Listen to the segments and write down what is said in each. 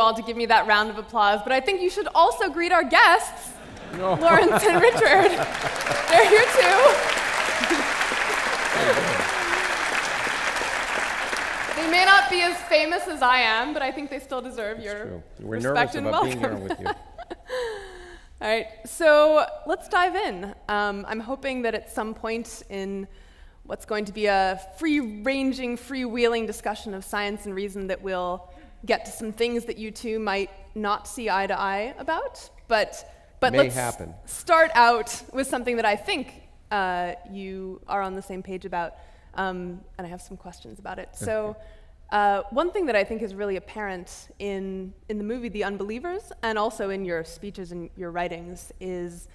all to give me that round of applause, but I think you should also greet our guests, no. Lawrence and Richard. They're here too. they may not be as famous as I am, but I think they still deserve That's your true. We're respect nervous and about welcome. being here with you. All right, so let's dive in. Um, I'm hoping that at some point in what's going to be a free-ranging, free-wheeling discussion of science and reason that will get to some things that you two might not see eye to eye about. But, but let's happen. start out with something that I think uh, you are on the same page about, um, and I have some questions about it. So. Uh, one thing that I think is really apparent in, in the movie The Unbelievers and also in your speeches and your writings is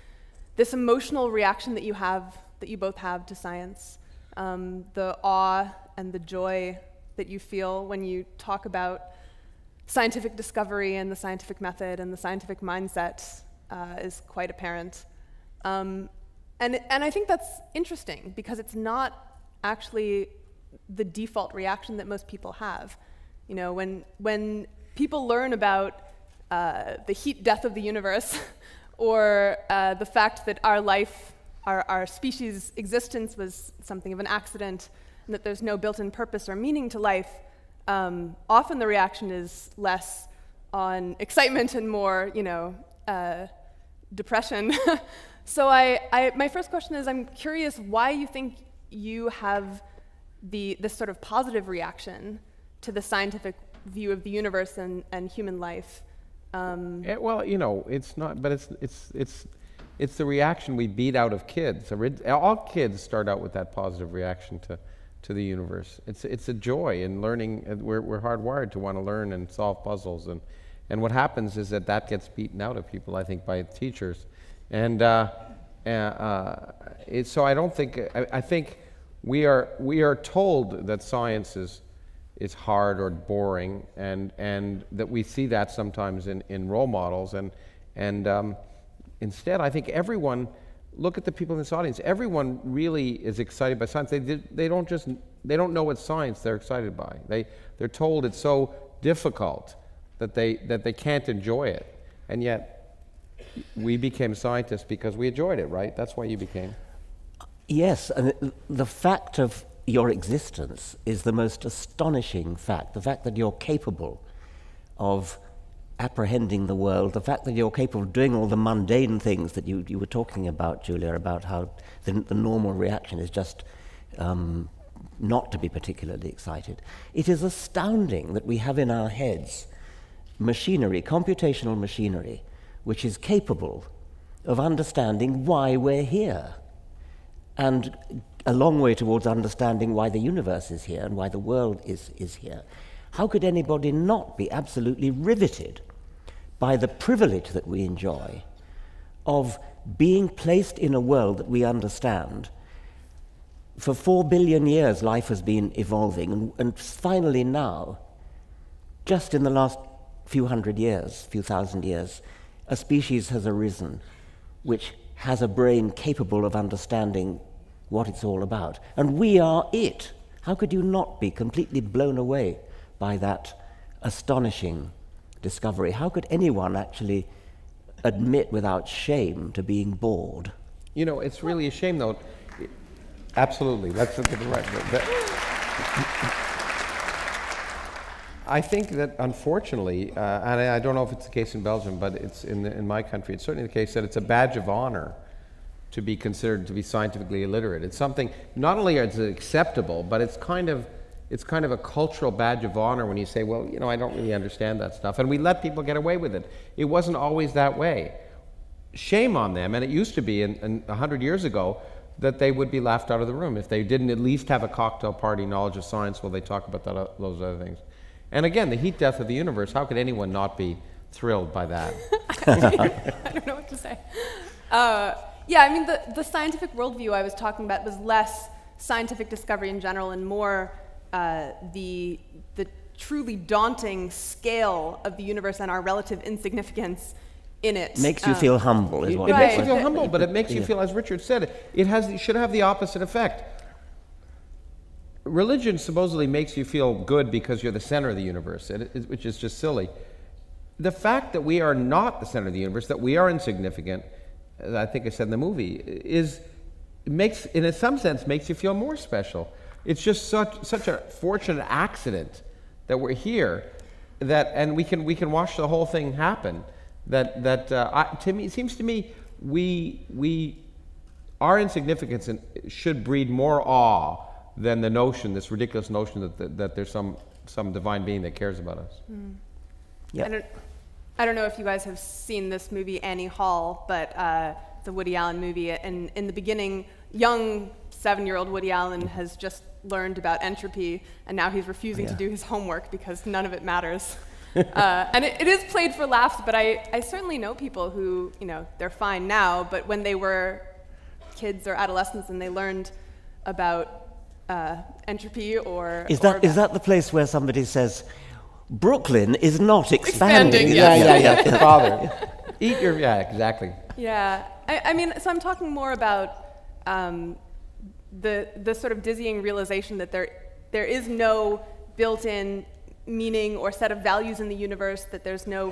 this emotional reaction that you have, that you both have to science, um, the awe and the joy that you feel when you talk about scientific discovery and the scientific method and the scientific mindset uh, is quite apparent. Um, and, and I think that's interesting because it's not actually the default reaction that most people have. You know, when, when people learn about uh, the heat death of the universe or uh, the fact that our life, our, our species' existence was something of an accident and that there's no built-in purpose or meaning to life, um, often the reaction is less on excitement and more, you know, uh, depression. so I, I, my first question is, I'm curious why you think you have the, this sort of positive reaction to the scientific view of the universe and, and human life. Um, it, eh, well, you know, it's not, but it's, it's, it's, it's the reaction we beat out of kids. All kids start out with that positive reaction to, to the universe. It's, it's a joy in learning. We're, we're hardwired to want to learn and solve puzzles. And, and what happens is that that gets beaten out of people, I think, by teachers. And uh, uh, uh it, so I don't think, I, I think we are, we are told that science is, is hard or boring, and, and that we see that sometimes in, in role models. And, and um, instead, I think everyone, look at the people in this audience, everyone really is excited by science. They, they don't just, they don't know what science they're excited by. They, they're told it's so difficult that they, that they can't enjoy it. And yet, we became scientists because we enjoyed it, right? That's why you became. Yes, and the fact of your existence is the most astonishing fact. The fact that you're capable of apprehending the world, the fact that you're capable of doing all the mundane things that you, you were talking about, Julia, about how the, the normal reaction is just um, not to be particularly excited. It is astounding that we have in our heads machinery, computational machinery, which is capable of understanding why we're here and a long way towards understanding why the universe is here and why the world is, is here. How could anybody not be absolutely riveted by the privilege that we enjoy of being placed in a world that we understand? For four billion years, life has been evolving, and, and finally, now, just in the last few hundred years, few thousand years, a species has arisen which has a brain capable of understanding what it's all about. And we are it. How could you not be completely blown away by that astonishing discovery? How could anyone actually admit without shame to being bored? You know, it's really a shame, though. Absolutely. Let's look at the right. I think that unfortunately, uh, and I don't know if it's the case in Belgium, but it's in, the, in my country, it's certainly the case that it's a badge of honor to be considered to be scientifically illiterate. It's something, not only is it acceptable, but it's kind of, it's kind of a cultural badge of honor when you say, well, you know, I don't really understand that stuff. And we let people get away with it. It wasn't always that way. Shame on them, and it used to be in 100 years ago, that they would be laughed out of the room if they didn't at least have a cocktail party knowledge of science while they talk about that, uh, those other things. And again, the heat death of the universe, how could anyone not be thrilled by that? I don't know what to say. Uh, yeah, I mean, the, the scientific worldview I was talking about was less scientific discovery in general and more uh, the, the truly daunting scale of the universe and our relative insignificance in it. Makes you um, feel humble, is what it, it makes you feel humble, but it makes you feel, as Richard said, it has it should have the opposite effect. religion supposedly makes you feel good because you're the center of the universe, which is just silly. The fact that we are not the center of the universe, that we are insignificant, as I think I said in the movie, is makes, in some sense, makes you feel more special. It's just such such a fortunate accident that we're here, that and we can we can watch the whole thing happen. That that uh, I, to me it seems to me we we our insignificance should breed more awe than the notion, this ridiculous notion that, that, that there's some, some divine being that cares about us. Mm. Yeah. I don't, I don't know if you guys have seen this movie, Annie Hall, but uh, the Woody Allen movie. And in the beginning, young seven year old Woody Allen has just learned about entropy, and now he's refusing oh, yeah. to do his homework because none of it matters. uh, and it, it is played for laughs, but I, I certainly know people who, you know, they're fine now, but when they were kids or adolescents and they learned about uh, entropy or. Is that, or is that the place where somebody says, Brooklyn is not expanding? expanding yeah, yeah, yeah. yeah. Father. Eat your. Yeah, exactly. Yeah. I, I mean, so I'm talking more about um, the, the sort of dizzying realization that there, there is no built in meaning or set of values in the universe, that there's no.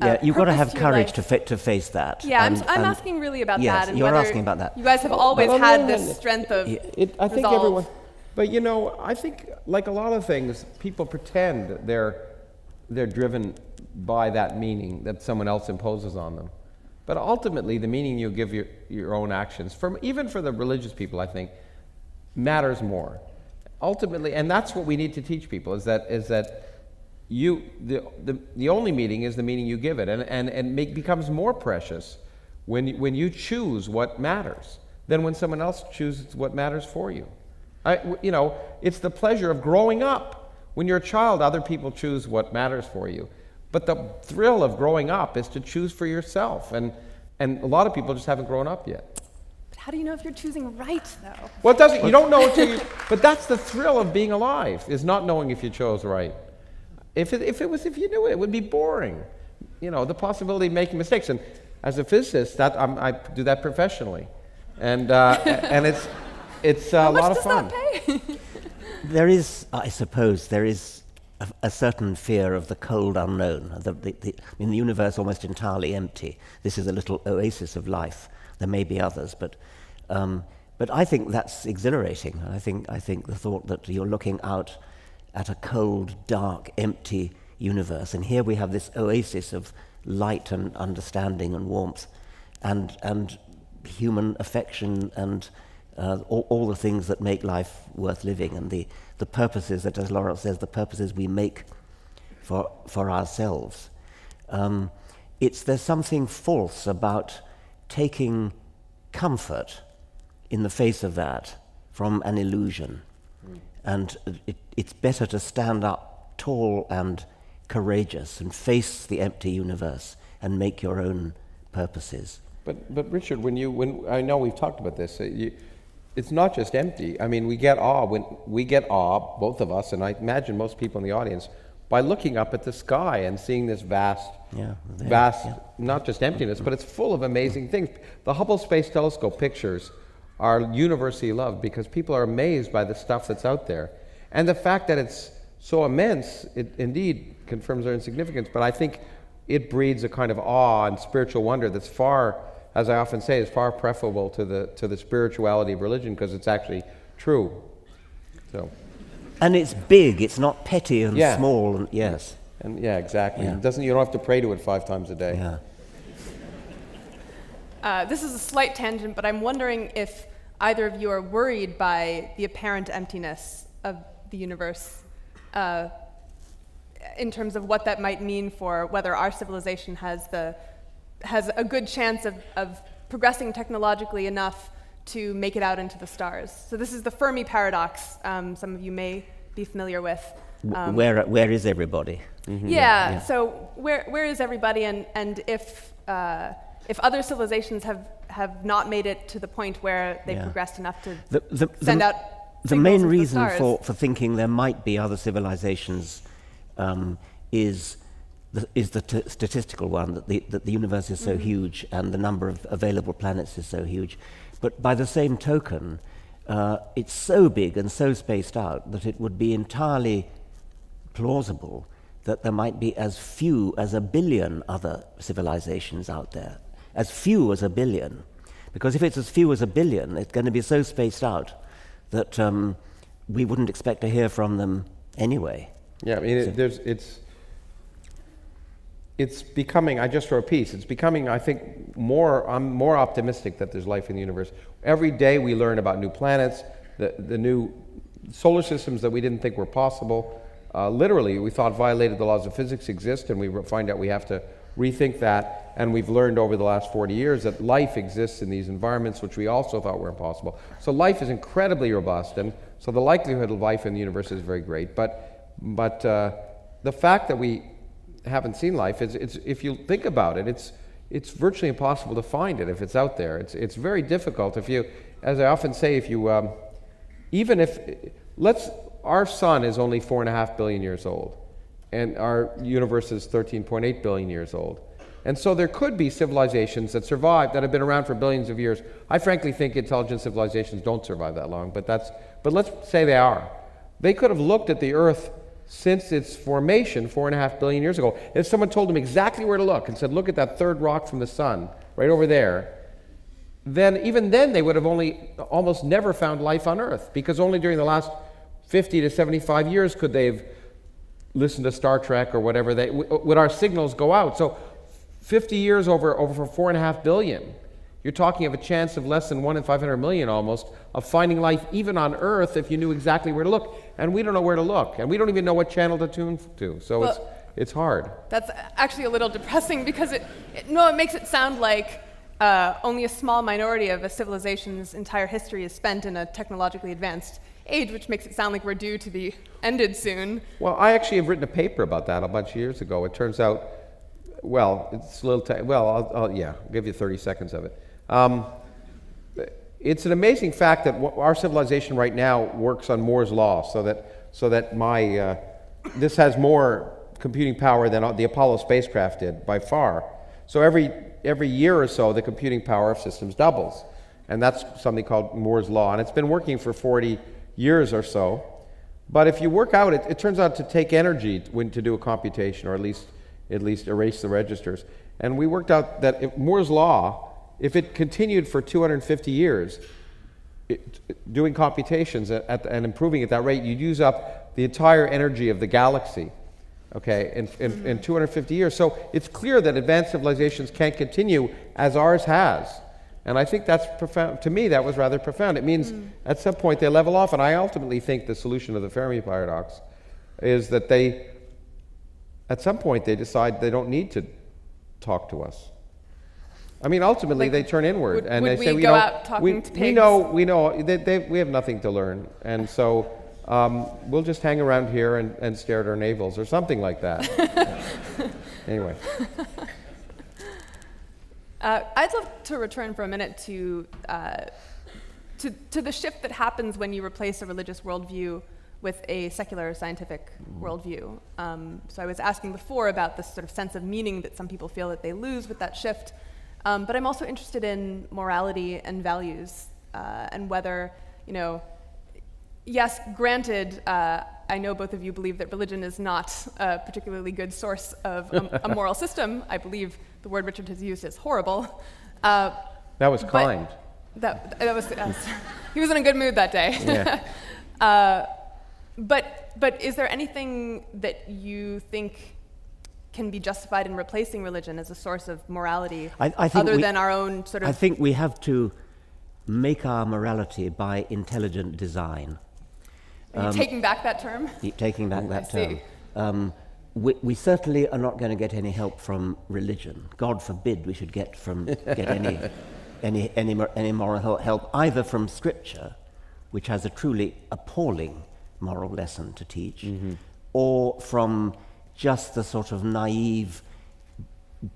Uh, yeah, you've got to have courage to, fa- to face that. Yeah, and, I'm, I'm asking really about yes, that. And you're asking about that. You guys have always had this strength of. It, I think everyone. But you know, I think like a lot of things, people pretend they're they're driven by that meaning that someone else imposes on them. But ultimately, the meaning you give your, your own actions, from, even for the religious people, I think, matters more. Ultimately, and that's what we need to teach people, is that, is that you, the, the, the only meaning is the meaning you give it, and, and, and make, becomes more precious when, when you choose what matters than when someone else chooses what matters for you. I, you know, it's the pleasure of growing up. When you're a child, other people choose what matters for you. But the thrill of growing up is to choose for yourself. And, and a lot of people just haven't grown up yet. But how do you know if you're choosing right, though? Well, it doesn't, you don't know until you, but that's the thrill of being alive, is not knowing if you chose right. If it, if it was, if you knew it, it would be boring. You know, the possibility of making mistakes. And as a physicist, that, I'm, i do that professionally. And, uh, and it's, it's uh, a lot of fun. there is, I suppose, there is a, a, certain fear of the cold unknown. The, the, the, I mean, the universe almost entirely empty. This is a little oasis of life. There may be others, but, um, but I think that's exhilarating. I think, I think the thought that you're looking out at a cold, dark, empty universe, and here we have this oasis of light and understanding and warmth, and, and human affection and uh, all, all, the things that make life worth living and the, the purposes that, as Laurel says, the purposes we make for, for ourselves. Um, it's, there's something false about taking comfort in the face of that from an illusion. Mm. And it, it's better to stand up tall and courageous and face the empty universe and make your own purposes. But, but Richard, when you, when, I know we've talked about this, uh, you, it's not just empty. I mean, we get awe when we get awe, both of us, and I imagine most people in the audience, by looking up at the sky and seeing this vast, yeah, vast, yeah. not just emptiness, but it's full of amazing things. The Hubble Space Telescope pictures are universally loved because people are amazed by the stuff that's out there. And the fact that it's so immense, it indeed confirms their insignificance, but I think it breeds a kind of awe and spiritual wonder that's far as I often say, is far preferable to the, to the spirituality of religion because it's actually true. So. And it's big, it's not petty and yeah. small. And, yes. And yeah, exactly. Yeah. Doesn't, you don't have to pray to it five times a day. Yeah. Uh, this is a slight tangent, but I'm wondering if either of you are worried by the apparent emptiness of the universe uh, in terms of what that might mean for whether our civilization has the has a good chance of, of progressing technologically enough to make it out into the stars. So this is the Fermi paradox. Um, some of you may be familiar with. Um, where where is everybody? Mm-hmm. Yeah, yeah, So where where is everybody? And and if uh, if other civilizations have have not made it to the point where they've yeah. progressed enough to the, the, send the, out. The main reason the for, for thinking there might be other civilizations um, is the, is the t- statistical one that the, that the universe is so mm-hmm. huge and the number of available planets is so huge. But by the same token, uh, it's so big and so spaced out that it would be entirely plausible that there might be as few as a billion other civilizations out there. As few as a billion. Because if it's as few as a billion, it's going to be so spaced out that um, we wouldn't expect to hear from them anyway. Yeah, I mean, it, there's, it's, it's becoming, I just wrote a piece, it's becoming, I think, more, I'm more optimistic that there's life in the universe. Every day we learn about new planets, the, the new solar systems that we didn't think were possible. Uh, literally, we thought violated the laws of physics exist, and we find out we have to rethink that. And we've learned over the last 40 years that life exists in these environments, which we also thought were impossible. So life is incredibly robust, and so the likelihood of life in the universe is very great. But, but uh, the fact that we haven't seen life, is, it's, if you think about it, it's, it's virtually impossible to find it if it's out there. It's, it's very difficult. If you, as I often say, if you, um, even if, let's, our sun is only four and a half billion years old, and our universe is 13.8 billion years old. And so there could be civilizations that survive, that have been around for billions of years. I frankly think intelligent civilizations don't survive that long, but, that's, but let's say they are. They could have looked at the Earth since its formation four and a half billion years ago. If someone told them exactly where to look and said, look at that third rock from the sun, right over there, then even then they would have only almost never found life on Earth because only during the last 50 to 75 years could they have listened to Star Trek or whatever. They, would our signals go out? So 50 years over, over four and a half billion. You're talking of a chance of less than 1 in 500 million almost of finding life even on Earth if you knew exactly where to look. And we don't know where to look. And we don't even know what channel to tune to. So well, it's, it's hard. That's actually a little depressing because it, it no, it makes it sound like uh, only a small minority of a civilization's entire history is spent in a technologically advanced age, which makes it sound like we're due to be ended soon. Well, I actually have written a paper about that a bunch of years ago. It turns out, well, it's a little, well, I'll, I'll, yeah, I'll give you 30 seconds of it. Um, it's an amazing fact that our civilization right now works on Moore's law, so that so that my uh, this has more computing power than the Apollo spacecraft did by far. So every every year or so, the computing power of systems doubles, and that's something called Moore's law, and it's been working for 40 years or so. But if you work out, it, it turns out to take energy when to do a computation, or at least at least erase the registers. And we worked out that if Moore's law if it continued for 250 years, it, doing computations at, at, and improving at that rate, you'd use up the entire energy of the galaxy, okay, in, in, in 250 years. So it's clear that advanced civilizations can't continue as ours has. And I think that's profound. To me, that was rather profound. It means mm. at some point they level off. And I ultimately think the solution of the Fermi paradox is that they, at some point, they decide they don't need to talk to us. I mean, ultimately, like, they turn inward would, and would they say, we, go out talking we, to pigs? we know, we know, they, they, we have nothing to learn, and so um, we'll just hang around here and, and stare at our navels or something like that. anyway. Uh, I'd love to return for a minute to, uh, to, to the shift that happens when you replace a religious worldview with a secular scientific mm. worldview. Um, so I was asking before about this sort of sense of meaning that some people feel that they lose with that shift. Um, but I'm also interested in morality and values uh, and whether, you know, yes, granted, uh, I know both of you believe that religion is not a particularly good source of a, a moral system. I believe the word Richard has used is horrible. Uh, that was kind. That, that was, he was in a good mood that day. Yeah. Uh, but, but is there anything that you think can be justified in replacing religion as a source of morality I, I other we, than our own sort of. I think we have to make our morality by intelligent design. Um, taking back that term? Taking back that term. Um, we, we, certainly are not going to get any help from religion. God forbid we should get from get any, any, any, any moral help either from Scripture, which has a truly appalling moral lesson to teach, mm-hmm. or from just the sort of naive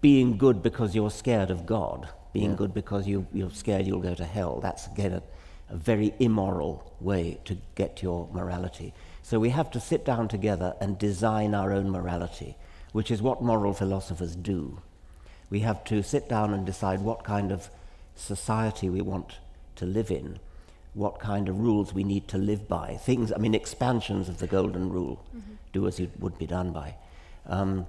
being good because you're scared of God, being yeah. good because you, you're scared you'll go to hell. That's, again, a, a very immoral way to get your morality. So we have to sit down together and design our own morality, which is what moral philosophers do. We have to sit down and decide what kind of society we want to live in. what kind of rules we need to live by. Things, I mean, expansions of the golden rule, mm-hmm. do as it would be done by. Um,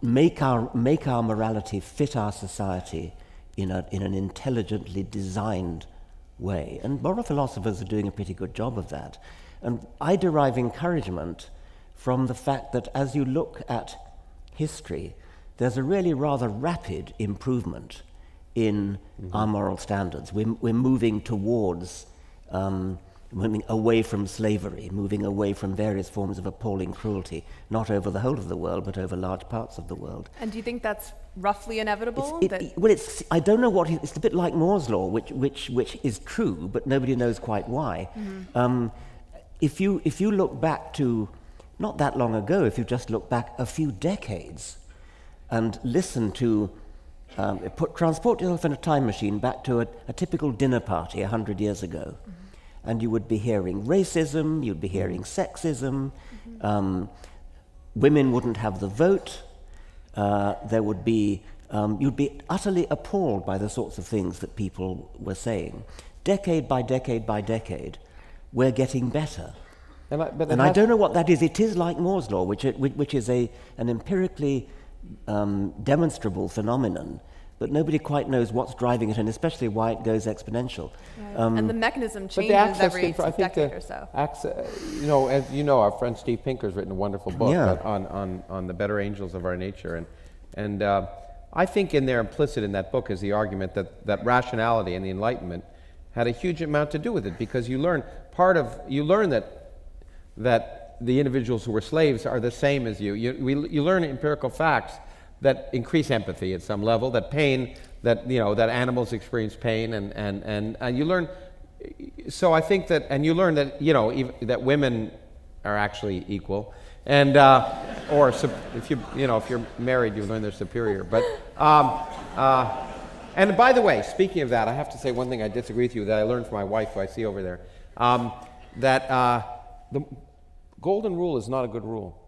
make, our, make our morality fit our society in, a, in an intelligently designed way. And moral philosophers are doing a pretty good job of that. And I derive encouragement from the fact that as you look at history, there's a really rather rapid improvement in mm-hmm. our moral standards. We're, we're moving towards um, moving away from slavery, moving away from various forms of appalling cruelty, not over the whole of the world, but over large parts of the world. And do you think that's roughly inevitable? It's, it, well, it's, I don't know what, it's a bit like Moore's Law, which, which, which is true, but nobody knows quite why. Mm-hmm. Um, if, you, if you look back to, not that long ago, if you just look back a few decades and listen to um, put, transport yourself in a time machine back to a, a typical dinner party 100 years ago. Mm-hmm and you would be hearing racism, you'd be hearing sexism, mm-hmm. um, women wouldn't have the vote, uh, there would be, um, you'd be utterly appalled by the sorts of things that people were saying. Decade by decade by decade, we're getting better. And, I, and I, don't know what that is. It is like Moore's Law, which, which, which is a, an empirically um, demonstrable phenomenon but nobody quite knows what's driving it and especially why it goes exponential. Right. Um, and the mechanism changes every for, decade or so. Access, you know, as you know, our friend Steve Pinker has written a wonderful book yeah. on, on, on the better angels of our nature. And, and uh, I think in there, implicit in that book, is the argument that, that rationality and the Enlightenment had a huge amount to do with it because you learn part of, you learn that, that the individuals who were slaves are the same as you. You, we, you learn empirical facts that increase empathy at some level, that pain, that, you know, that animals experience pain, and, and, and, and you learn, so I think that, and you learn that, you know, that women are actually equal, and, uh, or if you, you know, if you're married, you learn they're superior, but, um, uh, and by the way, speaking of that, I have to say one thing I disagree with you that I learned from my wife, who I see over there, um, that uh, the golden rule is not a good rule.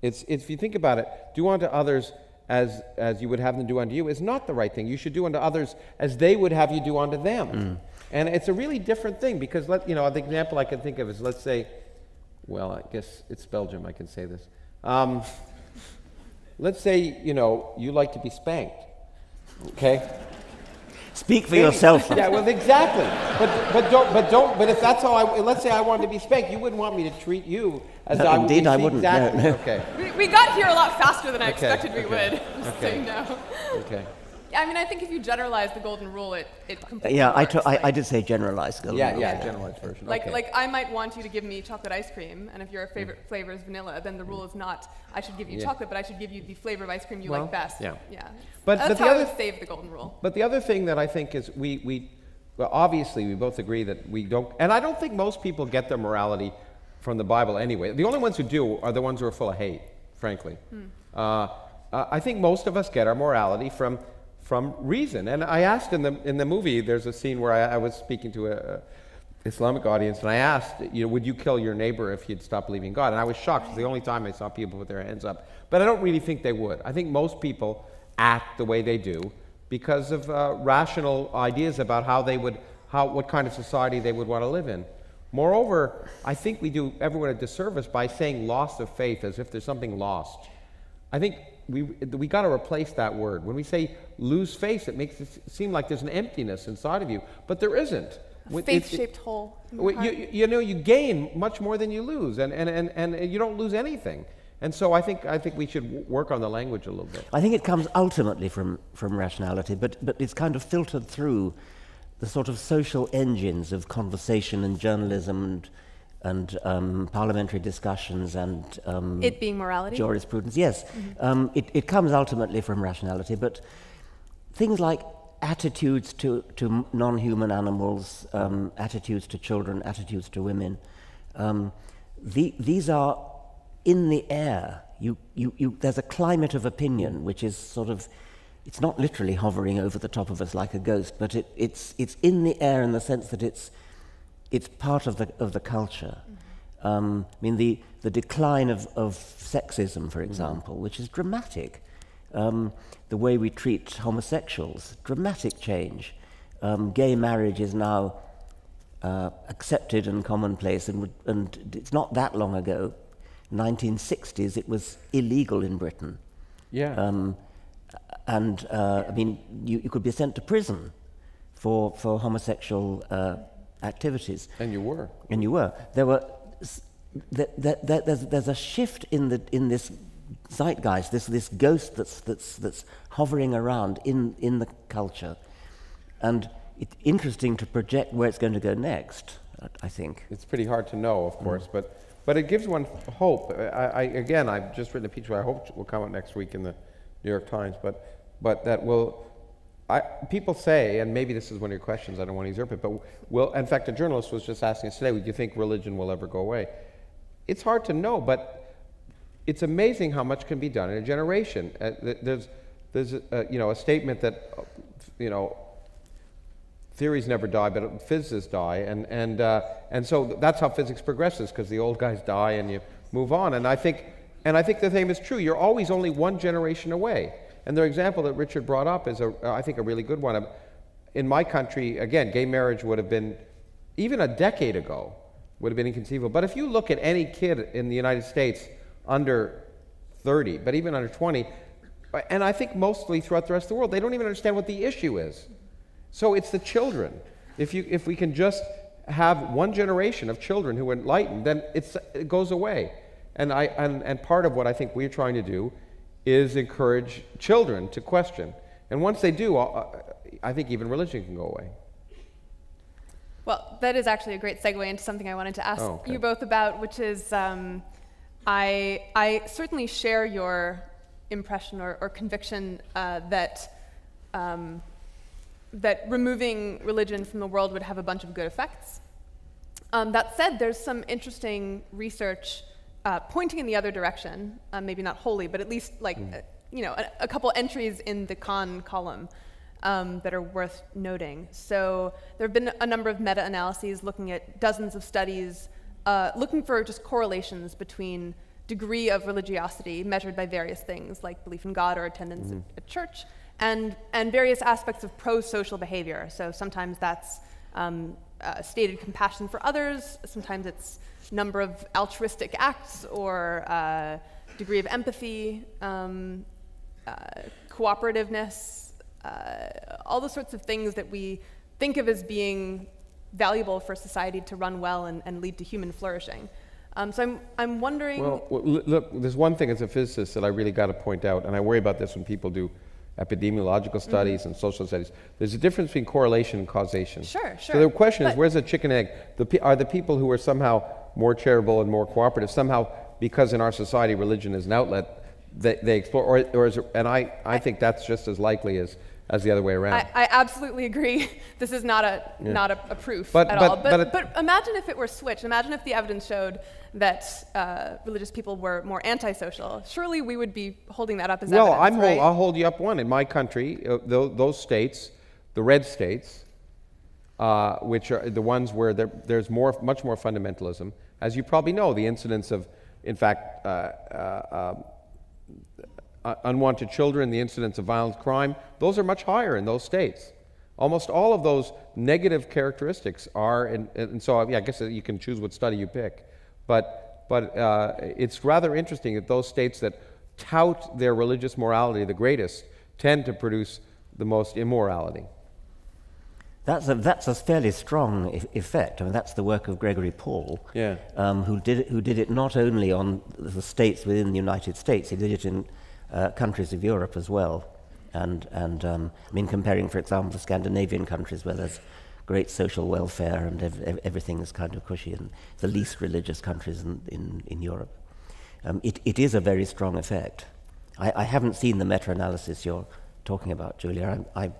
It's, if you think about it, do unto others as, as you would have them do unto you is not the right thing. You should do unto others as they would have you do unto them. Mm. And it's a really different thing because, let, you know, the example I can think of is let's say, well, I guess it's Belgium, I can say this. Um, let's say, you know, you like to be spanked, okay? Speak for yourself. yeah, well, exactly. But, but don't, but don't, but if that's how I, let's say I wanted to be spanked, you wouldn't want me to treat you as no, I would. Indeed, I wouldn't. Exactly. No, no. Okay. We, we, got here a lot faster than I okay. expected we okay. would. Just okay. so you know. Okay. I mean, I think if you generalize the golden rule, it, it completely Yeah, works. I, I did say generalized golden yeah, rule. Yeah, yeah, generalized version. Like, okay. like I might want you to give me chocolate ice cream, and if your favorite mm. flavor is vanilla, then the rule is not I should give you yeah. chocolate, but I should give you the flavor of ice cream you well, like best. Yeah. Yeah. But, That's but how the I other would save the golden rule. But the other thing that I think is we, we well, obviously we both agree that we don't, and I don't think most people get their morality from the Bible anyway. The only ones who do are the ones who are full of hate, frankly. Hmm. Uh, I think most of us get our morality from from reason. And I asked in the, in the movie, there's a scene where I, I was speaking to a, Islamic audience, and I asked, you know, would you kill your neighbor if he'd stop believing God? And I was shocked. It's the only time I saw people put their hands up. But I don't really think they would. I think most people act the way they do because of uh, rational ideas about how they would, how, what kind of society they would want to live in. Moreover, I think we do everyone a disservice by saying loss of faith as if there's something lost. I think we, we got to replace that word. When we say lose faith, it makes it seem like there's an emptiness inside of you, but there isn't. Faith-shaped hole. You, you know, you gain much more than you lose, and, and, and, and you don't lose anything. And so I think, I think we should work on the language a little bit. I think it comes ultimately from, from rationality, but, but it's kind of filtered through the sort of social engines of conversation and journalism and and um, parliamentary discussions and um, it being morality? jurisprudence yes. Mm-hmm. um, it, it comes ultimately from rationality but things like attitudes to, to non-human animals um, attitudes to children attitudes to women um, the, these are in the air. You, you, you, there's a climate of opinion which is sort of it's not literally hovering over the top of us like a ghost but it, it's, it's in the air in the sense that it's it's part of the, of the culture. Mm-hmm. Um, I mean, the, the decline of, of sexism, for example, mm-hmm. which is dramatic. Um, the way we treat homosexuals, dramatic change. Um, gay marriage is now uh, accepted and commonplace, and, and it's not that long ago, 1960s, it was illegal in Britain. Yeah. Um, and uh, I mean, you, you, could be sent to prison for, for homosexual uh, activities. And you were. And you were. There were. There, there, there's, there's a shift in, the, in this zeitgeist, this, this ghost that's, that's, that's hovering around in, in the culture. And it's interesting to project where it's going to go next, I think. It's pretty hard to know, of course, mm. but, but it gives one hope. I, I, again, I've just written a piece I hope will come out next week in the New York Times, but, but that will, I, people say, and maybe this is one of your questions, I don't want to usurp it, but will, in fact, a journalist was just asking us today, do you think religion will ever go away? It's hard to know, but it's amazing how much can be done in a generation. Uh, there's, there's a, you know, a statement that, you know, theories never die, but physicists die. And, and, uh, and so that's how physics progresses, because the old guys die and you move on. And I, think, and I think the same is true. You're always only one generation away. And the example that Richard brought up is, a, uh, I think, a really good one. Um, in my country, again, gay marriage would have been, even a decade ago, would have been inconceivable. But if you look at any kid in the United States under 30, but even under 20, uh, and I think mostly throughout the rest of the world, they don't even understand what the issue is. So it's the children. If, you, if we can just have one generation of children who are enlightened, then it goes away. And, I, and, and part of what I think we're trying to do is encourage children to question. And once they do, uh, I think even religion can go away. Well, that is actually a great segue into something I wanted to ask oh, okay. you both about, which is um, I, I certainly share your impression or, or conviction uh, that um, that removing religion from the world would have a bunch of good effects. Um, that said, there's some interesting research uh, pointing in the other direction, uh, maybe not wholly, but at least like, mm. uh, you know, a, a, couple entries in the con column um, that are worth noting. So there have been a number of meta-analyses looking at dozens of studies, uh, looking for just correlations between degree of religiosity measured by various things like belief in God or attendance mm. at, at church, and, and various aspects of pro-social behavior. So sometimes that's um, uh, stated compassion for others, sometimes it's number of altruistic acts or uh, degree of empathy, um, uh, cooperativeness, uh, all the sorts of things that we think of as being valuable for society to run well and, and lead to human flourishing. Um, so I'm, I'm wondering. Well, look, there's one thing as a physicist that I really got to point out, and I worry about this when people do epidemiological studies mm-hmm. and social studies. There's a difference between correlation and causation. Sure, sure. So the question but is, where's the chicken egg? The, are the people who are somehow more charitable and more cooperative somehow because in our society religion is an outlet they, they explore, or, or is it, and I, I think that's just as likely as as the other way around. I, I absolutely agree. This is not a yeah. not a, a proof but, at but, all. But, but, but, imagine if it were switched. Imagine if the evidence showed that uh, religious people were more antisocial. Surely we would be holding that up as well, evidence. Well, right? I'll hold you up one. In my country, uh, th- those states, the red states, uh, which are the ones where there, there's more, much more fundamentalism, as you probably know, the incidence of, in fact, uh, unwanted children, the incidence of violent crime, those are much higher in those states. Almost all of those negative characteristics are, in, and so yeah, I guess you can choose what study you pick, but, but uh, it's rather interesting that those states that tout their religious morality the greatest tend to produce the most immorality. That's a, that's a fairly strong e- effect. I mean, that's the work of Gregory Paul, yeah. um, who, did it, who did it not only on the states within the United States, he did it in uh, countries of Europe as well. And, and um, I mean, comparing, for example, the Scandinavian countries where there's great social welfare and ev- everything is kind of cushy, and the least religious countries in, in, in Europe. Um, it, it is a very strong effect. I, I haven't seen the meta analysis you're talking about, Julia. I, I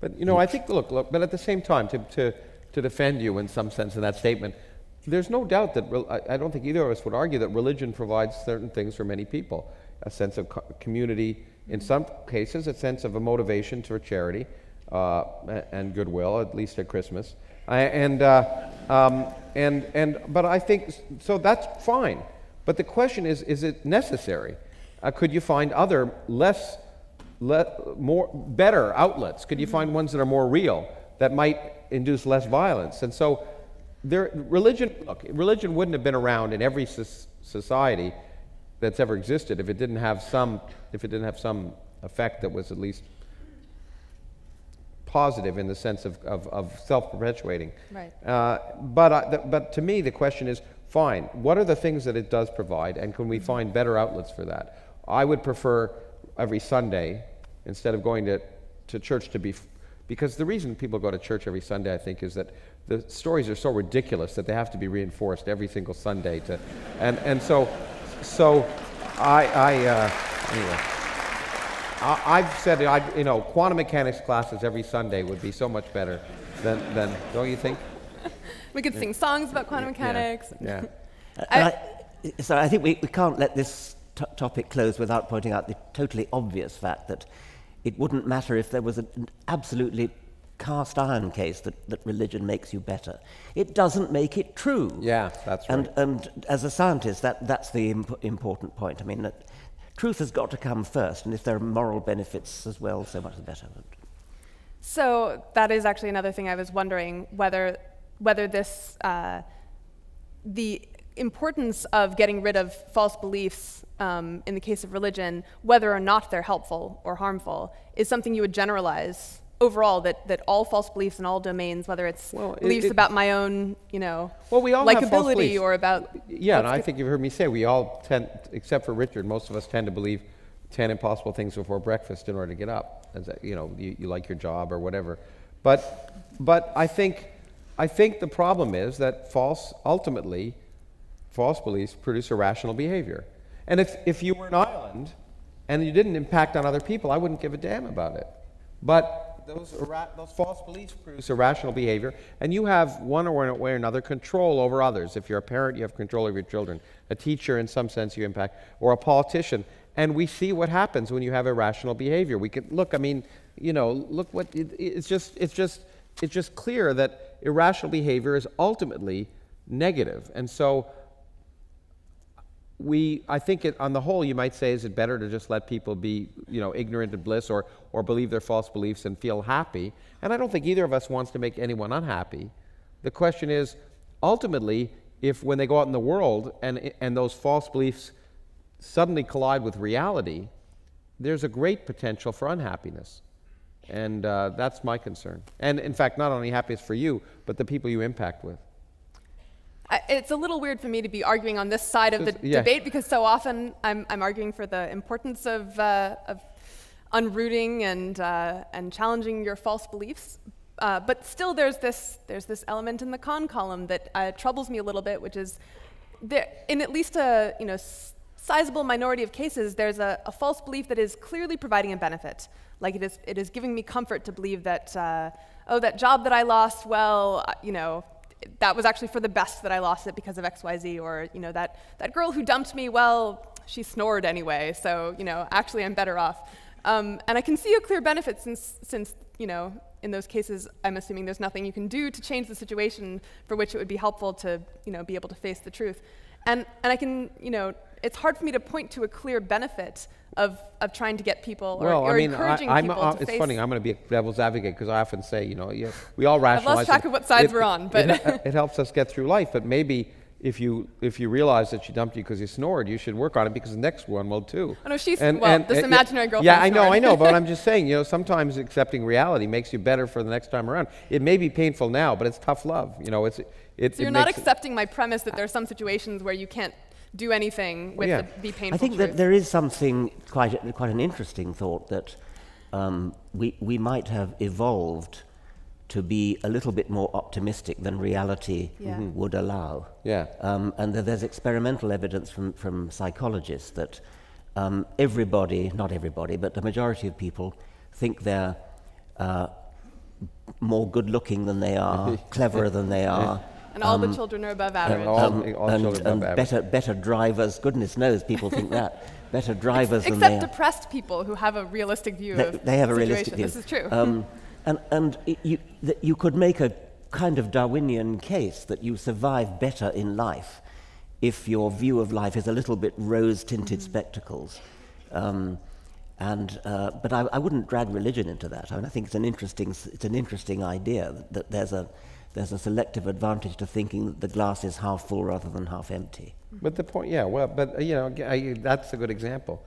but you know, I think look, look. But at the same time, to to to defend you in some sense in that statement, there's no doubt that I, I, don't think either of us would argue that religion provides certain things for many people: a sense of co- community, in some cases, a sense of a motivation to a charity uh, and goodwill, at least at Christmas. I, and uh, um, and and but I think so. That's fine. But the question is: Is it necessary? Uh, could you find other less let, more, better outlets? Could you mm-hmm. find ones that are more real, that might induce less violence? And so there, religion, look, religion wouldn't have been around in every society that's ever existed if it didn't have some, if it didn't have some effect that was at least positive in the sense of, of, of self-perpetuating. Right. Uh, but, uh, the, but to me, the question is, fine, what are the things that it does provide, and can we mm-hmm. find better outlets for that? I would prefer every Sunday, instead of going to, to church to be, because the reason people go to church every Sunday, I think, is that the stories are so ridiculous that they have to be reinforced every single Sunday to, and, and so, so I, I uh, anyway. I, have said, I, you know, quantum mechanics classes every Sunday would be so much better than, than don't you think? we could sing songs about quantum mechanics. Yeah. yeah. I, I, so I think we, we can't let this topic close without pointing out the totally obvious fact that it wouldn't matter if there was an absolutely cast iron case that, that religion makes you better. It doesn't make it true. Yeah, that's right. And, and as a scientist, that, that's the imp- important point. I mean, that truth has got to come first, and if there are moral benefits as well, so much the better. So that is actually another thing I was wondering whether whether this uh, the importance of getting rid of false beliefs um, in the case of religion, whether or not they're helpful or harmful, is something you would generalize overall that, that all false beliefs in all domains, whether it's well, beliefs it, it, about my own, you know, well, we all likability or about. Yeah, and I think you've heard me say we all tend, except for Richard, most of us tend to believe 10 impossible things before breakfast in order to get up. As you know, you, you like your job or whatever. But, but I, think, I think the problem is that false, ultimately, false beliefs produce irrational behavior. And if, if you were an island and you didn't impact on other people, I wouldn't give a damn about it. But those, those false beliefs produce irrational behavior, and you have one or way or another control over others. If you're a parent, you have control over your children. A teacher, in some sense, you impact, or a politician. And we see what happens when you have irrational behavior. We can look. I mean, you know, look what it, it's just. It's just. It's just clear that irrational behavior is ultimately negative, and so we, I think it, on the whole, you might say, is it better to just let people be, you know, ignorant of bliss or, or believe their false beliefs and feel happy? And I don't think either of us wants to make anyone unhappy. The question is, ultimately, if when they go out in the world and, and those false beliefs suddenly collide with reality, there's a great potential for unhappiness. And uh, that's my concern. And in fact, not only happiness for you, but the people you impact with. I, it's a little weird for me to be arguing on this side of the yeah. debate because so often I'm, I'm arguing for the importance of, uh, of unrooting and, uh, and challenging your false beliefs. Uh, but still, there's this, there's this element in the con column that uh, troubles me a little bit, which is there, in at least a you know, sizable minority of cases, there's a, a, false belief that is clearly providing a benefit. Like it is, it is giving me comfort to believe that, uh, oh, that job that I lost, well, uh, you know, that was actually for the best that I lost it because of XYZ, or, you know, that, that girl who dumped me, well, she snored anyway, so, you know, actually I'm better off. Um, and I can see a clear benefit since, since, you know, in those cases, I'm assuming there's nothing you can do to change the situation for which it would be helpful to, you know, be able to face the truth. And, and I can, you know, it's hard for me to point to a clear benefit of, of trying to get people or, well, or I mean, encouraging I, people uh, to it's face. funny. I'm going to be a devil's advocate because I often say, you know, yeah, we all rationalize. I've lost track it. of what sides it, we're on, but it, it, helps us get through life. But maybe if you if you realize that she dumped you because you snored, you should work on it because the next one will too. Oh no, she's and, well, and, this imaginary girlfriend. Yeah, I know, I know, but I'm just saying, you know, sometimes accepting reality makes you better for the next time around. It may be painful now, but it's tough love. You know, it's it. So you're not accepting my premise that there's some situations where you can't do anything with yeah. the, the, painful I think truth. that there is something quite, quite an interesting thought that um, we, we might have evolved to be a little bit more optimistic than reality yeah. would allow. Yeah. Um, and that there's experimental evidence from, from psychologists that um, everybody, not everybody, but the majority of people think they're uh, more good looking than they are, cleverer than they are. And all um, the children are above average. Um, all, all and, above and average. better, better drivers, goodness knows people think that. Better drivers Ex- than Except depressed people who have a realistic view they, of They have a realistic view. This is true. Um, and and it, you, you could make a kind of Darwinian case that you survive better in life if your view of life is a little bit rose-tinted mm-hmm. spectacles. Um, and, uh, but I, I, wouldn't drag religion into that. I, mean, I think it's an interesting, it's an interesting idea that, that there's a, there's a selective advantage to thinking that the glass is half full rather than half empty. But the point, yeah, well, but uh, you know, I, that's a good example.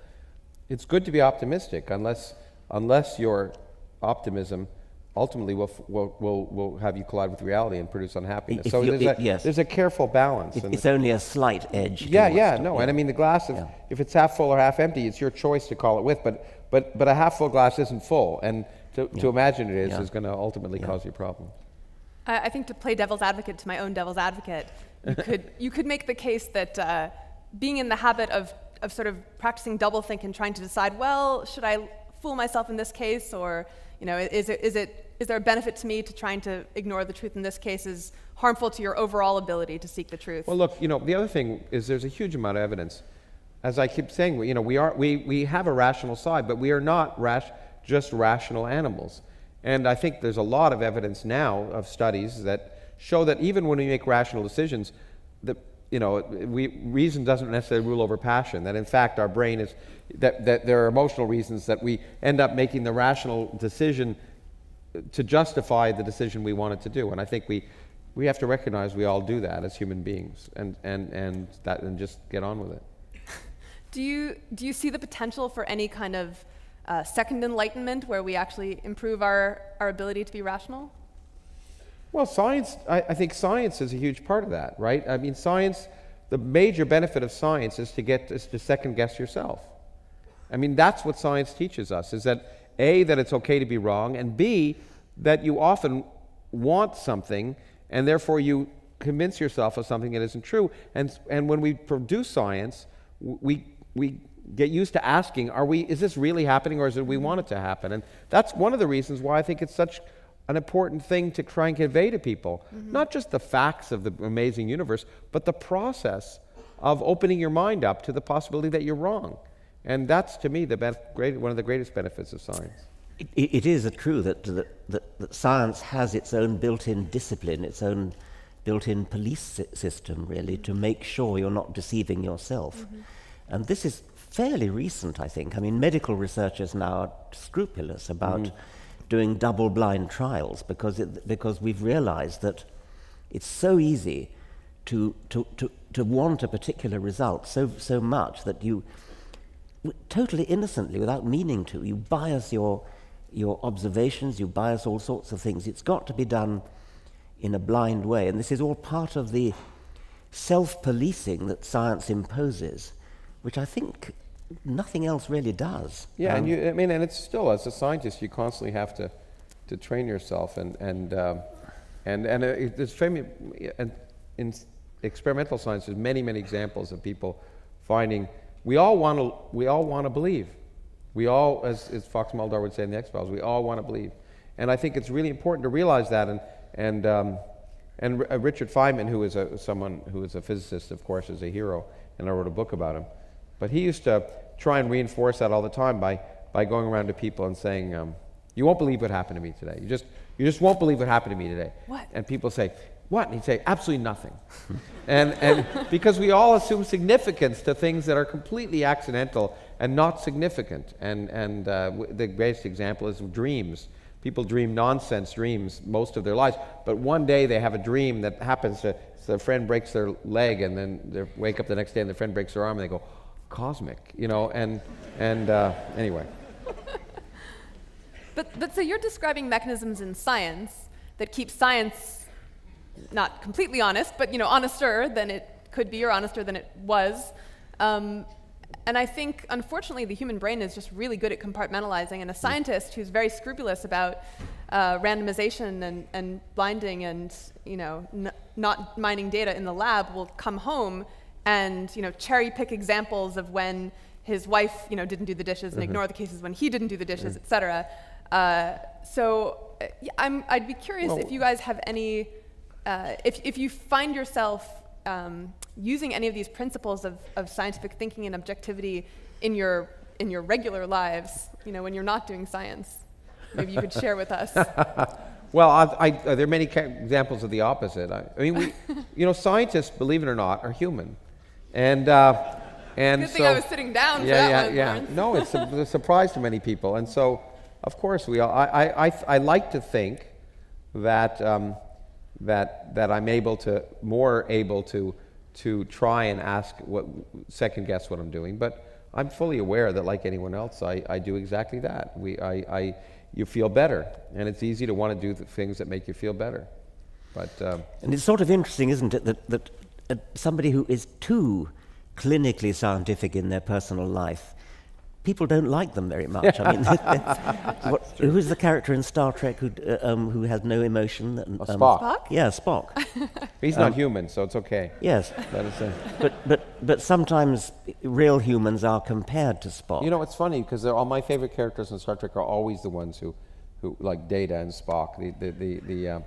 It's good to be optimistic unless, unless your optimism ultimately will, will, will, will have you collide with reality and produce unhappiness. If so there's, a, yes. there's a careful balance. It, it's only a slight edge. Yeah, yeah, no. Yeah. And I mean, the glass, is, yeah. if it's half full or half empty, it's your choice to call it with. But, but, but a half full glass isn't full. And to, yeah. to imagine it is is going to ultimately cause you problems. I think to play devil's advocate to my own devil's advocate, you could, you could make the case that uh, being in the habit of, of sort of practicing doublethink and trying to decide, well, should I fool myself in this case, or you know, is it, is it is there a benefit to me to trying to ignore the truth in this case is harmful to your overall ability to seek the truth? Well, look, you know, the other thing is there's a huge amount of evidence. As I keep saying, you know, we are we we have a rational side, but we are not rash, just rational animals. And I think there's a lot of evidence now of studies that show that even when we make rational decisions, that you know, we, reason doesn't necessarily rule over passion. That in fact our brain is that, that there are emotional reasons that we end up making the rational decision to justify the decision we wanted to do. And I think we, we have to recognize we all do that as human beings and, and, and, that, and just get on with it. Do you, do you see the potential for any kind of uh, second enlightenment where we actually improve our, our ability to be rational? Well, science, I, I, think science is a huge part of that, right? I mean, science, the major benefit of science is to get is to second guess yourself. I mean, that's what science teaches us is that A, that it's okay to be wrong, and B, that you often want something and therefore you convince yourself of something that isn't true. And, and when we produce science, we, we get used to asking, are we, is this really happening or is it we want it to happen? And that's one of the reasons why I think it's such an important thing to try and convey to people. Mm-hmm. Not just the facts of the amazing universe, but the process of opening your mind up to the possibility that you're wrong. And that's, to me, the best, great, one of the greatest benefits of science. It, it is true that, that, that, that, science has its own built in discipline, its own built in police system, really, to make sure you're not deceiving yourself. Mm-hmm. And this is fairly recent, I think. I mean, medical researchers now are scrupulous about. Mm-hmm doing double blind trials because, it, because we've realized that it's so easy to, to, to, to want a particular result so, so much that you, totally innocently, without meaning to, you bias your, your observations, you bias all sorts of things. It's got to be done in a blind way. And this is all part of the self policing that science imposes, which I think nothing else really does. Yeah, um, and you, I mean, and it's still as a scientist, you constantly have to to train yourself, and and um, and and uh, there's training and in experimental science. There's many many examples of people finding we all want to we all want to believe. We all, as, as Fox Mulder would say in the X Files, we all want to believe, and I think it's really important to realize that. And and um, and R- uh, Richard Feynman, who is a, someone who is a physicist, of course, is a hero, and I wrote a book about him. But he used to try and reinforce that all the time by, by going around to people and saying, um, You won't believe what happened to me today. You just, you just won't believe what happened to me today. What? And people say, What? And he'd say, Absolutely nothing. and, and because we all assume significance to things that are completely accidental and not significant. And, and uh, the greatest example is dreams. People dream nonsense dreams most of their lives, but one day they have a dream that happens to, so their friend breaks their leg, and then they wake up the next day and their friend breaks their arm, and they go, cosmic, you know, and, and uh, anyway. but, but so you're describing mechanisms in science that keep science not completely honest, but, you know, honester than it could be or honester than it was. Um, and I think, unfortunately, the human brain is just really good at compartmentalizing. And a scientist who's very scrupulous about uh, randomization and, and blinding and you know not mining data in the lab will come home and you know cherry pick examples of when his wife you know didn't do the dishes and mm-hmm. ignore the cases when he didn't do the dishes, mm-hmm. etc. Uh, so uh, I'm, I'd be curious well, if you guys have any, uh, if, if you find yourself um, using any of these principles of, of scientific thinking and objectivity in your in your regular lives, you know, when you're not doing science. Maybe you could share with us. well, I, I, there are many examples of the opposite. I, I mean, we, you know, scientists, believe it or not, are human. And, uh, and Good so, thing I was sitting down yeah, yeah, one, Yeah, No, it's a, a, surprise to many people. And so, of course, we all, I, I, I, I like to think that, um, that, that I'm able to, more able to, to try and ask what, second guess what I'm doing. But I'm fully aware that, like anyone else, I, I do exactly that. We, I, I, you feel better, and it's easy to want to do the things that make you feel better. But, um, and it's sort of interesting, isn't it, that, that uh, somebody who is too clinically scientific in their personal life people don't like them very much. I mean, what, who's the character in Star Trek who uh, um, who has no emotion? Um, Spock. Spock. Yeah, Spock. He's um, not human, so it's okay. Yes, but but but sometimes real humans are compared to Spock. You know, it's funny because all my favorite characters in Star Trek are always the ones who, who like Data and Spock. The the the, the uh,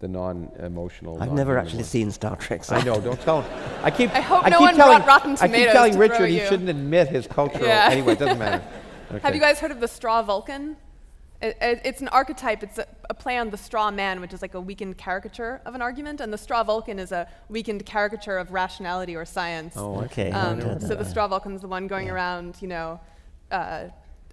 the non-emotional. I've never actually seen Star Trek. So. I know. Don't tell him. I keep. I hope I no keep one telling, brought Rotten Tomatoes I keep telling to Richard he shouldn't admit his cultural. Yeah. Anyway, it doesn't matter. Okay. Have you guys heard of the straw Vulcan? It, it, it's an archetype. It's a, a, play on the straw man, which is like a weakened caricature of an argument, and the straw Vulcan is a weakened caricature of rationality or science. Oh, okay. Um, so the straw Vulcan is the one going yeah. around, you know, uh,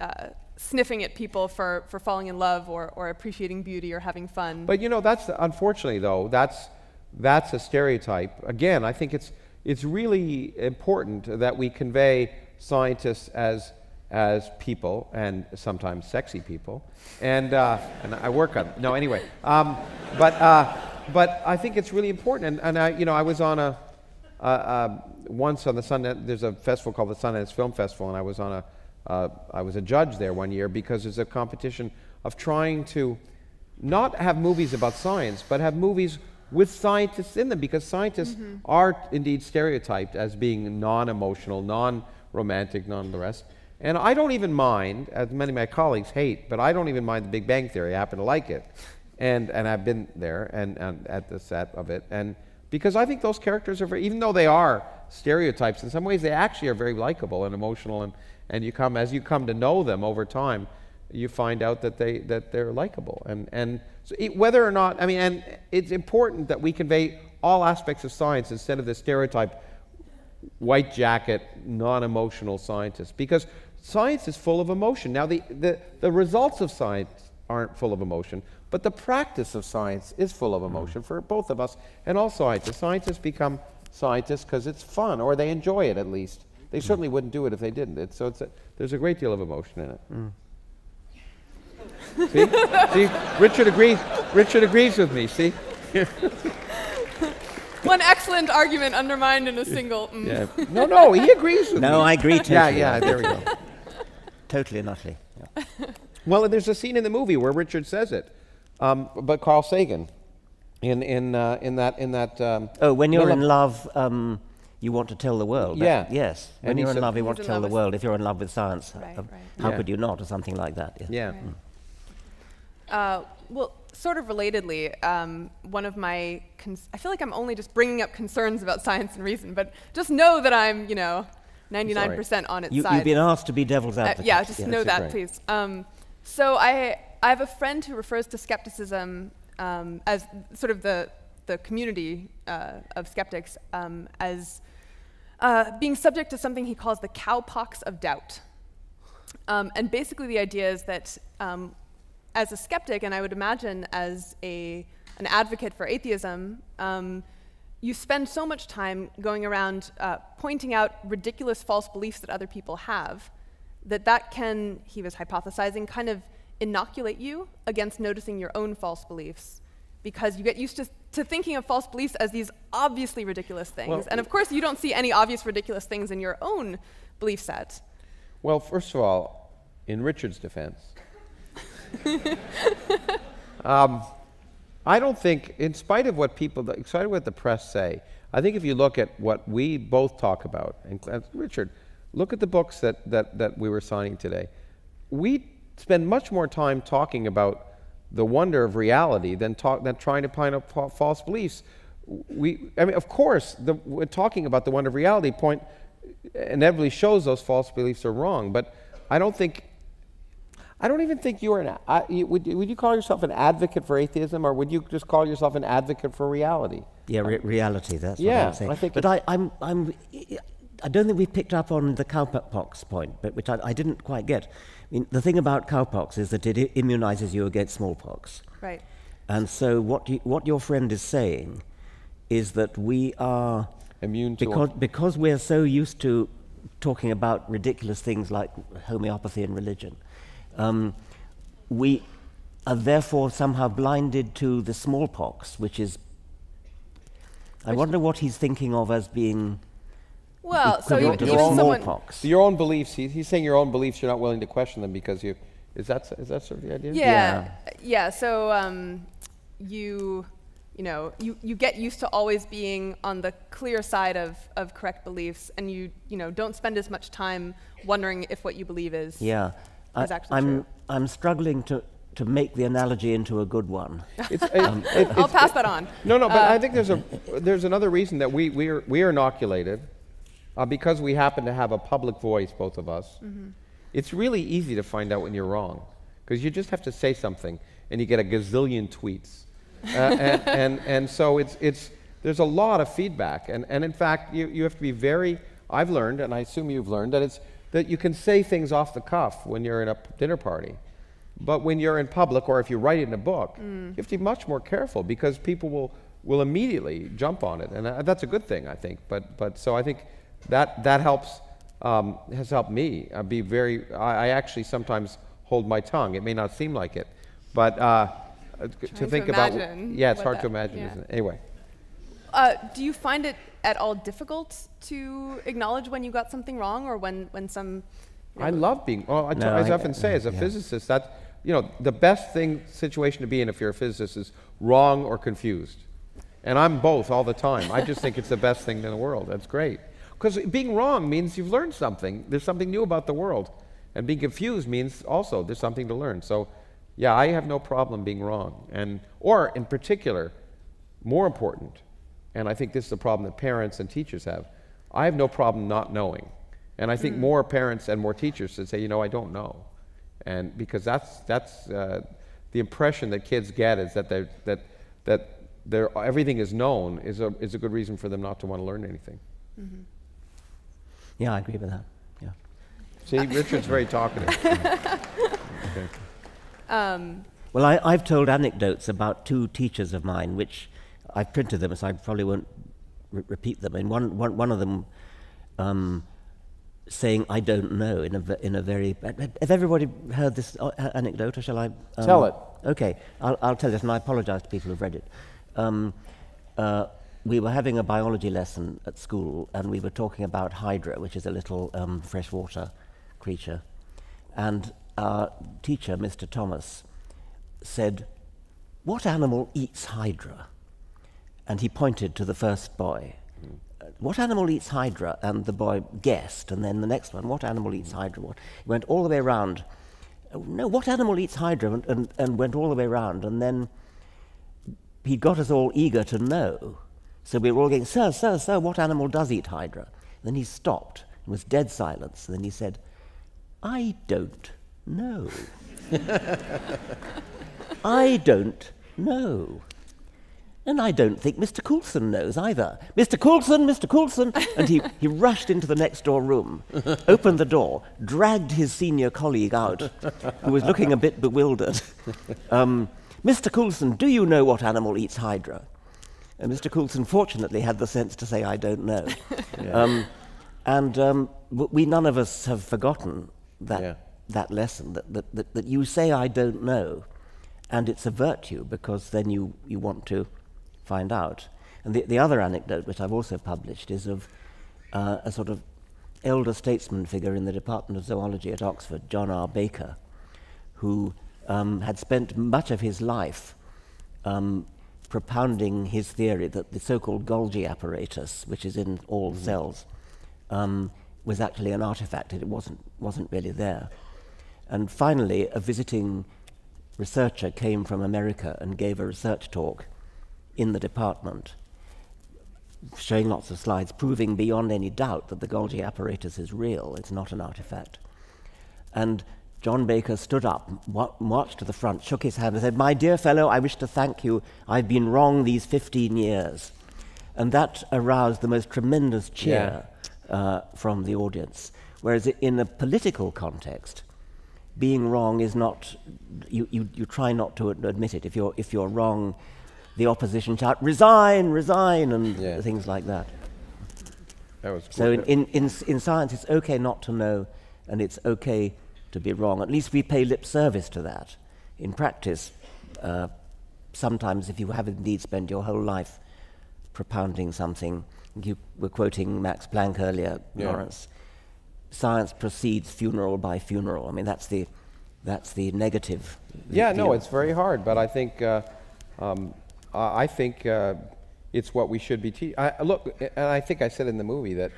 uh, sniffing at people for, for falling in love or, or appreciating beauty or having fun. But you know, that's unfortunately though, that's that's a stereotype. Again, I think it's it's really important that we convey scientists as as people and sometimes sexy people, and uh, and I work on no anyway. Um, but uh, but I think it's really important, and, and I you know I was on a uh, once on the Sundance. There's a festival called the Sundance Film Festival, and I was on a uh, I was a judge there one year because there's a competition of trying to not have movies about science, but have movies with scientists in them because scientists mm-hmm. are indeed stereotyped as being non emotional, non romantic, non the rest. And I don't even mind, as many of my colleagues hate, but I don't even mind the Big Bang Theory. I happen to like it. And, and I've been there and, and at the set of it. And because I think those characters are very, even though they are stereotypes, in some ways they actually are very likable and emotional and, and you come as you come to know them over time you find out that they that they're likable. And and so it, whether or not i mean and it's important that we convey all aspects of science instead of the stereotype white jacket non-emotional scientist because science is full of emotion. Now the, the the results of science aren't full of emotion but the practice of science is full of emotion for both of us and all scientists. Scientists become scientists because it's fun or they enjoy it at least they certainly wouldn't do it if they didn't. It's, so it's a, there's a great deal of emotion in it. Mm. see? see? Richard agrees. Richard agrees with me. See? One excellent argument undermined in a single. Mm. Yeah. No, no, he agrees with no, me. No, I agree totally. Yeah, yeah, there we go. totally and utterly. Yeah. Well, there's a scene in the movie where Richard says it, um, but Carl Sagan, in in uh, in that in that. Um, oh, when you're in love. Um, you want to tell the world. Yeah. That, yes. When and you're in love, you want to tell the world. If you're in love with science, right, um, right. how yeah. could you not, or something like that? Yeah. yeah. Right. Mm. Uh, well, sort of relatedly, um, one of my, I feel like I'm only just bringing up concerns about science and reason, but just know that I'm, you know, 99% on its you, side. You've been asked to be devil's advocate. Uh, yeah, just yes, know that, please. Um, so I, I have a friend who refers to skepticism um, as sort of the, the community uh, of skeptics um, as uh, being subject to something he calls the cowpox of doubt. Um, and basically, the idea is that um, as a skeptic, and I would imagine as a, an advocate for atheism, um, you spend so much time going around uh, pointing out ridiculous false beliefs that other people have that that can, he was hypothesizing, kind of inoculate you against noticing your own false beliefs because you get used to, to thinking of false beliefs as these obviously ridiculous things. Well, and of course, you don't see any obvious ridiculous things in your own belief set. Well, first of all, in Richard's defense, um, I don't think, in spite of what people, in spite of what the press say, I think if you look at what we both talk about, and Richard, look at the books that, that, that we were signing today. We spend much more time talking about the wonder of reality than, talk, than trying to find up false beliefs. We, I mean, of course, the, talking about the wonder of reality point inevitably shows those false beliefs are wrong. But I don't think, I don't even think you are an, I, would, would you call yourself an advocate for atheism or would you just call yourself an advocate for reality? Yeah, re- reality, that's yeah, what I'm saying. I think but I, I'm, I'm, I don't think we picked up on the cowpox point, but which I, I didn't quite get. I mean, the thing about cowpox is that it immunizes you against smallpox. Right. And so, what, you, what your friend is saying is that we are immune to because, because we're so used to talking about ridiculous things like homeopathy and religion. Um, we are therefore somehow blinded to the smallpox, which is. I wonder what he's thinking of as being. Well, so you, even smallpox. Your own beliefs. He, he's saying your own beliefs. You're not willing to question them because you. Is that is that sort of the idea? Yeah, yeah. yeah so um, you you know, you, you get used to always being on the clear side of, of correct beliefs, and you, you know, don't spend as much time wondering if what you believe is, yeah. is I, actually I'm, true. I'm struggling to, to make the analogy into a good one. It, um, it, I'll pass that on. No, no, but uh, I think there's, a, there's another reason that we, we, are, we are inoculated uh, because we happen to have a public voice, both of us. Mm-hmm. It's really easy to find out when you're wrong because you just have to say something and you get a gazillion tweets uh, and, and, and so it's, it's, there's a lot of feedback. And, and in fact, you, you have to be very, I've learned, and I assume you've learned, that, it's, that you can say things off the cuff when you're in a dinner party. But when you're in public or if you write it in a book, mm. you have to be much more careful because people will, will immediately jump on it. And uh, that's a good thing, I think. But, but so I think that, that helps, um, has helped me uh, be very, I, I, actually sometimes hold my tongue. It may not seem like it. But uh, uh, to think to about. Yeah, it's hard that, to imagine, yeah. isn't it? Anyway. Uh, do you find it at all difficult to acknowledge when you got something wrong or when, when some. You know I love being, well, I, no, I often say, as a yeah. physicist, that, you know, the best thing, situation to be in if you're a physicist is wrong or confused. And I'm both all the time. I just think it's the best thing in the world. That's great. Because being wrong means you've learned something. There's something new about the world. And being confused means also there's something to learn. So yeah, I have no problem being wrong. And, or in particular, more important, and I think this is a problem that parents and teachers have, I have no problem not knowing. And I think mm. more parents and more teachers should say, you know, I don't know. And because that's, that's uh, the impression that kids get is that, they're, that, that everything is known is a, is a good reason for them not to want to learn anything. Mm-hmm. Yeah, I agree with that. Yeah. See, Richard's very talkative. okay. Um, well, I, have told anecdotes about two teachers of mine, which I've printed them, so I probably won't re- repeat them. And one, one, one of them um, saying, I don't know, in a, in a very. Have everybody heard this uh, anecdote, or shall I? Um, tell it. Okay, I'll, I'll, tell this, and I apologize to people who've read it. Um, uh, we were having a biology lesson at school, and we were talking about Hydra, which is a little um, freshwater creature. And our teacher, Mr. Thomas, said, What animal eats Hydra? And he pointed to the first boy. Mm. What animal eats Hydra? And the boy guessed. And then the next one, What animal eats Hydra? What? He went all the way around. Oh, no, what animal eats Hydra? And, and, and went all the way around. And then he got us all eager to know. So we were all going, Sir, sir, sir, what animal does eat Hydra? And then he stopped. and was dead silence. And then he said, I don't know. I don't know. And I don't think Mr. Coulson knows either. Mr. Coulson, Mr. Coulson! And he, he rushed into the next door room, opened the door, dragged his senior colleague out, who was looking a bit bewildered. Um, Mr. Coulson, do you know what animal eats Hydra? And Mr. Coulson fortunately had the sense to say, I don't know. Yeah. Um, and um, we none of us have forgotten that yeah that lesson that, that, that, that, you say, I don't know, and it's a virtue because then you, you want to find out. And the, the other anecdote, which I've also published, is of uh, a sort of elder statesman figure in the Department of Zoology at Oxford, John R. Baker, who um, had spent much of his life um, propounding his theory that the so called Golgi apparatus, which is in all mm-hmm. cells, um, was actually an artifact, it wasn't, wasn't really there. And finally, a visiting researcher came from America and gave a research talk in the department, showing lots of slides, proving beyond any doubt that the Golgi apparatus is real, it's not an artifact. And John Baker stood up, marched to the front, shook his hand, and said, My dear fellow, I wish to thank you. I've been wrong these 15 years. And that aroused the most tremendous cheer yeah. uh, from the audience. Whereas in a political context, being wrong is not, you, you, you try not to admit it. If you're, if you're wrong, the opposition shout, resign, resign, and yeah. things like that. that was so in, in, in, in science, it's okay not to know, and it's okay to be wrong. At least we pay lip service to that. In practice, uh, sometimes if you have indeed spent your whole life propounding something, you were quoting Max Planck earlier, yeah. Lawrence, science proceeds funeral by funeral. I mean, that's the, that's the negative. Yeah, no, it's very hard, but I think, uh, um, I think uh, it's what we should be teaching. Look, and I think I said in the movie that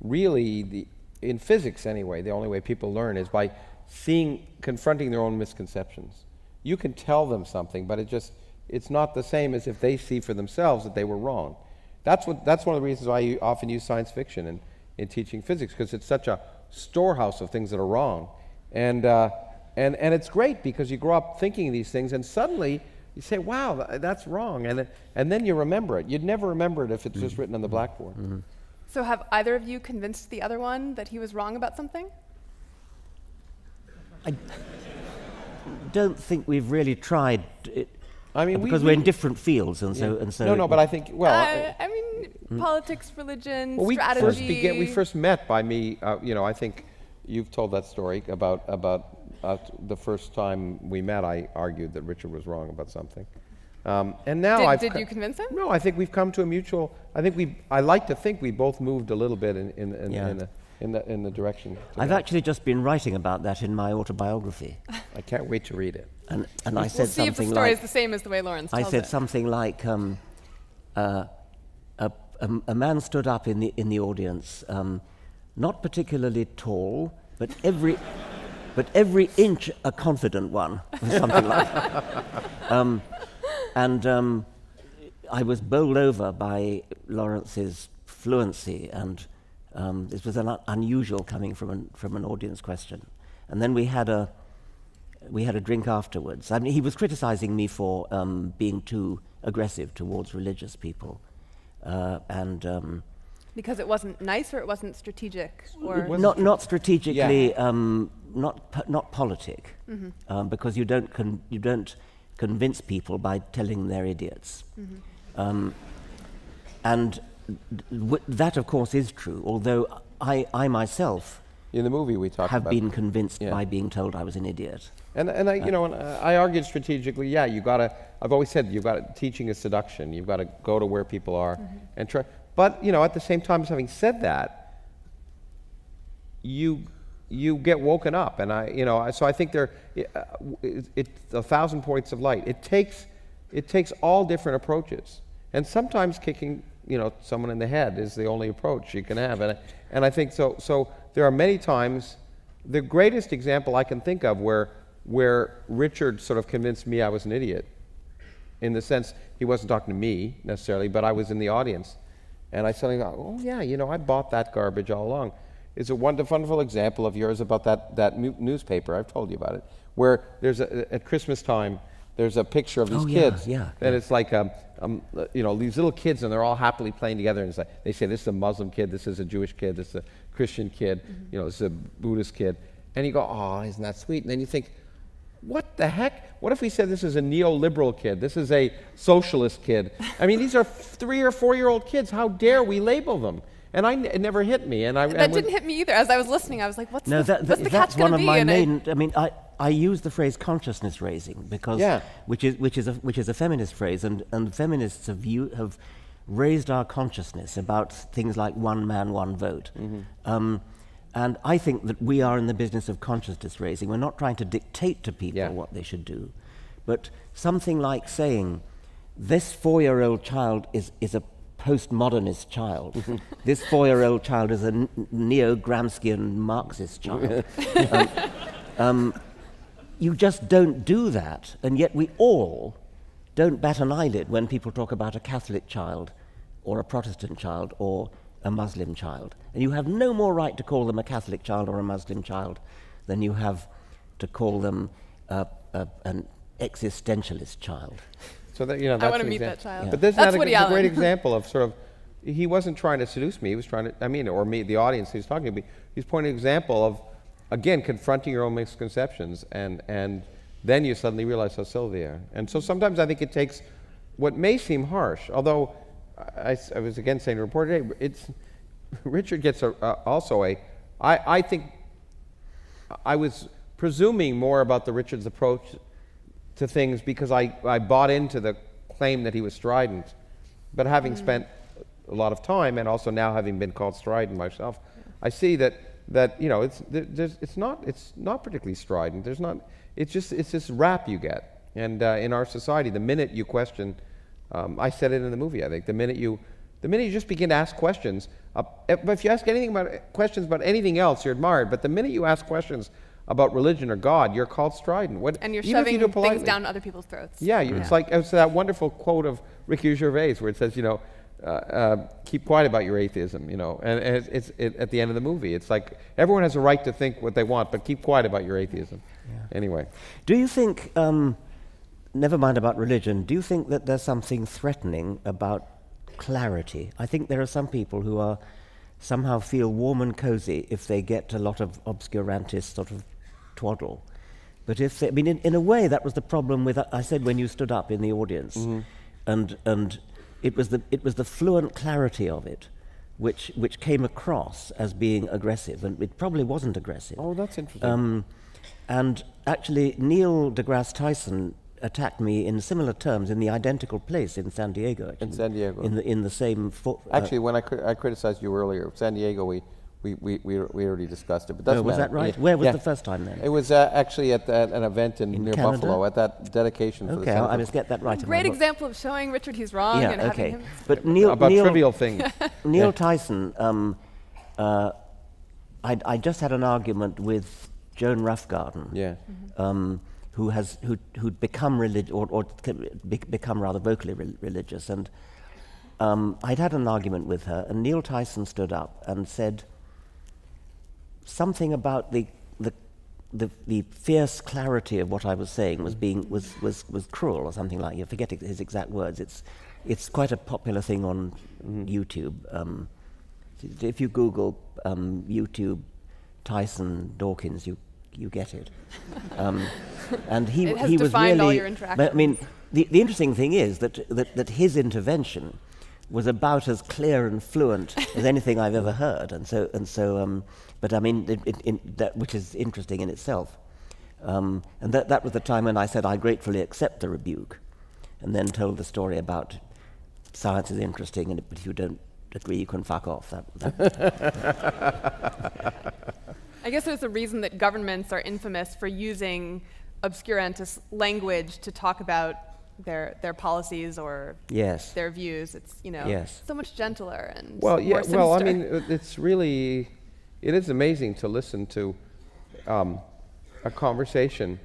really, the, in physics anyway, the only way people learn is by seeing, confronting their own misconceptions. You can tell them something, but it just, it's not the same as if they see for themselves that they were wrong. That's, what, that's one of the reasons why I often use science fiction in, in teaching physics, because it's such a storehouse of things that are wrong. And, uh, and, and it's great because you grow up thinking these things, and suddenly you say, wow, that's wrong. And, and then you remember it. You'd never remember it if it's just written on the blackboard. Mm-hmm. So, have either of you convinced the other one that he was wrong about something? I don't think we've really tried it. I mean, because we, are in different fields, and yeah. so and so. No, no, but I think well. Uh, I mean, mm. politics, religion, well, strategy. We first, began, we first met by me. Uh, you know, I think you've told that story about about uh, the first time we met. I argued that Richard was wrong about something. Um, and now did, I've did you convince him? No, I think we've come to a mutual. I think we. I like to think we both moved a little bit in in, in, yeah. in a, in the, in the direction. I've actually just been writing about that in my autobiography. I can't wait to read it. And, and I said we'll see something if the story like, is the same as the way Lawrence I said it. something like, um, uh, a, a, a, man stood up in the, in the audience, um, not particularly tall, but every, but every inch a confident one, or something like that. Um, and um, I was bowled over by Lawrence's fluency and um, this was un- unusual coming from an, from an audience question. And then we had a, we had a drink afterwards. I mean, he was criticizing me for um, being too aggressive towards religious people. Uh, and um, because it wasn't nice or it wasn't strategic or not not strategically yeah. um, not not politic mm-hmm. um, because you don't con- you don't convince people by telling they're idiots mm-hmm. um, and that, of course, is true, although I, I myself in the movie we talked have about been convinced yeah. by being told I was an idiot. And, and I, you know, and I argued strategically, yeah, you got to, I've always said, you've got to, teaching is seduction. You've got to go to where people are mm-hmm. and try. But, you know, at the same time as having said that, you, you get woken up. And I, you know, so I think there, it, uh, it's a thousand points of light. It takes, it takes all different approaches. And sometimes kicking you know, someone in the head is the only approach you can have. And, and I think so, so there are many times, the greatest example I can think of where, where Richard sort of convinced me I was an idiot, in the sense he wasn't talking to me necessarily, but I was in the audience. And I suddenly thought, oh, yeah, you know, I bought that garbage all along. It's a wonderful example of yours about that, that newspaper. I've told you about it, where there's a, at Christmas time, there's a picture of these oh, kids. Yeah, yeah, and it's like, um, um, you know, these little kids, and they're all happily playing together. And like, they say, this is a Muslim kid, this is a Jewish kid, this is a Christian kid, mm-hmm. you know, this is a Buddhist kid. And you go, oh, isn't that sweet? And then you think, what the heck? What if we said this is a neoliberal kid? This is a socialist kid. I mean, these are three or four year old kids. How dare we label them? And I, it never hit me. And I that didn't hit me either. As I was listening, I was like, "What's no, the, that, what's the that's catch one of be? my main. I, I mean, I, I use the phrase consciousness raising because yeah. which is which is a which is a feminist phrase, and and feminists have you have raised our consciousness about things like one man, one vote. Mm-hmm. Um, and I think that we are in the business of consciousness raising. We're not trying to dictate to people yeah. what they should do, but something like saying, "This four-year-old child is is a postmodernist child. This four-year-old child is a neo-Gramscian Marxist child." um, um, you just don't do that. And yet we all don't bat an eyelid when people talk about a Catholic child or a Protestant child or a Muslim child. And you have no more right to call them a Catholic child or a Muslim child than you have to call them uh, uh, an existentialist child. So that you know, I want to meet that child. Yeah. But this is a, a great example of sort of. He wasn't trying to seduce me. He was trying to. I mean, or me, the audience. He was talking to me. He's pointing an example of again, confronting your own misconceptions, and, and then you suddenly realize how silly they are. And so sometimes I think it takes what may seem harsh, although I, I was again saying to a reporter today, it's, Richard gets a, uh, also a, I, I think I was presuming more about the Richard's approach to things because I, I bought into the claim that he was strident. But having mm. spent a lot of time and also now having been called strident myself, yeah. I see that, that you know, it's, it's, not, it's not particularly strident. There's not, it's just it's this rap you get. And uh, in our society, the minute you question, um, I said it in the movie, I think, the minute you, the minute you just begin to ask questions, uh, if, if you ask anything about questions about anything else, you're admired. But the minute you ask questions about religion or God, you're called strident. What, and you're shoving you things down other people's throats. Yeah, yeah, it's like it's that wonderful quote of Ricky Gervais where it says, you know, uh, uh, keep quiet about your atheism, you know. And, and it's, it's it, at the end of the movie. It's like everyone has a right to think what they want, but keep quiet about your atheism. Yeah. Anyway. Do you think, um, never mind about religion, do you think that there's something threatening about clarity? I think there are some people who are somehow feel warm and cozy if they get a lot of obscurantist sort of twaddle. But if they, I mean, in, in a way, that was the problem with, I said when you stood up in the audience, mm-hmm. and, and it, was the, it was the fluent clarity of it which, which came across as being aggressive, and it probably wasn't aggressive. Oh, that's interesting. Um, and actually, Neil deGrasse Tyson attacked me in similar terms in the identical place in San Diego. Actually, in San Diego. In the, in the same. Fo- uh, actually, when I, cri- I criticized you earlier, San Diego, we we, we, we, we already discussed it. But that's no, was that right? Yeah. Where was yeah. the first time then? It was uh, actually at, at, an event in, in near Canada? Buffalo at that dedication. Okay, for the Okay I must get that right. Great example of showing Richard he's wrong. Yeah, and okay. Having him but Neil, about Neil, trivial things. Neil Tyson. Um, uh, I, I just had an argument with Joan Roughgarden. Yeah. Mm-hmm. Um, who has who who'd become relig- or, or be- become rather vocally re- religious, and um, I'd had an argument with her, and Neil Tyson stood up and said something about the the the, the fierce clarity of what I was saying was being was, was, was cruel or something like. You forget his exact words. It's it's quite a popular thing on YouTube. Um, if you Google um, YouTube Tyson Dawkins, you you get it. Um, and he, he was really. I mean, the, the interesting thing is that, that, that his intervention was about as clear and fluent as anything I've ever heard. And so, and so um, but I mean, it, it, that, which is interesting in itself. Um, and that, that was the time when I said I gratefully accept the rebuke, and then told the story about science is interesting, and but if you don't agree, you can fuck off. That, that I guess there's a reason that governments are infamous for using obscurantist language to talk about their their policies or yes. their views. It's you know yes. so much gentler and well yeah well I mean it's really it is amazing to listen to um, a conversation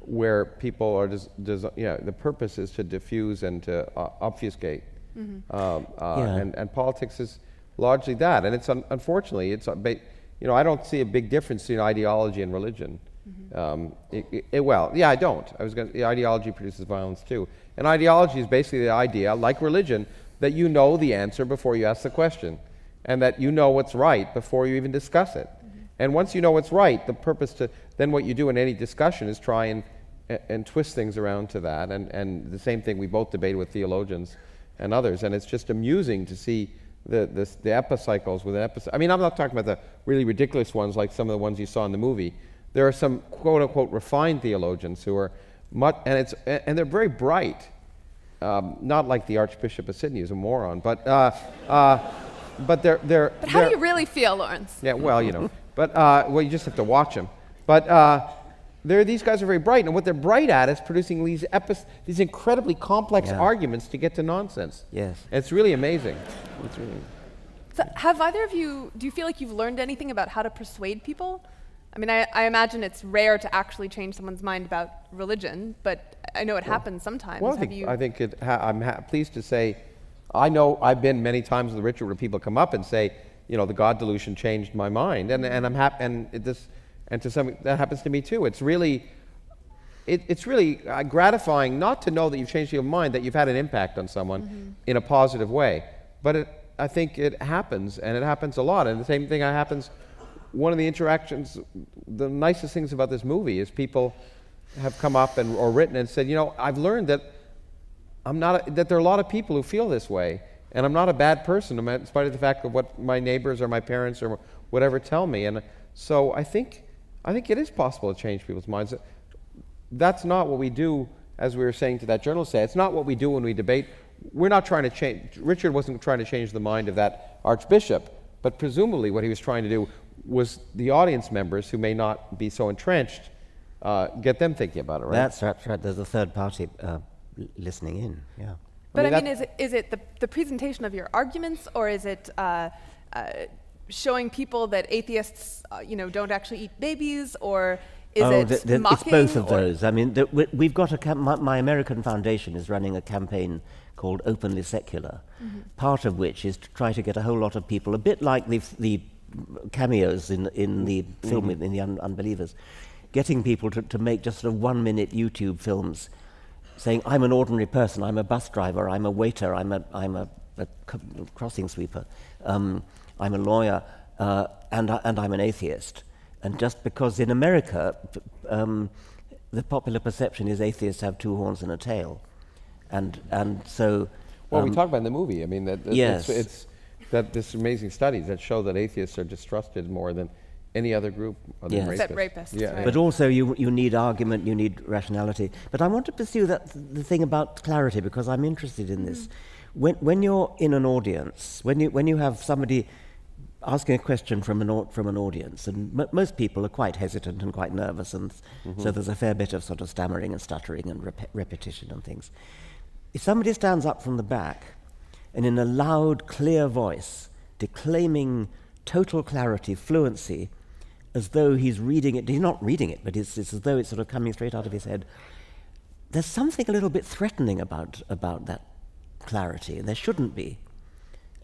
where people are just des- yeah the purpose is to diffuse and to uh, obfuscate mm-hmm. um, uh, yeah. and and politics is largely that and it's un- unfortunately it's ba- you know, I don't see a big difference between ideology and religion. Mm-hmm. Um, it, it, well, yeah, I don't. I was going. The ideology produces violence too, and ideology is basically the idea, like religion, that you know the answer before you ask the question, and that you know what's right before you even discuss it. Mm-hmm. And once you know what's right, the purpose to then what you do in any discussion is try and and, and twist things around to that. And and the same thing we both debate with theologians and others, and it's just amusing to see the, the, the epicycles with an episode. I mean, I'm not talking about the really ridiculous ones like some of the ones you saw in the movie. There are some quote unquote refined theologians who are much, and, it's, and they're very bright. Um, not like the Archbishop of Sydney, who's a moron, but, uh, uh, but they're, they're. But how they're, do you really feel, Lawrence? Yeah, well, you know. but, uh, well, you just have to watch them. But uh, these guys are very bright, and what they're bright at is producing these, epi- these incredibly complex yeah. arguments to get to nonsense. Yes. It's really amazing. It's really so have either of you, do you feel like you've learned anything about how to persuade people? I mean, I, I imagine it's rare to actually change someone's mind about religion, but I know it well, happens sometimes. Well, I think, I think it ha- I'm ha- pleased to say, I know I've been many times in the ritual where people come up and say, you know, the God delusion changed my mind, and, and I'm happy, and it, this, and to some that happens to me too. It's really, it, it's really uh, gratifying not to know that you've changed your mind, that you've had an impact on someone mm-hmm. in a positive way. But it, I think it happens, and it happens a lot. And the same thing happens one of the interactions, the nicest things about this movie is people have come up and, or written and said, you know, I've learned that I'm not a, that there are a lot of people who feel this way, and I'm not a bad person, in spite of the fact of what my neighbors or my parents or whatever tell me. And so I think I think it is possible to change people's minds. That's not what we do, as we were saying to that journalist. It's not what we do when we debate. We're not trying to change. Richard wasn't trying to change the mind of that archbishop, but presumably what he was trying to do was the audience members who may not be so entrenched, uh, get them thinking about it. Right? That's right. right. There's a third party. Uh, listening in. Yeah. But I mean, I mean is it, is it the, the presentation of your arguments, or is it uh, uh, showing people that atheists, uh, you know, don't actually eat babies, or is oh, it the, the, mocking? It's both of those. I mean, the, we, have got a cam- my, my, American Foundation is running a campaign called Openly Secular, mm-hmm. part of which is to try to get a whole lot of people, a bit like the, the cameos in in the mm-hmm. film in the un- Unbelievers, getting people to, to make just sort of one minute YouTube films saying, I'm an ordinary person, I'm a bus driver, I'm a waiter, I'm a, I'm a, a crossing sweeper, um, I'm a lawyer, uh, and, I, and I'm an atheist. And just because in America, um, the popular perception is atheists have two horns and a tail. And, and so. Well, um, we talk about in the movie. I mean, that, yes. it's, it's that this amazing studies that show that atheists are distrusted more than any other group other yes. Except rapists. Yeah, right. But also you, you need argument, you need rationality. But I want to pursue that the thing about clarity because I'm interested in mm. this. When, when you're in an audience, when you, when you have somebody asking a question from an, from an audience, and m- most people are quite hesitant and quite nervous, and mm-hmm. so there's a fair bit of sort of stammering and stuttering and rep- repetition and things. If somebody stands up from the back and in a loud, clear voice, declaiming total clarity, fluency, as though he's reading it. He's not reading it, but it's, it's as though it's sort of coming straight out of his head. There's something a little bit threatening about, about that clarity, and there shouldn't be.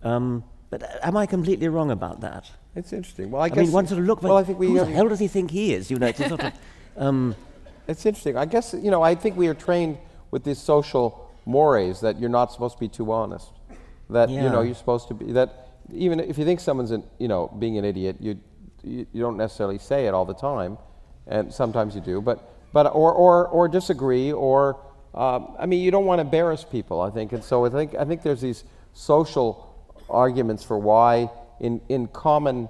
Um, but am I completely wrong about that? It's interesting. Well, I, I guess mean, one sort of look. Well, I think we. Who the hell does he think he is? You know, it's sort of. Um, it's interesting. I guess you know. I think we are trained with these social mores that you're not supposed to be too honest. That yeah. you know you're supposed to be. That even if you think someone's an, you know being an idiot, you you, you don't necessarily say it all the time, and sometimes you do, but, but or, or, or disagree, or um, I mean, you don't want to embarrass people, I think, and so I think, I think there's these social arguments for why in, in common,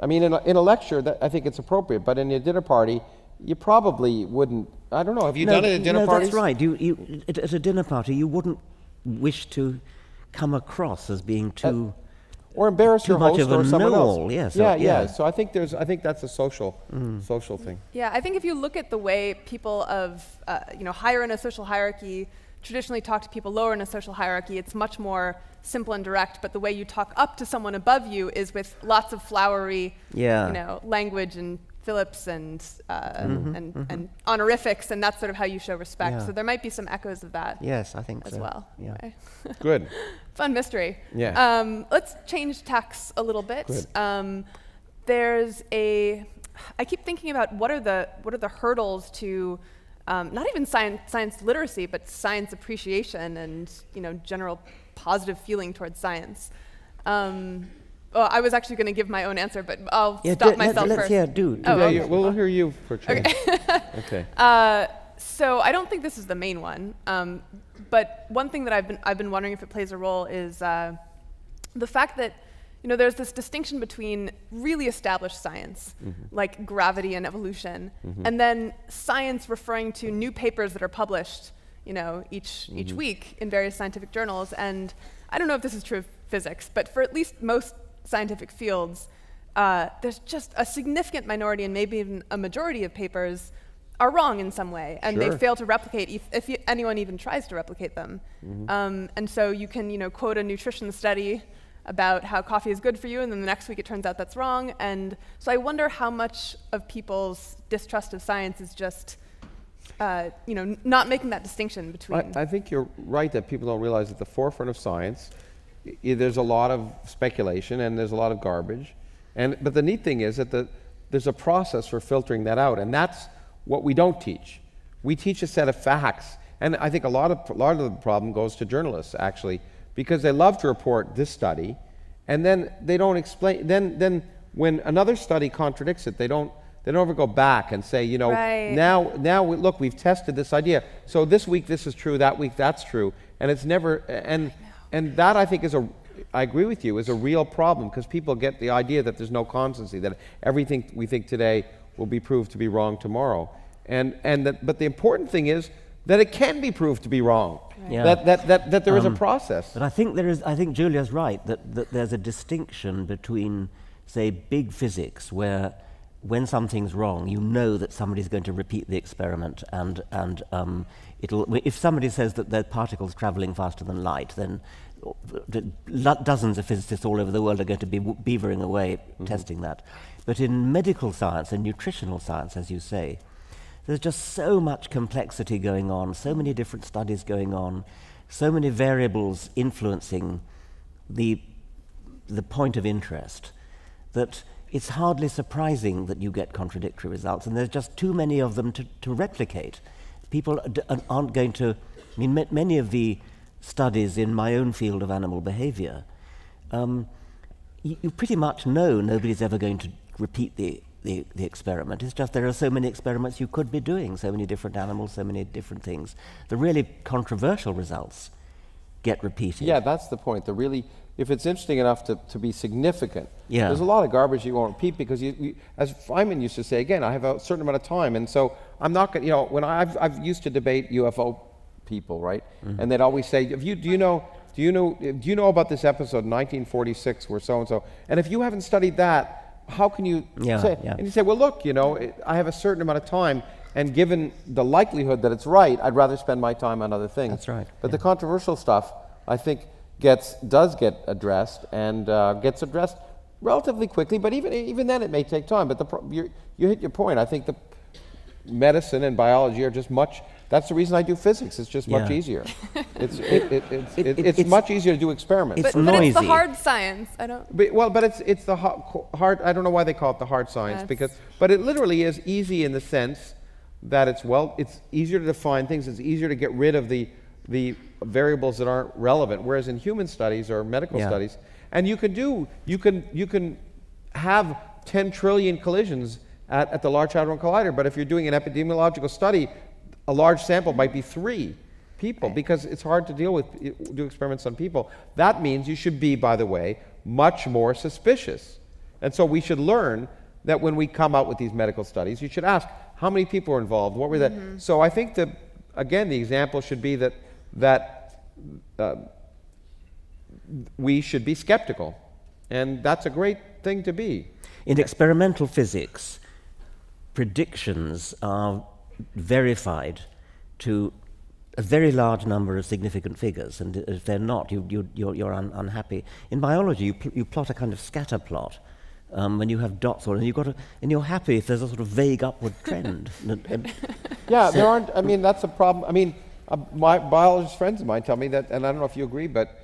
I mean, in a, in a lecture, that, I think it's appropriate, but in a dinner party, you probably wouldn't. I don't know. Have you no, done it at dinner no, parties? that's right. You, you, at, at, a dinner party, you wouldn't wish to come across as being too or embarrass Too your host or someone else. Yeah, so, yeah, yeah, So I think there's, I think that's a social, mm. social thing. Yeah, I think if you look at the way people of, uh, you know, higher in a social hierarchy traditionally talk to people lower in a social hierarchy, it's much more simple and direct. But the way you talk up to someone above you is with lots of flowery, yeah. you know, language and Phillips and uh, mm-hmm, and, mm-hmm. and honorifics, and that's sort of how you show respect. Yeah. So there might be some echoes of that. Yes, I think as so. well. Yeah. Okay. Good. Fun mystery. Yeah. Um, let's change tacks a little bit. Um, there's a. I keep thinking about what are the what are the hurdles to um, not even science, science literacy, but science appreciation and you know general positive feeling towards science. Um, well, I was actually going to give my own answer, but I'll yeah, stop do, myself let's, first. Yeah, do. do oh, yeah, okay. we'll hear you for change. Okay. okay. Uh, so I don't think this is the main one, um, but one thing that I've been I've been wondering if it plays a role is uh, the fact that you know there's this distinction between really established science, mm-hmm. like gravity and evolution, mm-hmm. and then science referring to new papers that are published, you know, each mm-hmm. each week in various scientific journals. And I don't know if this is true of physics, but for at least most scientific fields, uh, there's just a significant minority and maybe even a majority of papers are wrong in some way, and sure. they fail to replicate if, if you, anyone even tries to replicate them. Mm-hmm. Um, and so you can, you know, quote a nutrition study about how coffee is good for you, and then the next week it turns out that's wrong. And so I wonder how much of people's distrust of science is just, uh, you know, not making that distinction between. I, I think you're right that people don't realize at the forefront of science there's a lot of speculation and there's a lot of garbage. And, but the neat thing is that the, there's a process for filtering that out, and that's what we don't teach. We teach a set of facts, and I think a lot of, a lot of the problem goes to journalists, actually, because they love to report this study, and then they don't explain, then, then when another study contradicts it, they don't they don't ever go back and say, you know, right. now, now we, look, we've tested this idea. So this week this is true, that week that's true, and it's never. And and that I think is a. I agree with you, is a real problem because people get the idea that there's no constancy, that everything we think today will be proved to be wrong tomorrow. And and that, but the important thing is that it can be proved to be wrong. Right. Yeah. That, that, that, that there um, is a um, process. But I think there is. I think Julia's right that, that there's a distinction between, say, big physics where when something's wrong, you know that somebody's going to repeat the experiment, and and um, it'll. If somebody says that there are particles traveling faster than light, then dozens of physicists all over the world are going to be beavering away mm-hmm. testing that. But in medical science and nutritional science, as you say, there's just so much complexity going on, so many different studies going on, so many variables influencing the the point of interest that it's hardly surprising that you get contradictory results, and there's just too many of them to, to replicate. People aren't going to, I mean, many of the studies in my own field of animal behavior, um, you, you, pretty much know nobody's ever going to repeat the, the, the, experiment. It's just there are so many experiments you could be doing, so many different animals, so many different things. The really controversial results get repeated. Yeah, that's the point. The really if it's interesting enough to, to be significant. Yeah. There's a lot of garbage you won't repeat because you, you, as Feynman used to say, again, I have a certain amount of time, and so I'm not going. to, You know, when I've I've used to debate UFO people, right, mm-hmm. and they'd always say, if you do you know do you know do you know about this episode 1946 where so and so, and if you haven't studied that, how can you yeah, say? Yeah. And you say, well, look, you know, it, I have a certain amount of time. And given the likelihood that it's right, I'd rather spend my time on other things. That's right. But yeah. the controversial stuff, I think, gets, does get addressed and uh, gets addressed relatively quickly, but even, even then it may take time. But the, you you hit your point. I think the medicine and biology are just much, that's the reason I do physics. It's just much yeah. easier. it's, it, it, it's, it, it's, it's, much easier to do experiments. It's but, noisy. but it's the hard science. I don't. But, well, but it's, it's the hard, I don't know why they call it the hard science, because, but it literally is easy in the sense that it's well, it's easier to define things. It's easier to get rid of the the variables that aren't relevant. Whereas in human studies or medical yeah. studies, and you can do, you can, you can have 10 trillion collisions at, at the Large Hadron Collider, but if you're doing an epidemiological study, a large sample might be three people because it's hard to deal with, do experiments on people. That means you should be, by the way, much more suspicious. And so we should learn that when we come out with these medical studies, you should ask how many people were involved, what were mm-hmm. that? So I think that, again, the example should be that that uh, we should be skeptical. And that's a great thing to be. In experimental physics, predictions are verified to a very large number of significant figures, and if they're not, you, you, you're, you're un unhappy. In biology, you, pl you plot a kind of scatter plot, um, and you have dots on, and you've got a, and you're happy if there's a sort of vague upward trend. yeah, so there aren't. I mean, that's a problem. I mean, uh, my biologist friends of mine tell me that, and I don't know if you agree, but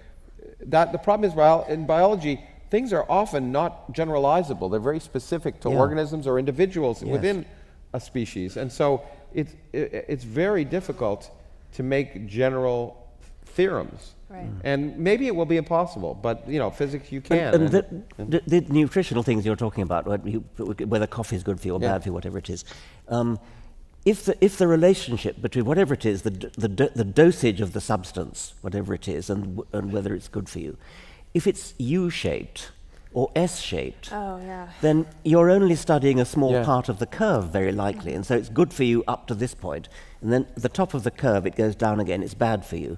that the problem is bio in biology, things are often not generalizable. They're very specific to yeah. organisms or individuals yes. within a species. And so it's, it, it's very difficult to make general theorems. Right. Mm. And maybe it will be impossible, but you know, physics you can. And, and, the, and the, the, nutritional things you're talking about, whether coffee is good for you or yeah. bad for you, whatever it is, um, if the, if the relationship between whatever it is, the, the, the dosage of the substance, whatever it is, and, and whether it's good for you, if it's U shaped or S shaped, oh, yeah. then you're only studying a small yeah. part of the curve, very likely. And so it's good for you up to this point. And then at the top of the curve, it goes down again, it's bad for you.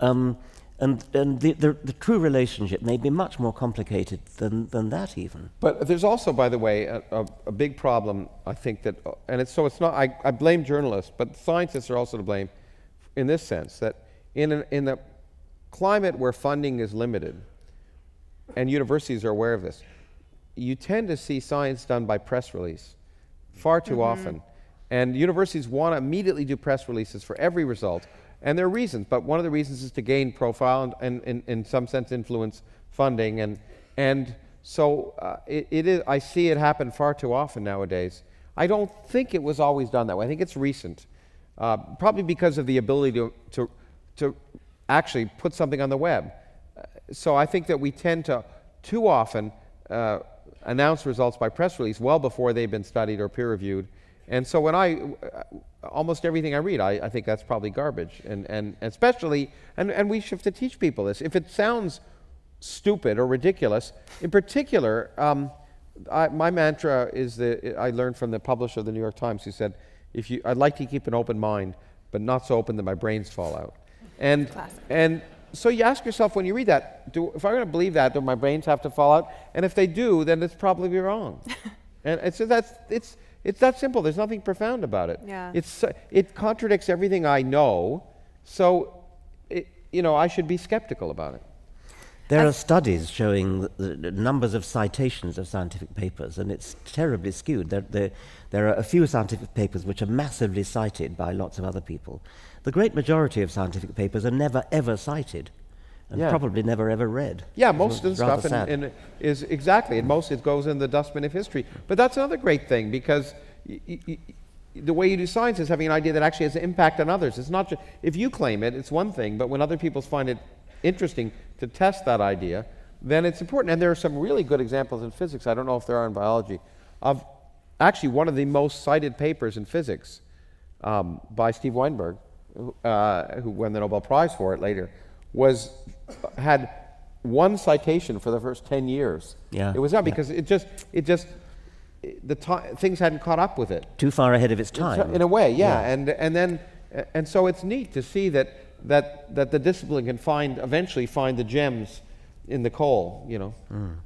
Um, and, and the, the, the, true relationship may be much more complicated than, than that, even. But there's also, by the way, a, a, a big problem, I think, that, and it's, so it's not, I, I blame journalists, but scientists are also to blame in this sense that in, an, in the climate where funding is limited, and universities are aware of this, you tend to see science done by press release far too mm-hmm. often. And universities want to immediately do press releases for every result and there are reasons, but one of the reasons is to gain profile and, and, and in some sense, influence funding. And, and so uh, it, it is, I see it happen far too often nowadays. I don't think it was always done that way. I think it's recent, uh, probably because of the ability to, to, to actually put something on the web. So I think that we tend to, too often, uh, announce results by press release well before they've been studied or peer reviewed. And so when I, uh, almost everything I read, I, I, think that's probably garbage. And, and especially, and, and we have to teach people this. If it sounds stupid or ridiculous, in particular, um, I, my mantra is that I learned from the publisher of the New York Times who said, if you, I'd like to keep an open mind, but not so open that my brains fall out. And, and so you ask yourself when you read that, do, if I'm going to believe that, do my brains have to fall out? And if they do, then it's probably wrong. and it's, that's, it's, it's that simple. There's nothing profound about it. Yeah. It's, it contradicts everything I know, so it, you know, I should be skeptical about it. There are studies showing the, the, numbers of citations of scientific papers, and it's terribly skewed. There, there, there, are a few scientific papers which are massively cited by lots of other people. The great majority of scientific papers are never ever cited, and yeah. probably never ever read. Yeah, most of the stuff in, in is exactly, and most it goes in the dustbin of history. But that's another great thing because. the way you do science is having an idea that actually has an impact on others. It's not just, if you claim it, it's one thing, but when other people find it interesting to test that idea, then it's important. And there are some really good examples in physics, I don't know if there are in biology, of actually one of the most cited papers in physics um, by Steve Weinberg, uh, who won the Nobel Prize for it later, was had one citation for the first 10 years. Yeah. It was not because it just, it just, the things hadn't caught up with it. Too far ahead of its time. In a way, yeah. yeah. And, and then, and so it's neat to see that that, that the discipline can find, eventually find the gems in the coal, you know. Mm.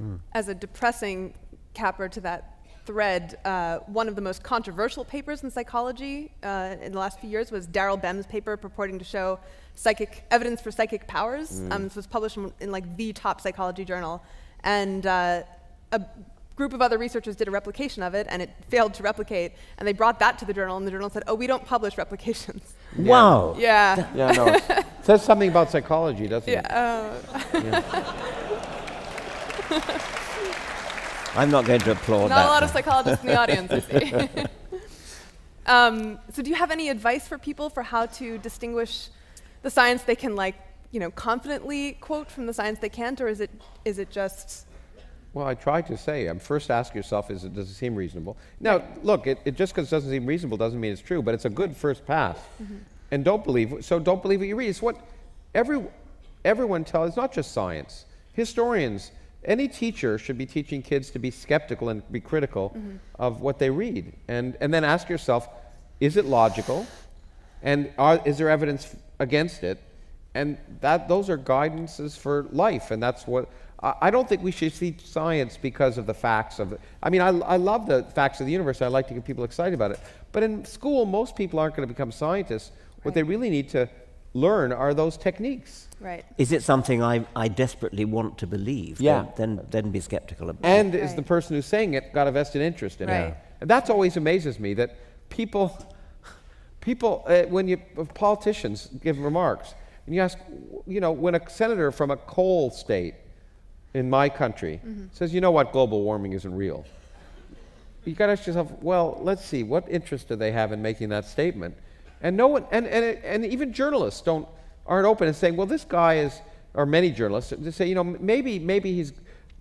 Mm. As a depressing capper to that thread, uh, one of the most controversial papers in psychology uh, in the last few years was Daryl Bem's paper purporting to show psychic evidence for psychic powers. Mm. Um, this was published in, in, like the top psychology journal, and uh, a group of other researchers did a replication of it, and it failed to replicate. And they brought that to the journal, and the journal said, "Oh, we don't publish replications." Wow. Yeah. Yeah. No. it says something about psychology, doesn't yeah, it? Uh, yeah. I'm not going to applaud not that. Not a lot of psychologists in the audience, I see. um, so, do you have any advice for people for how to distinguish the science they can, like, you know, confidently quote from the science they can't, or is it is it just well, I tried to say, um, first ask yourself, is it, does it seem reasonable? Now, look, it, it just because it doesn't seem reasonable doesn't mean it's true, but it's a good first pass. Mm-hmm. And don't believe, so don't believe what you read. It's what every, everyone tells, it's not just science. Historians, any teacher should be teaching kids to be skeptical and be critical mm-hmm. of what they read. And, and then ask yourself, is it logical? And are, is there evidence against it? And that, those are guidances for life, and that's what I don't think we should teach science because of the facts of it. I mean, I, I love the facts of the universe. I like to get people excited about it. But in school, most people aren't going to become scientists. What right. they really need to learn are those techniques. Right. Is it something I, I desperately want to believe? Yeah. Then, then, then be skeptical about and it. And is the person who's saying it got a vested interest in right. it? And that's always amazes me that people, people uh, when you, politicians give remarks, and you ask, you know, when a senator from a coal state in my country mm-hmm. says, you know what, global warming isn't real. You got to ask yourself, well, let's see, what interest do they have in making that statement? And no one, and, and, and even journalists don't, aren't open and saying, well, this guy is, or many journalists, they say, you know, maybe, maybe he's,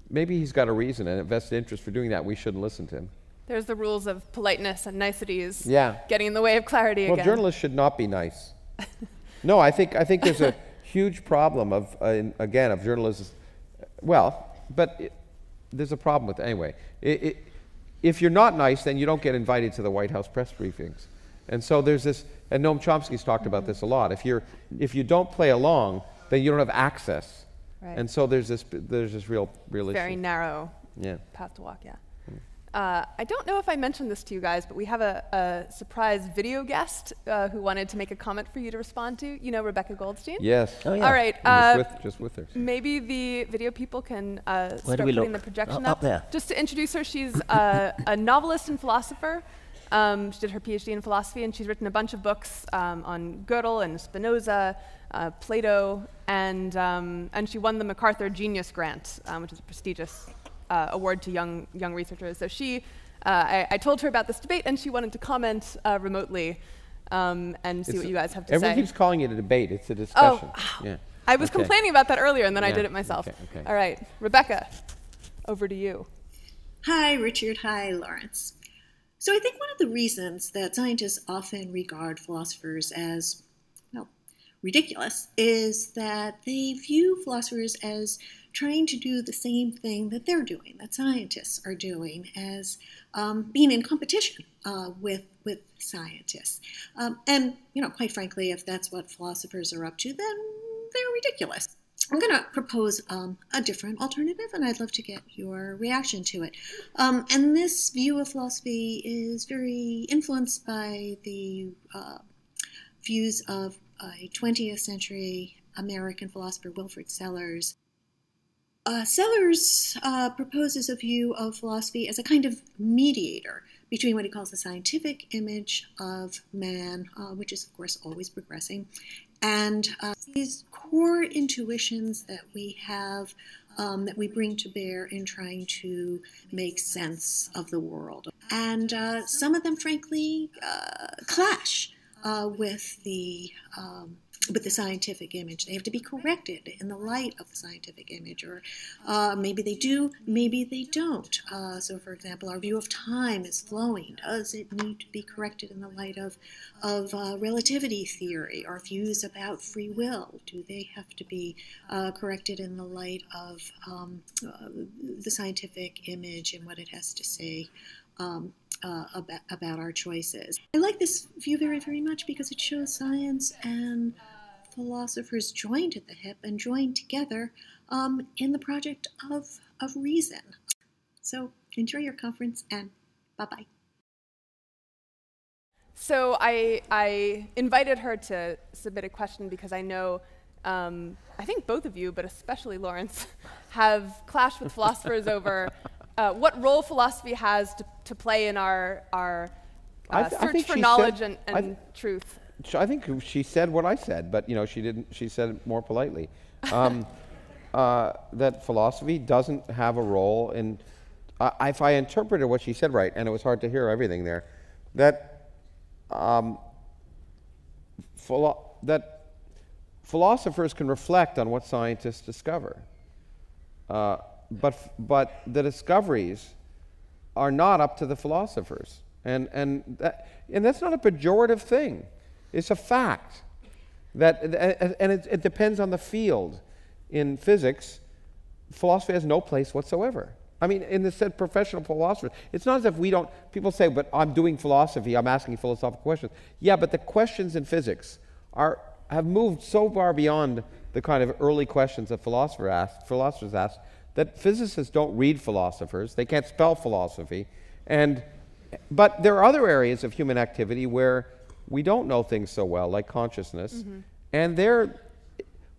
maybe he's got a reason and a vested interest for doing that. We shouldn't listen to him. There's the rules of politeness and niceties yeah. getting in the way of clarity well, again. Well, journalists should not be nice. no, I think, I think there's a huge problem of, uh, in, again, of journalists well, but it, there's a problem with it anyway. It, it, if you're not nice, then you don't get invited to the White House press briefings. And so there's this, and Noam Chomsky's talked about this a lot. If, you're, if you don't play along, then you don't have access. Right. And so there's this, there's this real, real Very issue. Very narrow yeah. path to walk, yeah. Uh, I don't know if I mentioned this to you guys, but we have a, a surprise video guest uh, who wanted to make a comment for you to respond to. You know Rebecca Goldstein? Yes. Oh, yeah. All right. Uh, just, with, just, with, her. Maybe the video people can uh, start putting look? the projection up. Up there. Just to introduce her, she's uh, a novelist and philosopher. Um, she did her PhD in philosophy, and she's written a bunch of books um, on Gödel and Spinoza, uh, Plato, and, um, and she won the MacArthur Genius Grant, um, which is a prestigious uh, award to young, young researchers. So she, uh, I, I, told her about this debate, and she wanted to comment uh, remotely um, and see it's what you guys have to everyone say. Everyone keeps calling it a debate. It's a discussion. Oh, yeah. I was okay. complaining about that earlier, and then yeah. I did it myself. Okay, okay. All right, Rebecca, over to you. Hi, Richard. Hi, Lawrence. So I think one of the reasons that scientists often regard philosophers as, well, ridiculous is that they view philosophers as trying to do the same thing that they're doing, that scientists are doing, as um, being in competition uh, with with scientists. Um, and you know, quite frankly, if that's what philosophers are up to, then they're ridiculous. I'm going to propose um, a different alternative, and I'd love to get your reaction to it. Um, and this view of philosophy is very influenced by the uh, views of a 20th century American philosopher, Wilfrid Sellars. Uh, Sellars uh, proposes a view of philosophy as a kind of mediator between what he calls the scientific image of man, uh, which is, of course, always progressing, and uh, these core intuitions that we have, um, that we bring to bear in trying to make sense of the world. And uh, some of them, frankly, uh, clash uh, with the um, with the scientific image. They have to be corrected in the light of the scientific image, or uh, maybe they do, maybe they don't. Uh, so, for example, our view of time is flowing. Does it need to be corrected in the light of, of uh, relativity theory? Our views about free will, do they have to be uh, corrected in the light of um, uh, the scientific image and what it has to say? Um, uh, about, about, our choices. I like this view very, very much because it shows science and philosophers joined at the hip and joined together um, in the project of, of reason. So enjoy your conference and bye bye. So I, I invited her to submit a question because I know, um, I think both of you, but especially Lawrence, have clashed with philosophers over uh, what role philosophy has to, to play in our, our uh, search for knowledge said, and, and truth. I think she said what I said, but you know she didn't. She said it more politely. Um, uh, that philosophy doesn't have a role in. Uh, if I interpreted what she said right, and it was hard to hear everything there, that um, philo- that philosophers can reflect on what scientists discover, uh, but but the discoveries are not up to the philosophers, and and that, and that's not a pejorative thing. It's a fact. That, and it, it depends on the field. In physics, philosophy has no place whatsoever. I mean, in the said professional philosophers, it's not as if we don't, people say, but I'm doing philosophy, I'm asking philosophical questions. Yeah, but the questions in physics are, have moved so far beyond the kind of early questions that philosopher asked, philosophers asked that physicists don't read philosophers, they can't spell philosophy. And, but there are other areas of human activity where we don't know things so well, like consciousness. Mm-hmm. And there,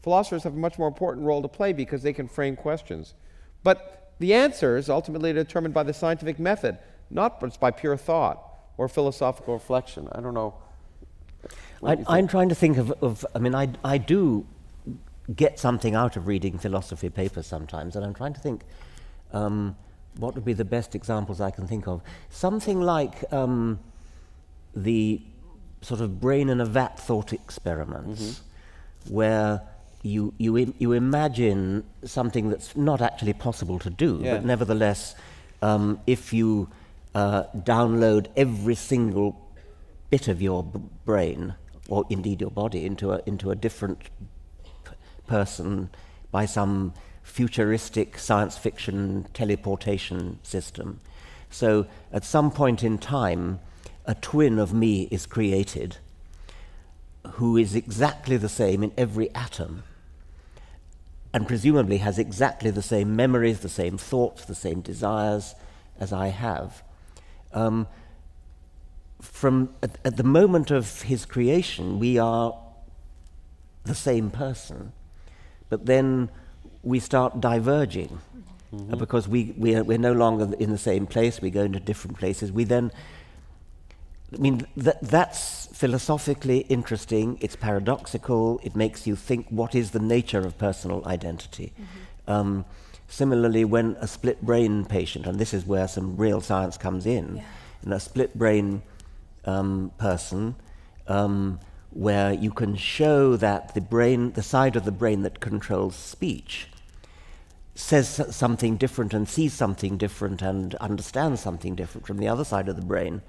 philosophers have a much more important role to play because they can frame questions. But the answers ultimately are determined by the scientific method, not by pure thought or philosophical reflection. I don't know. I, am trying to think of, of, I mean, I, I do get something out of reading philosophy papers sometimes, and I'm trying to think um, what would be the best examples I can think of. Something like um, the sort of brain in a vat thought experiments mm-hmm. where you, you, Im- you imagine something that's not actually possible to do, yeah. but nevertheless, um, if you uh, download every single bit of your b- brain, or indeed your body, into a, into a different p- person by some futuristic science fiction teleportation system. So at some point in time, a twin of me is created who is exactly the same in every atom and presumably has exactly the same memories, the same thoughts, the same desires as I have. Um, from at, at, the moment of his creation, we are the same person, but then we start diverging mm-hmm. uh, because we, we are, we're no longer in the same place, we go into different places. We then I mean, th- that's philosophically interesting, it's paradoxical, it makes you think what is the nature of personal identity. Mm-hmm. Um, similarly, when a split brain patient, and this is where some real science comes in, yeah. in a split brain um, person, um, where you can show that the brain, the side of the brain that controls speech, says something different and sees something different and understands something different from the other side of the brain,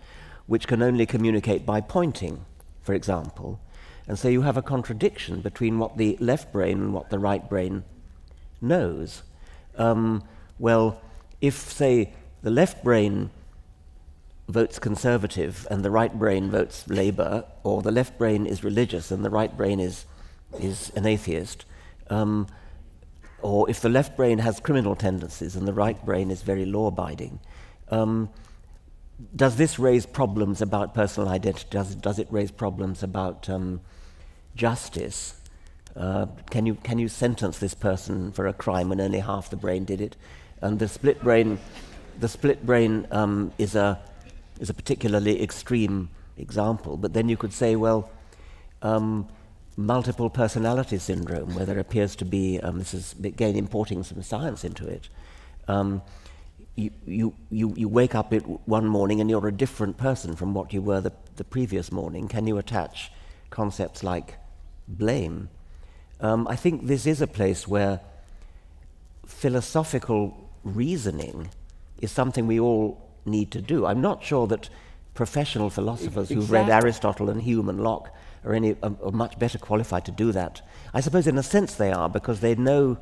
which can only communicate by pointing, for example. And so you have a contradiction between what the left brain and what the right brain knows. Um, well, if, say, the left brain votes conservative and the right brain votes Labour, or the left brain is religious and the right brain is, is an atheist, um, or if the left brain has criminal tendencies and the right brain is very law abiding, um, does this raise problems about personal identity? Does, does it raise problems about um, justice? Uh, can, you, can you sentence this person for a crime when only half the brain did it? And the split brain, the split brain um, is, a, is a particularly extreme example. But then you could say, well, um, multiple personality syndrome, where there appears to be, um, this is again importing some science into it. You, you, you, you wake up it one morning and you're a different person from what you were the, the previous morning. Can you attach concepts like blame? Um, I think this is a place where philosophical reasoning is something we all need to do. I'm not sure that professional philosophers exactly. who've read Aristotle and Hume and Locke are, any, are, are much better qualified to do that. I suppose, in a sense, they are because they know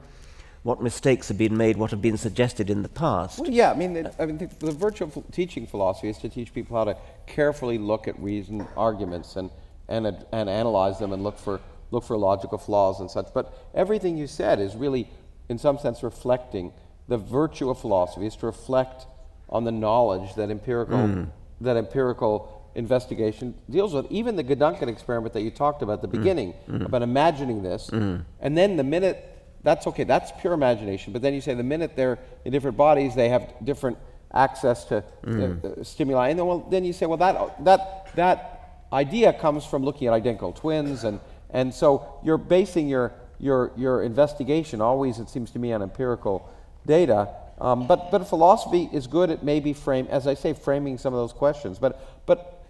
what mistakes have been made, what have been suggested in the past. Well, yeah, I mean, it, I mean, the, the virtue of teaching philosophy is to teach people how to carefully look at reason arguments and, and, and analyze them and look for, look for logical flaws and such. But everything you said is really, in some sense, reflecting the virtue of philosophy is to reflect on the knowledge that empirical, mm. that empirical investigation deals with. Even the Gedanken experiment that you talked about at the mm. beginning, mm. about imagining this, mm. and then the minute that's okay, that's pure imagination. But then you say the minute they're in different bodies, they have different access to uh, stimuli, and then, well, then you say, well, that that that idea comes from looking at identical twins, and and so you're basing your your your investigation always, it seems to me, on empirical data. Um, but but philosophy is good at maybe frame, as I say, framing some of those questions. But but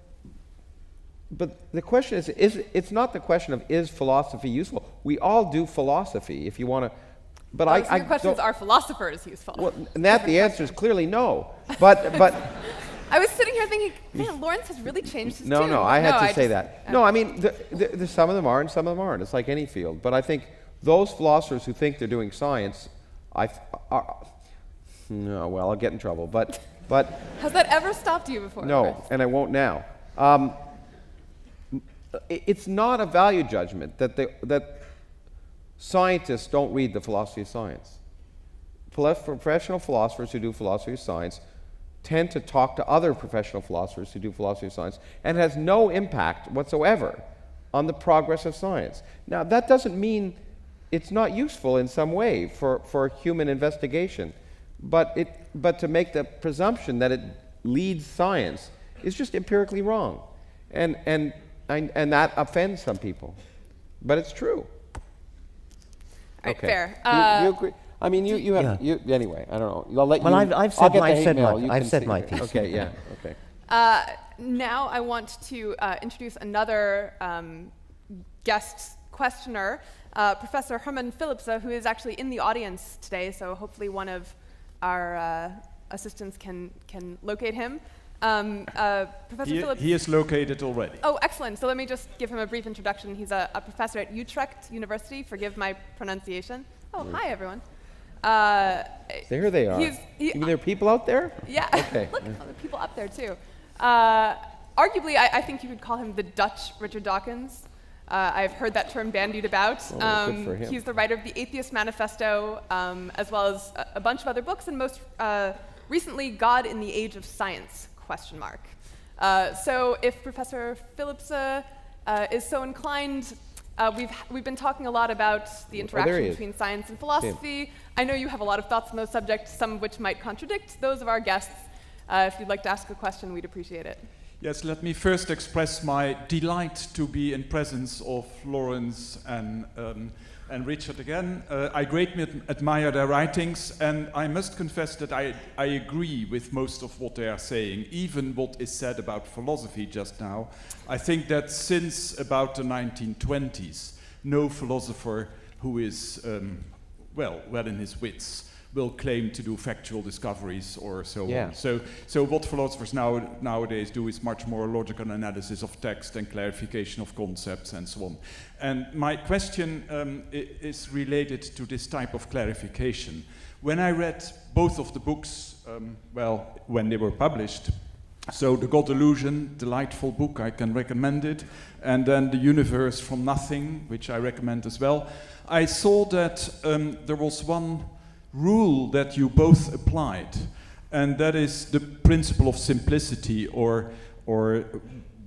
but the question is, is it's not the question of is philosophy useful. We all do philosophy if you want to. But oh, I, so your I question is, are philosophers useful? Well, and that the answer is clearly no. But but. I was sitting here thinking, man, Lawrence has really changed his No, tune. no, I had no, to I say just, that. No, I mean, the, the, the, some of them are and some of them aren't. It's like any field. But I think those philosophers who think they're doing science, I, are, no, well, I'll get in trouble. But, but. Has that ever stopped you before? No, Chris? and I won't now. Um, it's not a value judgment that, they, that scientists don't read the philosophy of science. Professional philosophers who do philosophy of science tend to talk to other professional philosophers who do philosophy of science and has no impact whatsoever on the progress of science. Now, that doesn't mean it's not useful in some way for, for human investigation, but, it, but to make the presumption that it leads science is just empirically wrong. And, and and that offends some people, but it's true. Right, okay. Fair. Uh, you, you, agree? I mean, you, you have, yeah. you, anyway, I don't know. I'll let well, you, I've, I've said, my, I've said my, I've said my piece. Okay, yeah, okay. Uh, now I want to uh, introduce another um, guest questioner, uh, Professor Herman Philipse, who is actually in the audience today, so hopefully one of our uh, assistants can, can locate him. Um, uh, Professor he, Philipse. He is located already. Oh, excellent. So let me just give him a brief introduction. He's a, a professor at Utrecht University. Forgive my pronunciation. Oh, hi, everyone. Uh, there they are. He, there are people out there? Yeah. Okay. Look, oh, the people up there, too. Uh, arguably, I, I, think you could call him the Dutch Richard Dawkins. Uh, I've heard that term bandied about. Oh, um, he's the writer of the Atheist Manifesto, um, as well as a, a, bunch of other books, and most uh, recently, God in the Age of Science, question mark. Uh, so if Professor Philipse uh, is so inclined, uh, we've, we've been talking a lot about the interaction oh, between science and philosophy. Yeah. I know you have a lot of thoughts on those subjects, some of which might contradict those of our guests. Uh, if you'd like to ask a question, we'd appreciate it. Yes, let me first express my delight to be in presence of Lawrence and um, and Richard again. Uh, I greatly admire their writings, and I must confess that I, I agree with most of what they are saying, even what is said about philosophy just now. I think that since about the 1920s, no philosopher who is, um, well, well in his wits will claim to do factual discoveries or so yeah. on. So, so what philosophers now, nowadays do is much more logical analysis of text and clarification of concepts and so on. And my question um, is related to this type of clarification. When I read both of the books, um, well, when they were published, so The God Illusion, delightful book, I can recommend it, and then The Universe from Nothing, which I recommend as well. I saw that um, there was one rule that you both applied, and that is the principle of simplicity, or, or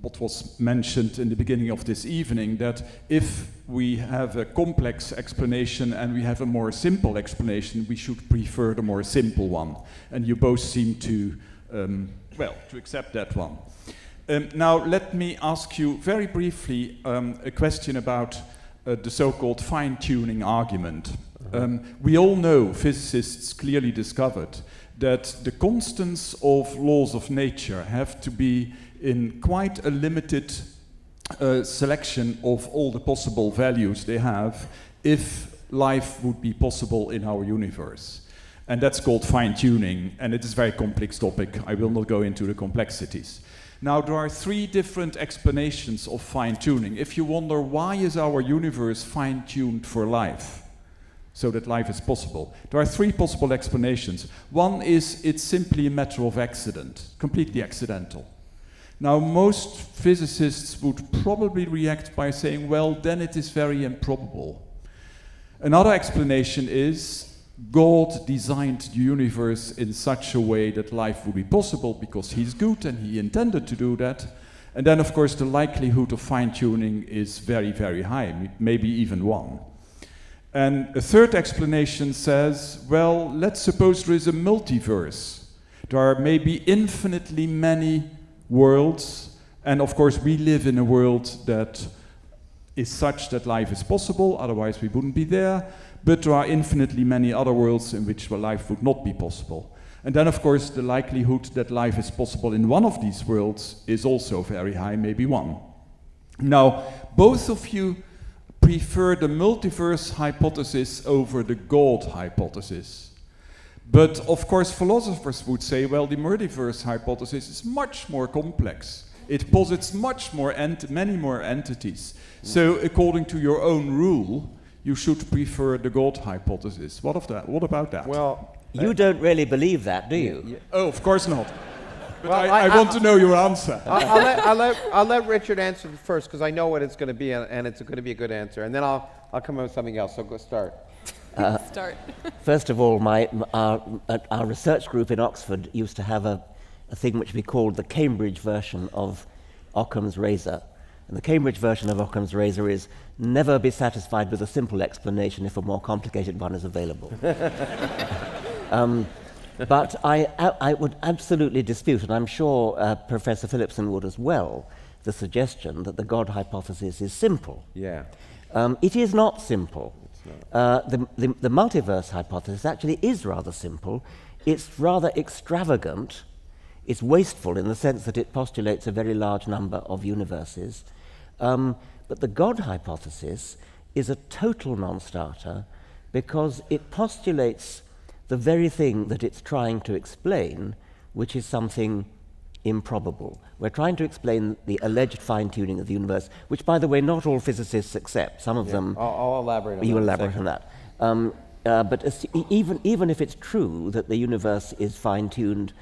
what was mentioned in the beginning of this evening that if we have a complex explanation and we have a more simple explanation, we should prefer the more simple one. And you both seem to, um, well, to accept that one. Um, now, let me ask you very briefly um, a question about uh, the so called fine tuning argument. Um, we all know, physicists clearly discovered, that the constants of laws of nature have to be in quite a limited uh, selection of all the possible values they have if life would be possible in our universe. And that's called fine tuning, and it is a very complex topic. I will not go into the complexities. Now, there are three different explanations of fine tuning. If you wonder why is our universe fine tuned for life, so that life is possible, there are three possible explanations. One is it's simply a matter of accident, completely accidental. Now, most physicists would probably react by saying, well, then it is very improbable. Another explanation is God designed the universe in such a way that life would be possible because He's good and He intended to do that. And then, of course, the likelihood of fine tuning is very, very high, maybe even one. And a third explanation says, well, let's suppose there is a multiverse. There are maybe infinitely many worlds. And of course, we live in a world that is such that life is possible, otherwise, we wouldn't be there. But there are infinitely many other worlds in which life would not be possible. And then, of course, the likelihood that life is possible in one of these worlds is also very high, maybe one. Now, both of you prefer the multiverse hypothesis over the God hypothesis. But of course, philosophers would say, well, the multiverse hypothesis is much more complex. It posits much more many more entities. So, according to your own rule, you should prefer the God hypothesis. What of that? What about that? Well, you uh, don't really believe that, do you? Oh, of course not. But well, I, I, I, want to know your answer. I'll, I'll, let, I'll, let, I'll let Richard answer first because I know what it's going to be, and, and it's going to be a good answer. And then I'll, I'll come up with something else. So go start. Uh, Start. first of all, my, our, our research group in Oxford used to have a, a thing which we called the Cambridge version of Occam's razor. And the Cambridge version of Occam's razor is never be satisfied with a simple explanation if a more complicated one is available. um, but I, I, would absolutely dispute, and I'm sure uh, Professor Philipson would as well, the suggestion that the God hypothesis is simple. Yeah. Um, it is not simple. Uh, the, the, the multiverse hypothesis actually is rather simple. It's rather extravagant. It's wasteful in the sense that it postulates a very large number of universes. Um, but the God hypothesis is a total non starter because it postulates the very thing that it's trying to explain, which is something improbable. We're trying to explain the alleged fine tuning of the universe, which, by the way, not all physicists accept. Some of yeah, them. I'll, I'll elaborate on you that. elaborate on that. Um, uh, but even, even if it's true that the universe is fine tuned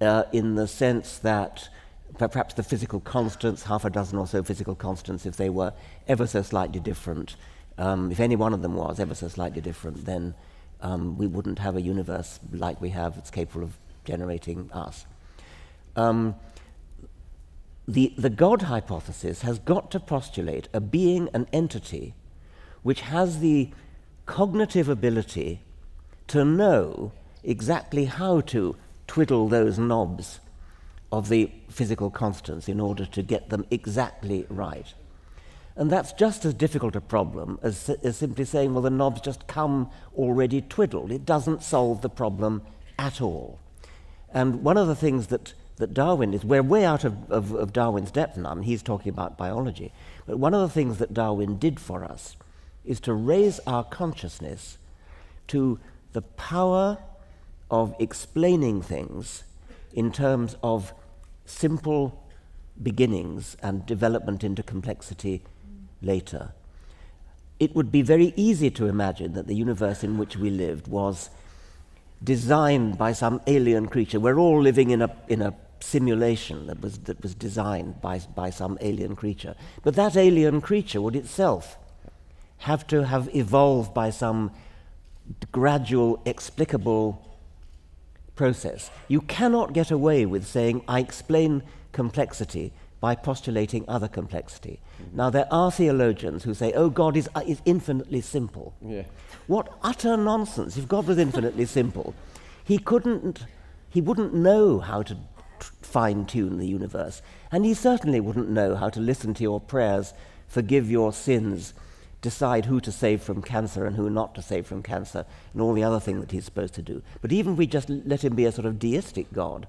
uh, in the sense that perhaps the physical constants, half a dozen or so physical constants, if they were ever so slightly different, um, if any one of them was ever so slightly different, then um, we wouldn't have a universe like we have that's capable of generating us. Um, the, the God hypothesis has got to postulate a being, an entity, which has the cognitive ability to know exactly how to twiddle those knobs of the physical constants in order to get them exactly right. And that's just as difficult a problem as, as simply saying, well, the knobs just come already twiddled. It doesn't solve the problem at all. And one of the things that that Darwin is, we're way out of, of, of Darwin's depth now, and he's talking about biology. But one of the things that Darwin did for us is to raise our consciousness to the power of explaining things in terms of simple beginnings and development into complexity later. It would be very easy to imagine that the universe in which we lived was designed by some alien creature. We're all living in a, in a simulation that was, that was designed by, by some alien creature. But that alien creature would itself have to have evolved by some gradual, explicable process. You cannot get away with saying, I explain complexity by postulating other complexity. Mm-hmm. Now, there are theologians who say, oh, God is, uh, is infinitely simple. Yeah. What utter nonsense. If God was infinitely simple, he couldn't, he wouldn't know how to fine tune the universe. And he certainly wouldn't know how to listen to your prayers, forgive your sins, decide who to save from cancer and who not to save from cancer, and all the other thing that he's supposed to do. But even if we just let him be a sort of deistic God,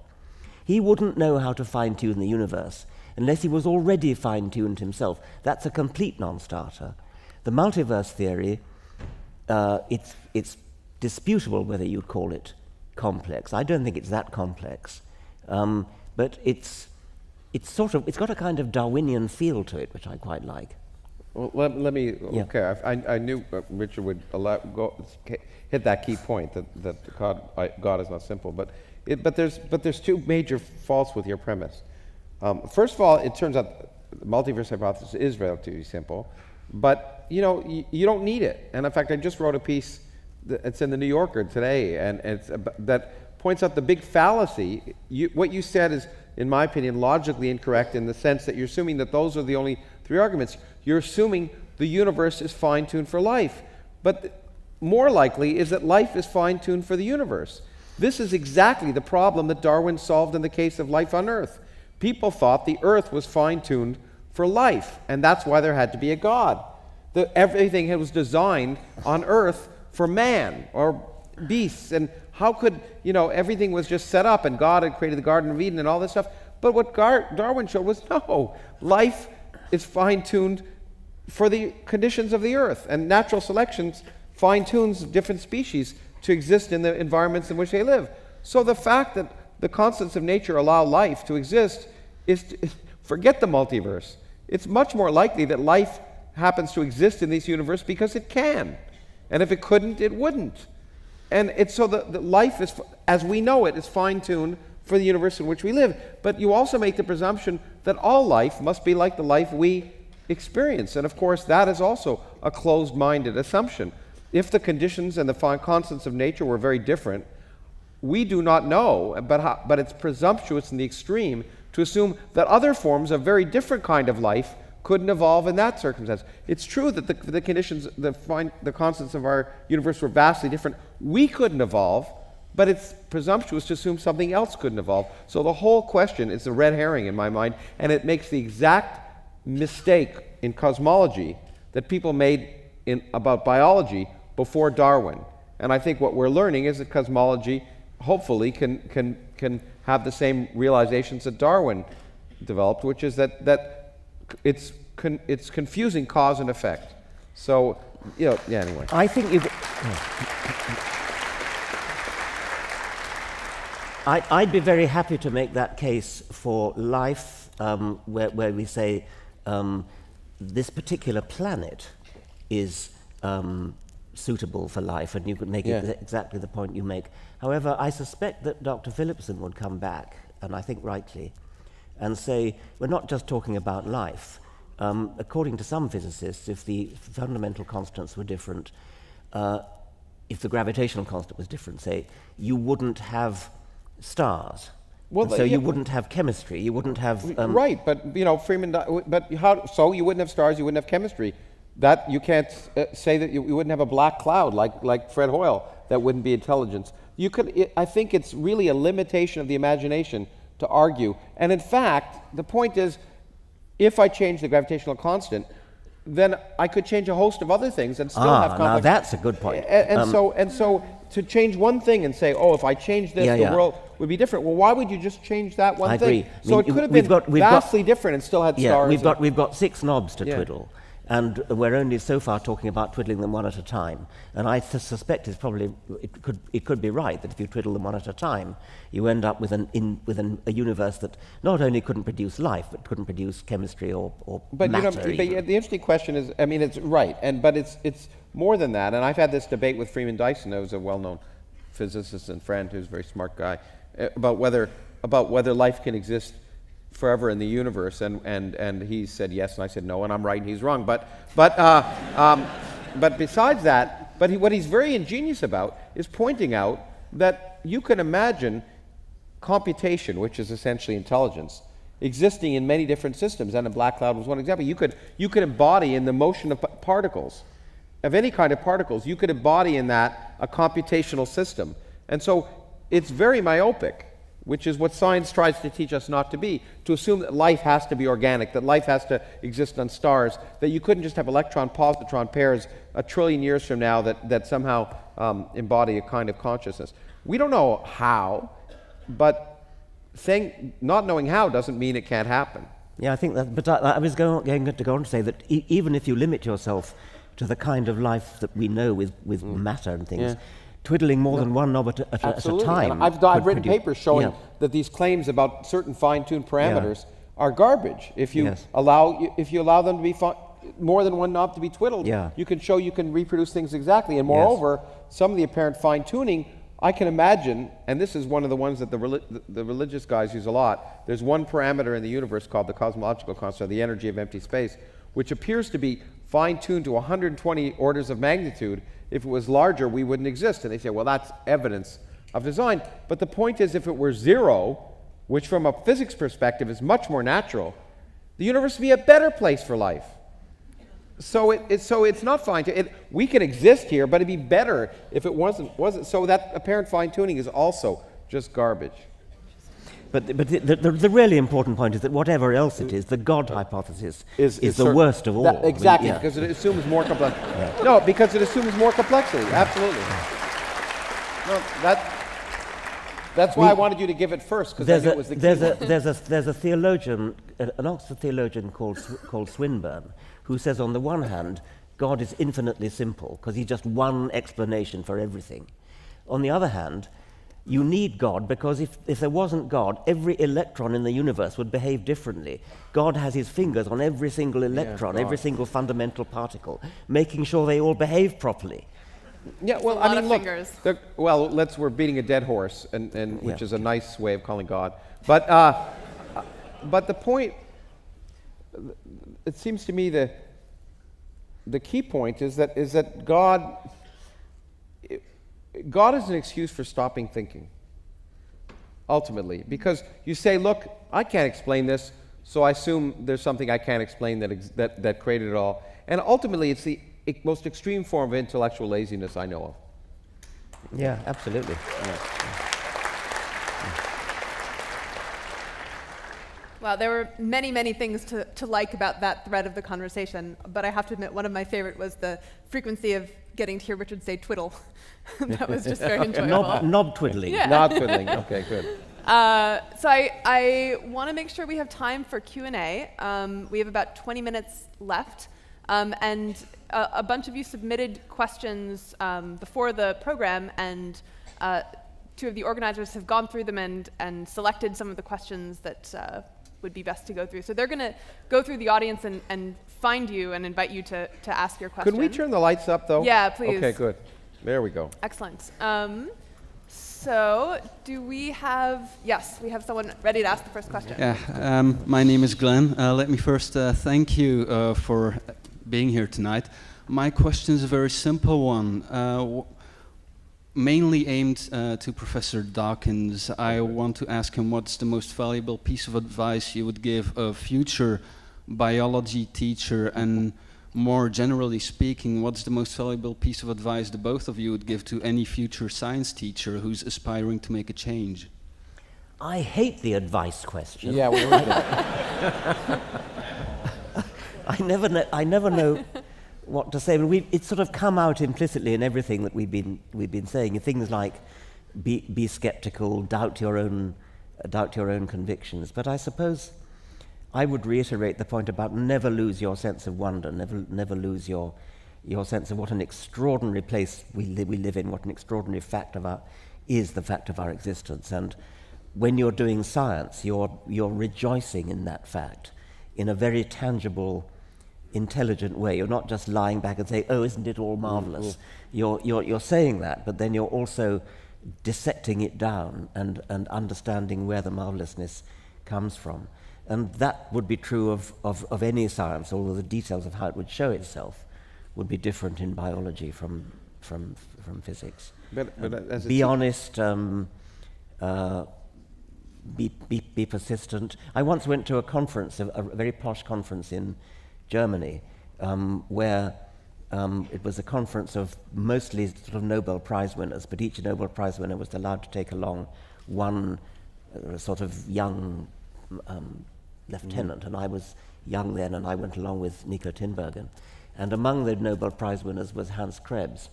he wouldn't know how to fine tune the universe unless he was already fine tuned himself. That's a complete non starter. The multiverse theory, uh, it's, it's disputable whether you'd call it complex. I don't think it's that complex. Um, but it's, it's sort of, it's got a kind of Darwinian feel to it, which I quite like. Well, let, let me, yeah. okay, I, I knew Richard would allow, go, hit that key point that, that God, I, God is not simple, but, it, but, there's, but there's two major faults with your premise. Um, first of all, it turns out the multiverse hypothesis is relatively simple, but you know, you, you don't need it. And in fact, I just wrote a piece, it's in the New Yorker today, and it's, that points out the big fallacy. You, what you said is, in my opinion, logically incorrect in the sense that you're assuming that those are the only three arguments. You're assuming the universe is fine tuned for life. But more likely is that life is fine tuned for the universe. This is exactly the problem that Darwin solved in the case of life on Earth. People thought the Earth was fine tuned for life, and that's why there had to be a God. The, everything was designed on Earth for man or beasts and how could, you know, everything was just set up and God had created the Garden of Eden and all this stuff? But what Gar- Darwin showed was no, life is fine tuned for the conditions of the earth, and natural selection fine tunes different species to exist in the environments in which they live. So the fact that the constants of nature allow life to exist is to, forget the multiverse. It's much more likely that life happens to exist in this universe because it can. And if it couldn't, it wouldn't. And it's so that, life is, as we know it, is fine tuned for the universe in which we live. But you also make the presumption that all life must be like the life we experience. And of course, that is also a closed minded assumption. If the conditions and the constants of nature were very different, we do not know, but, how, but it's presumptuous in the extreme to assume that other forms of very different kind of life couldn't evolve in that circumstance. It's true that the, the conditions, the, find, the constants of our universe were vastly different. We couldn't evolve, but it's presumptuous to assume something else couldn't evolve. So the whole question is a red herring in my mind, and it makes the exact mistake in cosmology that people made in, about biology before Darwin. And I think what we're learning is that cosmology hopefully can, can, can have the same realizations that Darwin developed, which is that, that it's, con it's confusing cause and effect. So, you know, yeah, anyway. I think you I, I'd be very happy to make that case for life, um, where, where we say um, this particular planet is um, suitable for life, and you could make yeah. exactly the point you make. However, I suspect that Dr. Philipson would come back, and I think rightly, and say, we're not just talking about life. Um, according to some physicists, if the fundamental constants were different, uh, if the gravitational constant was different, say, you wouldn't have stars. Well, so yeah, you wouldn't have chemistry. You wouldn't have um, right. But you know, Freeman. But how? So you wouldn't have stars. You wouldn't have chemistry. That you can't uh, say that you, you, wouldn't have a black cloud like like Fred Hoyle. That wouldn't be intelligence. You could. It, I think it's really a limitation of the imagination to argue. And in fact, the point is, if I change the gravitational constant, then I could change a host of other things and still ah, have complex. Now that's a good point. And, and um, so, and so, to change one thing and say, "Oh, if I change this, yeah, the yeah. world would be different." Well, why would you just change that one I thing? Agree. So I mean, it could have been got, vastly got, different and still had yeah, stars. we've got we've got six knobs to twiddle. and we're only so far talking about twiddling them one at a time. And I suspect it's probably, it could, it could be right that if you twiddle them one at a time, you end up with, an in, with an, a universe that not only couldn't produce life, but couldn't produce chemistry or, or but matter. You know, but the interesting question is, I mean, it's right, and, but it's, it's more than that. And I've had this debate with Freeman Dyson, who's a well-known physicist and friend who's a very smart guy, about whether, about whether life can exist forever in the universe? And, and, and he said yes, and I said no, and I'm right and he's wrong. But, but, uh, um, but besides that, but he, what he's very ingenious about is pointing out that you can imagine computation, which is essentially intelligence, existing in many different systems. And a black cloud was one example. You could, you could embody in the motion of particles, of any kind of particles, you could embody in that a computational system. And so it's very myopic which is what science tries to teach us not to be, to assume that life has to be organic, that life has to exist on stars, that you couldn't just have electron positron pairs a trillion years from now that, that somehow um, embody a kind of consciousness. We don't know how, but saying, not knowing how doesn't mean it can't happen. Yeah, I think that, but I, I was going, going, to go on to say that e even if you limit yourself to the kind of life that we know with, with mm. matter and things, yeah twiddling more no. than one knob at a, at, at a time. And I've, I've written papers showing yeah. that these claims about certain fine-tuned parameters yeah. are garbage. If you yes. allow if you allow them to be more than one knob to be twiddled, yeah. you can show you can reproduce things exactly. And moreover, yes. some of the apparent fine-tuning, I can imagine, and this is one of the ones that the, the, the religious guys use a lot. There's one parameter in the universe called the cosmological constant, the energy of empty space, which appears to be fine-tuned to 120 orders of magnitude if it was larger, we wouldn't exist. And they say, well, that's evidence of design. But the point is, if it were zero, which from a physics perspective is much more natural, the universe would be a better place for life. So, it, it so it's not fine. It, we can exist here, but it'd be better if it wasn't. wasn't. So that apparent fine tuning is also just garbage. But, but the, the, the, really important point is that whatever else it is, the God uh, hypothesis is, is, is the worst of all. Exactly, I mean, yeah. because it assumes more complexity. Yeah. No, because it assumes more complexity. Absolutely. No, that, that's why we, I wanted you to give it first, because it was the there's a, there's, a, there's a theologian, uh, an Oxford theologian called, called Swinburne, who says, on the one hand, God is infinitely simple, because he's just one explanation for everything. On the other hand, you need God because if, if there wasn't God, every electron in the universe would behave differently. God has his fingers on every single electron, yeah, every single fundamental particle, making sure they all behave properly. Yeah, well, I mean, look. The, well, let's we're beating a dead horse, and, and which yeah. is a nice way of calling God. But uh, but the point, it seems to me the the key point is that is that God God is an excuse for stopping thinking, ultimately, because you say, look, I can't explain this, so I assume there's something I can't explain that, ex- that, that created it all. And ultimately, it's the most extreme form of intellectual laziness I know of. Yeah, absolutely. Yeah. Well, there were many, many things to, to like about that thread of the conversation, but I have to admit one of my favorite was the frequency of getting to hear Richard say twiddle. that was just very enjoyable. knob, knob twiddling. Yeah. Knob twiddling. Okay, good. Uh, so I, I want to make sure we have time for Q&A. Um, we have about 20 minutes left. Um, and a, a, bunch of you submitted questions um, before the program, and uh, two of the organizers have gone through them and, and selected some of the questions that uh, would be best to go through. So they're going to go through the audience and, and find you and invite you to, to ask your question. Could we turn the lights up, though? Yeah, please. Okay, good. There we go. Excellent. Um, so, do we have, yes, we have someone ready to ask the first question. Yeah, um, my name is Glenn. Uh, let me first uh, thank you uh, for being here tonight. My question is a very simple one, uh, mainly aimed uh, to Professor Dawkins. I want to ask him what's the most valuable piece of advice you would give a future biology teacher and more generally speaking, what's the most valuable piece of advice the both of you would give to any future science teacher who's aspiring to make a change? I hate the advice question. Yeah, we I never know. I never know what to say. But mean, it's sort of come out implicitly in everything that we've been we've been saying. Things like be be skeptical, doubt your own doubt your own convictions. But I suppose I would reiterate the point about never lose your sense of wonder, never, never lose your, your sense of what an extraordinary place we, li- we live in, what an extraordinary fact of our, is the fact of our existence. And when you're doing science, you're, you're rejoicing in that fact in a very tangible, intelligent way. You're not just lying back and saying, oh, isn't it all marvelous? Mm-hmm. You're, you're, you're saying that, but then you're also dissecting it down and, and understanding where the marvelousness comes from. And that would be true of, of, of any science, although the details of how it would show itself would be different in biology from, from, from physics. But, but um, be honest, um, uh, be, be, be persistent. I once went to a conference, a, a very posh conference in Germany, um, where um, it was a conference of mostly sort of Nobel Prize winners, but each Nobel Prize winner was allowed to take along one uh, sort of young um, lieutenant, mm. and I was young then, and I went along with Nico Tinbergen. And among the Nobel Prize winners was Hans Krebs,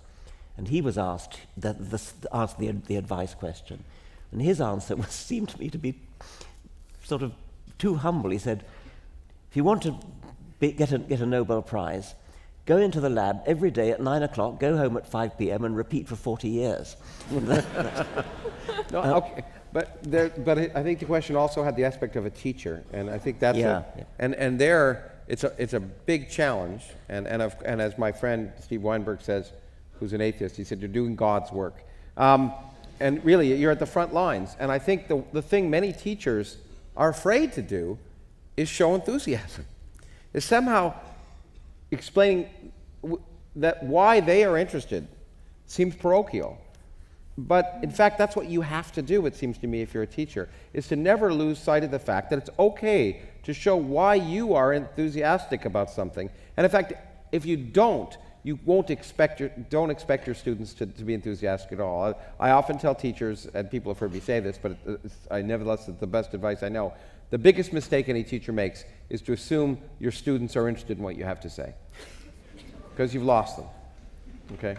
and he was asked, the, the, asked the, the advice question, and his answer was, seemed to me to be sort of too humble. He said, if you want to be, get, a, get a Nobel Prize, go into the lab every day at 9 o'clock, go home at 5 p.m., and repeat for 40 years. no, okay. But, there, but I think the question also had the aspect of a teacher, and I think that's yeah, a, and and there it's a it's a big challenge, and and of, and as my friend Steve Weinberg says, who's an atheist, he said you're doing God's work, um, and really you're at the front lines, and I think the the thing many teachers are afraid to do is show enthusiasm, is somehow explaining that why they are interested seems parochial. But in fact, that's what you have to do, it seems to me, if you're a teacher, is to never lose sight of the fact that it's okay to show why you are enthusiastic about something. And in fact, if you don't, you won't expect your, don't expect your students to, to be enthusiastic at all. I, I, often tell teachers, and people have heard me say this, but I nevertheless, it's the best advice I know. The biggest mistake any teacher makes is to assume your students are interested in what you have to say because you've lost them. Okay?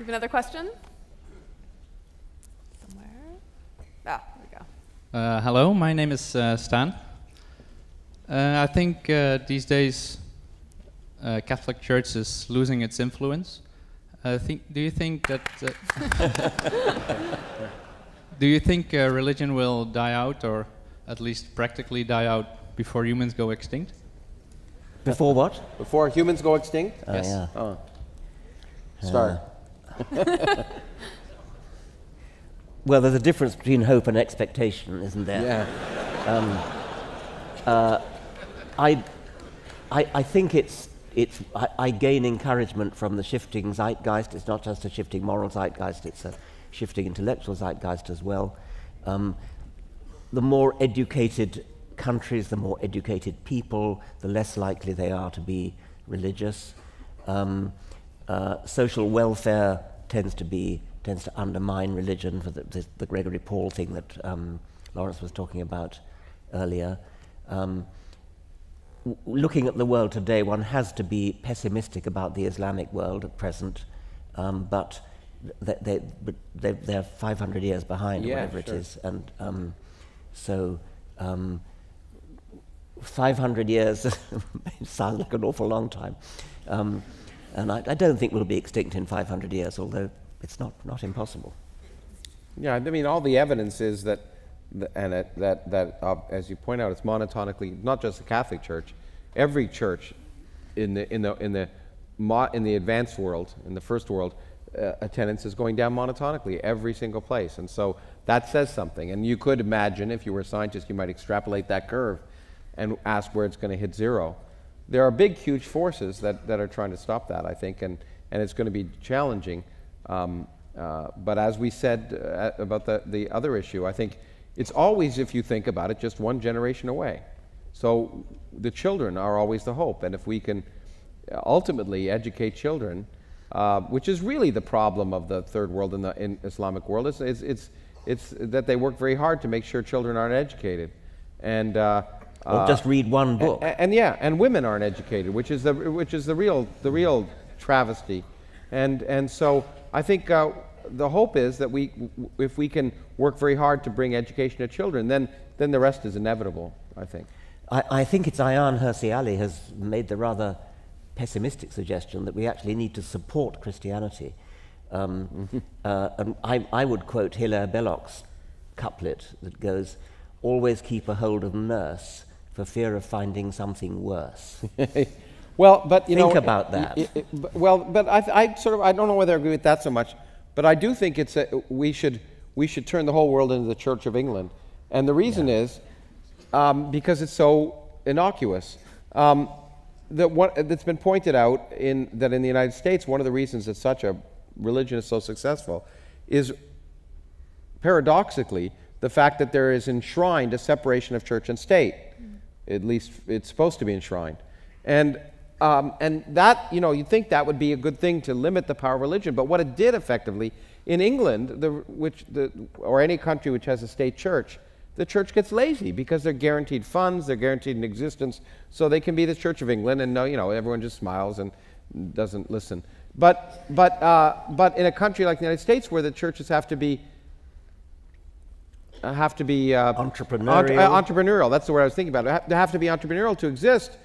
You have another question? Somewhere? Ah, there we go. Uh, hello, my name is uh, Stan. Uh, I think uh, these days uh, Catholic Church is losing its influence. Think, do you think that? Uh, do you think religion will die out, or at least practically die out before humans go extinct? Before what? Before humans go extinct? yes. Yeah. Oh. Start. Well, there's a difference between hope and expectation, isn't there? Yeah. Um, uh, I, I, I think it's, it's I, I, gain encouragement from the shifting zeitgeist. It's not just a shifting moral zeitgeist, it's a shifting intellectual zeitgeist as well. Um, the more educated countries, the more educated people, the less likely they are to be religious. Um, uh, social welfare tends to be tends to undermine religion for the, the, the Gregory Paul thing that um, Lawrence was talking about earlier. Um, looking at the world today, one has to be pessimistic about the Islamic world at present, um, but they, they, they, are 500 years behind, yeah, whatever sure. it is. And um, so um, 500 years sounds like an awful long time. And I, I, don't think we'll be extinct in 500 years, although it's not, not impossible. Yeah, I mean, all the evidence is that, and it, that, that uh, as you point out, it's monotonically, not just the Catholic Church, every church in the, in the, in the, in the advanced world, in the first world, uh, attendance is going down monotonically every single place. And so that says something. And you could imagine, if you were a scientist, you might extrapolate that curve and ask where it's going to hit zero there are big, huge forces that, that are trying to stop that, I think, and, and it's going to be challenging. Um, uh, but as we said uh, about the, the other issue, I think it's always, if you think about it, just one generation away. So the children are always the hope. And if we can ultimately educate children, uh, which is really the problem of the third world and the in Islamic world, it's, it's, it's, it's, that they work very hard to make sure children aren't educated. And or uh, just read one book. And, and, yeah, and women aren't educated, which is the which is the real the real travesty, and and so I think uh, the hope is that we, if we can work very hard to bring education to children, then, then the rest is inevitable, I think. I, I think it's Ayaan Hirsi Ali has made the rather pessimistic suggestion that we actually need to support Christianity. Um, uh, and I, I would quote Hilaire Belloc's couplet that goes, Always keep a hold of nurse for fear of finding something worse. well, but you think know, about that. It, it, it, well, but I, I, sort of I don't know whether I agree with that so much, but I do think it's a, we should we should turn the whole world into the Church of England, and the reason yeah. is um, because it's so innocuous. Um, that what, that's been pointed out in that in the United States, one of the reasons that such a religion is so successful is paradoxically the fact that there is enshrined a separation of church and state. At least it's supposed to be enshrined. And, um, and that, you know, you'd think that would be a good thing to limit the power of religion. But what it did effectively, in England, the, which the, or any country which has a state church, the church gets lazy because they're guaranteed funds, they're guaranteed an existence, so they can be the Church of England, and no, you know, everyone just smiles and doesn't listen. But, but, uh, but in a country like the United States, where the churches have to be have to be uh, entrepreneurial. uh, entrepreneurial. That's the word I was thinking about. They have to be entrepreneurial to exist.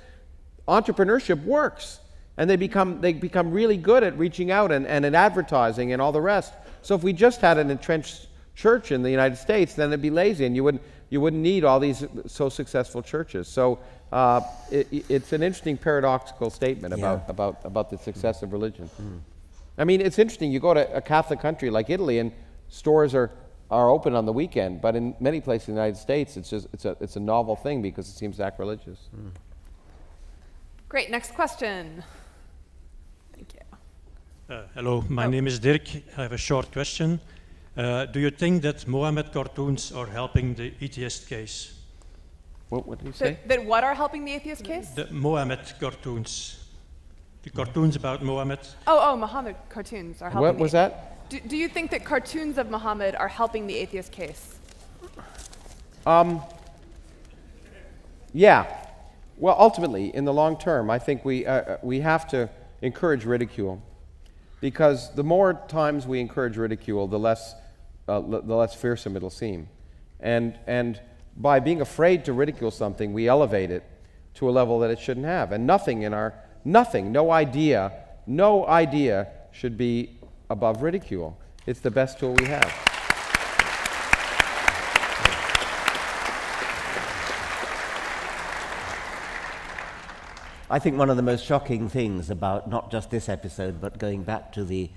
Entrepreneurship works, and they become they become really good at reaching out and, and at advertising and all the rest. So if we just had an entrenched church in the United States, then it'd be lazy, and you wouldn't you wouldn't need all these so successful churches. So uh, it, it's an interesting paradoxical statement yeah. about, about about the success of religion. Mm. I mean, it's interesting. You go to a Catholic country like Italy, and stores are are open on the weekend, but in many places in the United States, it's just it's a it's a novel thing because it seems sacrilegious. Mm. Great. Next question. Thank you. Uh, hello, my oh. name is Dirk. I have a short question. Uh, do you think that Mohammed cartoons are helping the atheist case? What, what did you say? That, that, what are helping the atheist case? The Mohammed cartoons. The cartoons about Mohammed. Oh, oh, Mohammed cartoons are helping. What was that? Do, do you think that cartoons of Muhammad are helping the atheist case? Um, yeah. Well, ultimately, in the long term, I think we, uh, uh we have to encourage ridicule because the more times we encourage ridicule, the less uh, the less fearsome it'll seem. And, and by being afraid to ridicule something, we elevate it to a level that it shouldn't have. And nothing in our, nothing, no idea, no idea should be above ridicule. It's the best tool we have. I think one of the most shocking things about not just this episode, but going back to the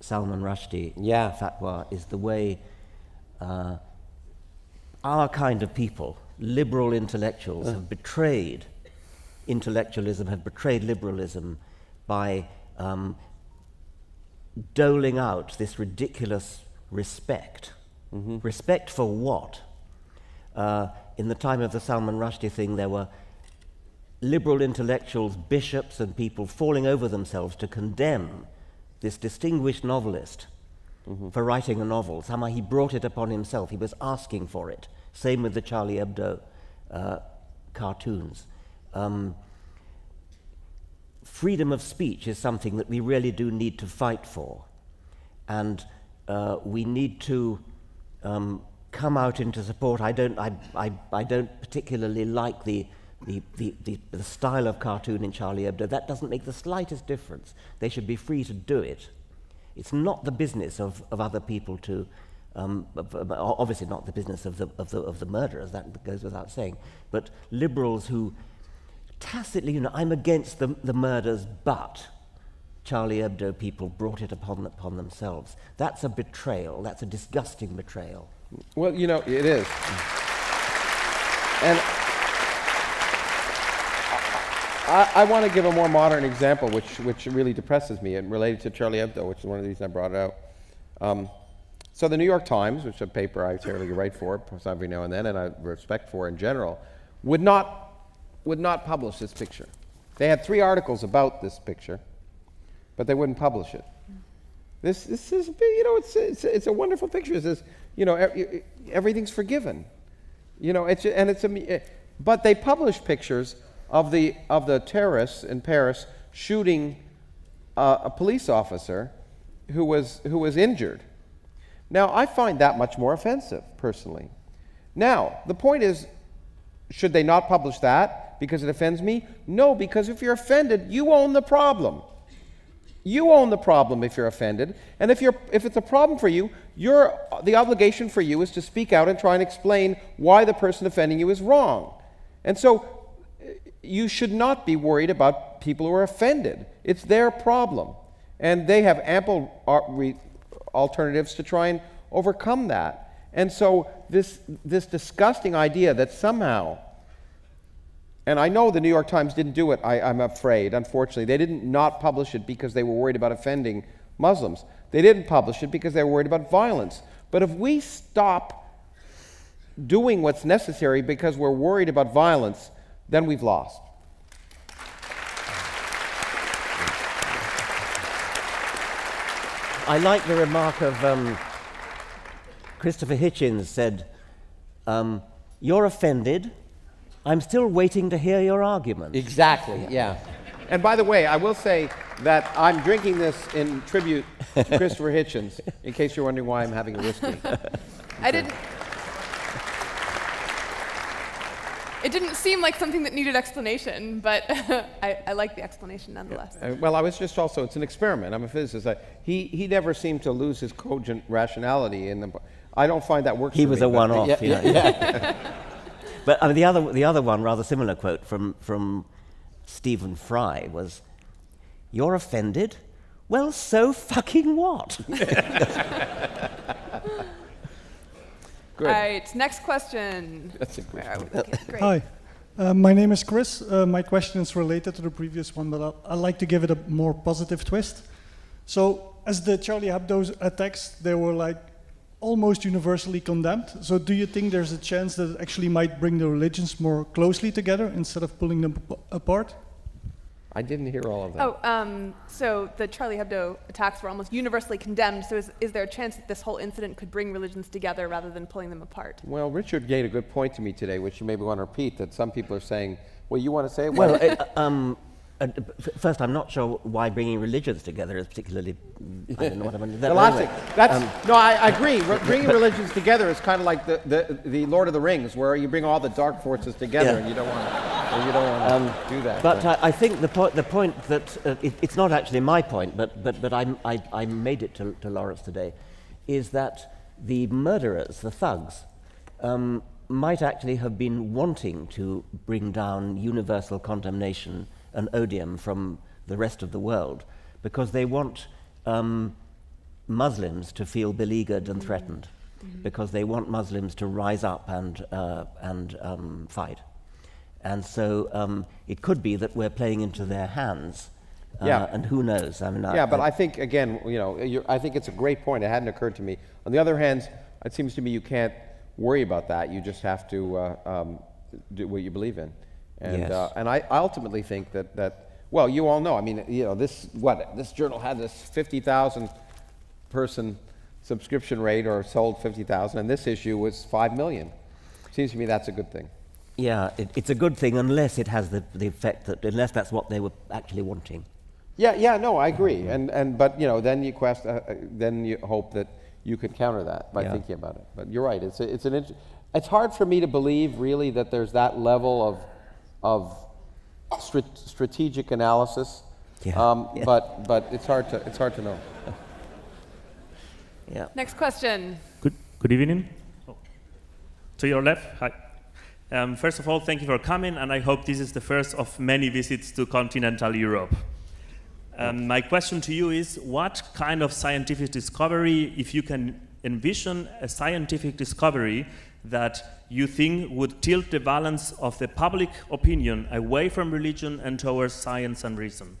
Salman Rushdie yeah. fatwa is the way uh, our kind of people, liberal intellectuals, uh. have betrayed intellectualism, have betrayed liberalism by um, doling out this ridiculous respect. Mm-hmm. Respect for what? Uh, in the time of the Salman Rushdie thing, there were liberal intellectuals, bishops, and people falling over themselves to condemn this distinguished novelist mm-hmm. for writing a novel. Somehow he brought it upon himself. He was asking for it. Same with the Charlie Hebdo uh, cartoons. Um, freedom of speech is something that we really do need to fight for. And uh, we need to um, come out into support. I don't, I, I, I don't particularly like the the, the, the, the, style of cartoon in Charlie Hebdo, that doesn't make the slightest difference. They should be free to do it. It's not the business of, of other people to, um, obviously not the business of the, of, the, of the murderers, that goes without saying, but liberals who tacitly, you know, I'm against the, the murders, but Charlie Hebdo people brought it upon, upon themselves. That's a betrayal. That's a disgusting betrayal. Well, you know, it is. And I, I want to give a more modern example, which, which really depresses me, and related to Charlie Hebdo, which is one of the reasons I brought it out. Um, so the New York Times, which is a paper I terribly write for every now and then, and I respect for in general, would not, would not publish this picture. They had three articles about this picture, but they wouldn't publish it. This, this is, you know, it's, it's, it's a wonderful picture. It says, you know, everything's forgiven. You know, it's, and it's a, but they publish pictures of the, of the terrorists in Paris shooting uh, a police officer who was, who was injured. Now, I find that much more offensive, personally. Now, the point is should they not publish that because it offends me? No, because if you're offended, you own the problem. You own the problem if you're offended. And if, you're, if it's a problem for you, the obligation for you is to speak out and try and explain why the person offending you is wrong. And so eh, you should not be worried about people who are offended. It's their problem. And they have ample uh, alternatives to try and overcome that. And so this, this disgusting idea that somehow, and I know the New York Times didn't do it, I, I'm afraid, unfortunately. They didn't not publish it because they were worried about offending Muslims. They didn't publish it because they were worried about violence. But if we stop doing what's necessary because we're worried about violence, then we've lost. I like the remark of um, Christopher Hitchens said, um, You're offended. I'm still waiting to hear your argument. Exactly, yeah. And by the way, I will say that I'm drinking this in tribute to Christopher Hitchens, in case you're wondering why I'm having a whiskey. I didn't. It didn't seem like something that needed explanation, but I, I, like the explanation nonetheless. Uh, well, I was just also, it's an experiment. I'm a physicist. I, he, he never seemed to lose his cogent rationality. In the, I don't find that works He was me, a one off. Yeah, yeah, yeah. But I mean, the, other, the other one, rather similar quote from, from Stephen Fry was You're offended? Well, so fucking what? Good. All right, next question. That's a good okay, Hi. Uh, my name is Chris. Uh, my question is related to the previous one, but I'll, I'd like to give it a more positive twist. So, as the Charlie Hebdo attacks, they were like almost universally condemned. So, do you think there's a chance that it actually might bring the religions more closely together instead of pulling them apart? I didn't hear all of that. Oh, um, so the Charlie Hebdo attacks were almost universally condemned. So is, is there a chance that this whole incident could bring religions together rather than pulling them apart? Well, Richard made a good point to me today, which you maybe want to repeat, that some people are saying, well, you want to say it? Well, uh, um, first, I'm not sure why bringing religions together is particularly. I don't know what I'm that, anyway, That's, um, no, I, I agree. Re bringing religions together is kind of like the, the, the Lord of the Rings, where you bring all the dark forces together, yeah. and you don't want to. You don't want to um, do that. But I, I, think the point, the point that uh, it, it's not actually my point, but but but I I, I made it to, to Lawrence today, is that the murderers, the thugs, um, might actually have been wanting to bring down universal condemnation and odium from the rest of the world because they want um, Muslims to feel beleaguered and threatened mm-hmm. because they want Muslims to rise up and, uh, and um, fight. And so um, it could be that we're playing into their hands. Uh, yeah. And who knows? I mean, yeah, I, but I, I think, again, you know, I think it's a great point. It hadn't occurred to me. On the other hand, it seems to me you can't worry about that. You just have to uh, um, do what you believe in. And, yes. uh, and I, ultimately think that, that, well, you all know, I mean, you know, this, what, this journal had this 50,000 person subscription rate or sold 50,000, and this issue was 5 million. Seems to me that's a good thing. Yeah, it, it's a good thing unless it has the, the effect that, unless that's what they were actually wanting. Yeah, yeah, no, I agree. And, and, but, you know, then you, quest, uh, uh then you hope that you could counter that by yeah. thinking about it. But you're right, it's, a, it's, an it's hard for me to believe, really, that there's that level of of strategic analysis. Yeah. Um, yeah. But but it's hard to it's hard to know. yeah. Next question. Good good evening. Oh. To your left, hi. Um, first of all, thank you for coming, and I hope this is the first of many visits to continental Europe. Um, my question to you is, what kind of scientific discovery, if you can envision a scientific discovery that you think would tilt the balance of the public opinion away from religion and towards science and reason?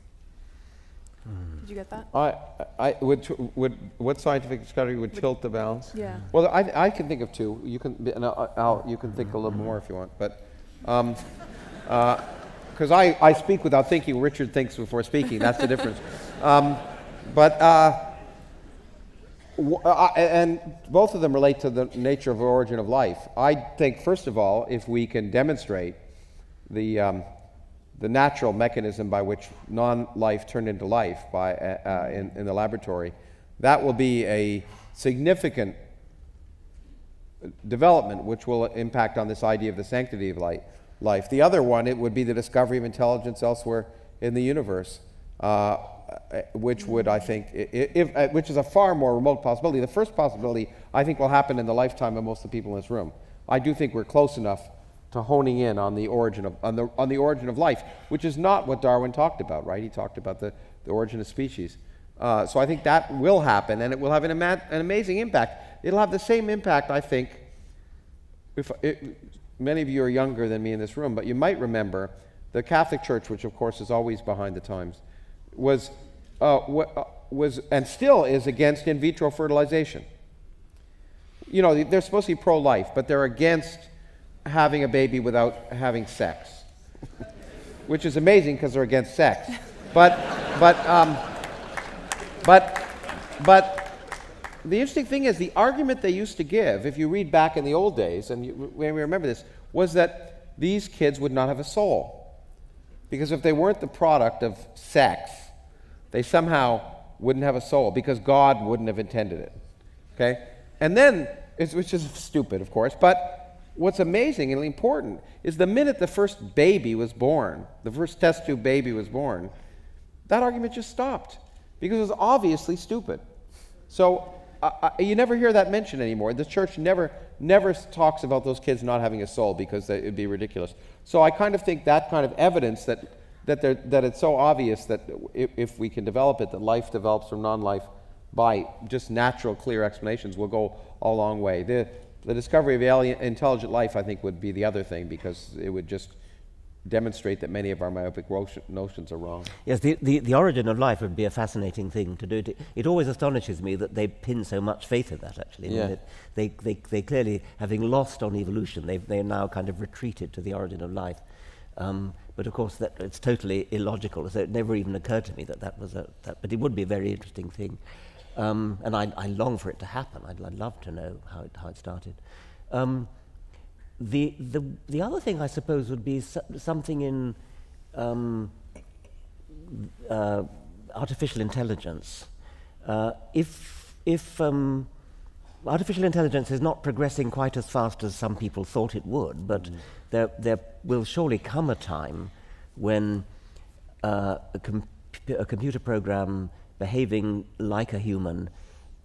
Did you get that? I, I would, would what scientific discovery would, would tilt the balance? Yeah. Well, I, I can think of two. You can, no, I'll, you can think a little more if you want, but, um, because uh, I, I speak without thinking. Richard thinks before speaking. That's the difference. Um, but uh, and both of them relate to the nature of origin of life. I think, first of all, if we can demonstrate the, um, the natural mechanism by which non life turned into life by, uh, uh, in, in, the laboratory, That will be a significant development which will impact on this idea of the sanctity of life. The other one, it would be the discovery of intelligence elsewhere in the universe, uh, which would, I think, if, uh, which is a far more remote possibility. The first possibility, I think, will happen in the lifetime of most of the people in this room. I do think we're close enough to honing in on the origin of, on the, on the origin of life, which is not what Darwin talked about, right? He talked about the, the origin of species. Uh, so I think that will happen, and it will have an, an amazing impact. It'll have the same impact, I think. If it, many of you are younger than me in this room, but you might remember the Catholic Church, which of course is always behind the times, was, uh, uh was and still is against in vitro fertilization. You know, they're supposed to be pro-life, but they're against having a baby without having sex, which is amazing because they're against sex. But, but, um, but, but the interesting thing is the argument they used to give, if you read back in the old days, and you, we remember this, was that these kids would not have a soul. Because if they weren't the product of sex, they somehow wouldn't have a soul because God wouldn't have intended it. Okay? And then, which is stupid, of course, but what's amazing and important is the minute the first baby was born, the first test tube baby was born, that argument just stopped because it was obviously stupid. So uh, you never hear that mentioned anymore. The church never, never talks about those kids not having a soul because it would be ridiculous. So I kind of think that kind of evidence that, that, that it's so obvious that if, if we can develop it, that life develops from non life by just natural, clear explanations will go a long way. The, the discovery of alien, intelligent life, I think, would be the other thing because it would just demonstrate that many of our myopic notions are wrong. Yes, the, the, the, origin of life would be a fascinating thing to do. It, it always astonishes me that they pin so much faith in that, actually. Yeah. I mean, they, they, they clearly, having lost on evolution, they've, they're now kind of retreated to the origin of life. Um, but of course, that, it's totally illogical. So it never even occurred to me that that was a. That, but it would be a very interesting thing. Um, and I, I, long for it to happen. I'd, I'd love to know how it, how it started. Um, the, the, the other thing, I suppose, would be so, something in um, uh, artificial intelligence. Uh, if if um, artificial intelligence is not progressing quite as fast as some people thought it would, but mm. there, there will surely come a time when uh, a, com a computer program behaving like a human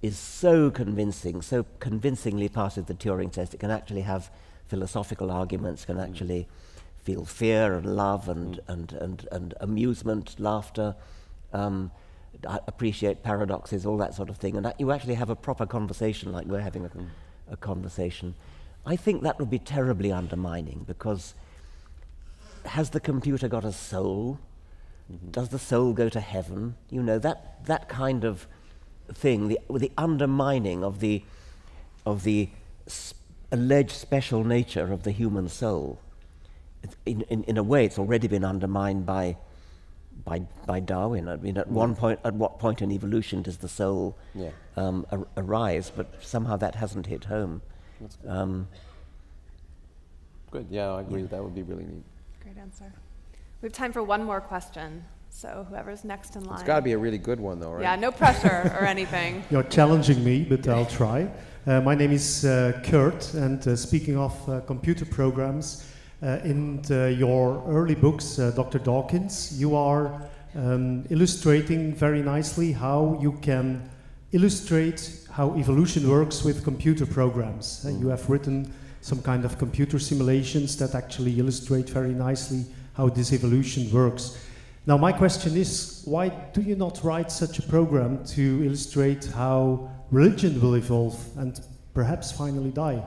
is so convincing, so convincingly passes the Turing test, it can actually have philosophical arguments, can mm. actually feel fear and love and, mm. and, and, and amusement, laughter, um, appreciate paradoxes, all that sort of thing. And that you actually have a proper conversation like we're having a, a conversation. I think that would be terribly undermining because has the computer got a soul? Mm-hmm. Does the soul go to heaven? You know, that, that kind of thing, the, the undermining of the, of the sp- alleged special nature of the human soul. In, in, in a way, it's already been undermined by, by, by Darwin. I mean, at one point, at what point in evolution does the soul yeah. um, ar- arise? But somehow that hasn't hit home. That's good. Um, good. Yeah, I agree. Yeah. That would be really neat. Great answer. We have time for one more question. So whoever's next in line. It's got to be a really good one, though, right? Yeah, no pressure or anything. You're challenging me, but I'll try. Uh, my name is uh, Kurt, and uh, speaking of uh, computer programs, in the, your early books, uh, Dr. Dawkins, you are um, illustrating very nicely how you can illustrate how evolution works with computer programs. you have written some kind of computer simulations that actually illustrate very nicely how this evolution works. Now, my question is why do you not write such a program to illustrate how religion will evolve and perhaps finally die?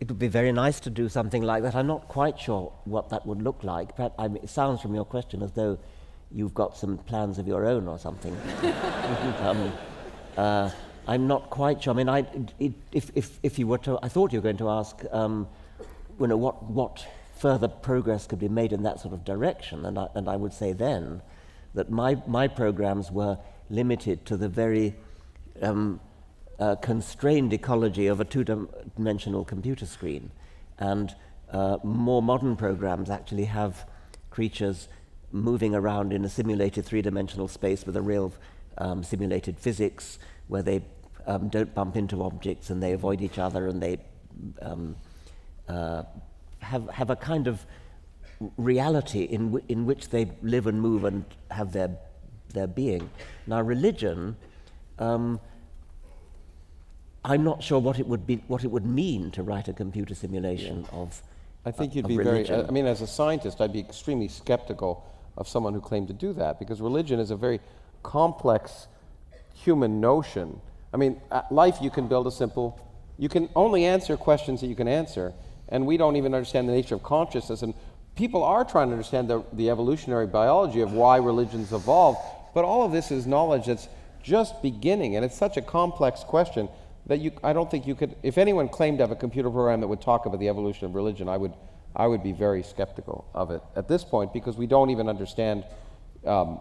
It would be very nice to do something like that. I'm not quite sure what that would look like. But I mean, it sounds from your question as though you've got some plans of your own or something. um, uh, I'm not quite sure. I mean, I, it, if, if, if you were to, I thought you were going to ask, um, you know, what, what further progress could be made in that sort of direction. And I, and I would say then that my, my programs were limited to the very um, uh, constrained ecology of a two dimensional computer screen. And uh, more modern programs actually have creatures moving around in a simulated three dimensional space with a real um, simulated physics, where they um, don't bump into objects and they avoid each other and they um, uh, have, have a kind of reality in, in which they live and move and have their, their being. Now, religion, um, I'm not sure what it would be, what it would mean to write a computer simulation yeah. of. I think you'd be religion. very. I mean, as a scientist, I'd be extremely skeptical of someone who claimed to do that because religion is a very complex human notion. I mean, life you can build a simple. You can only answer questions that you can answer, and we don't even understand the nature of consciousness. And people are trying to understand the, the evolutionary biology of why religions evolve, but all of this is knowledge that's just beginning, and it's such a complex question that you, I don't think you could, if anyone claimed to have a computer program that would talk about the evolution of religion, I would, I would be very skeptical of it at this point because we don't even understand, um,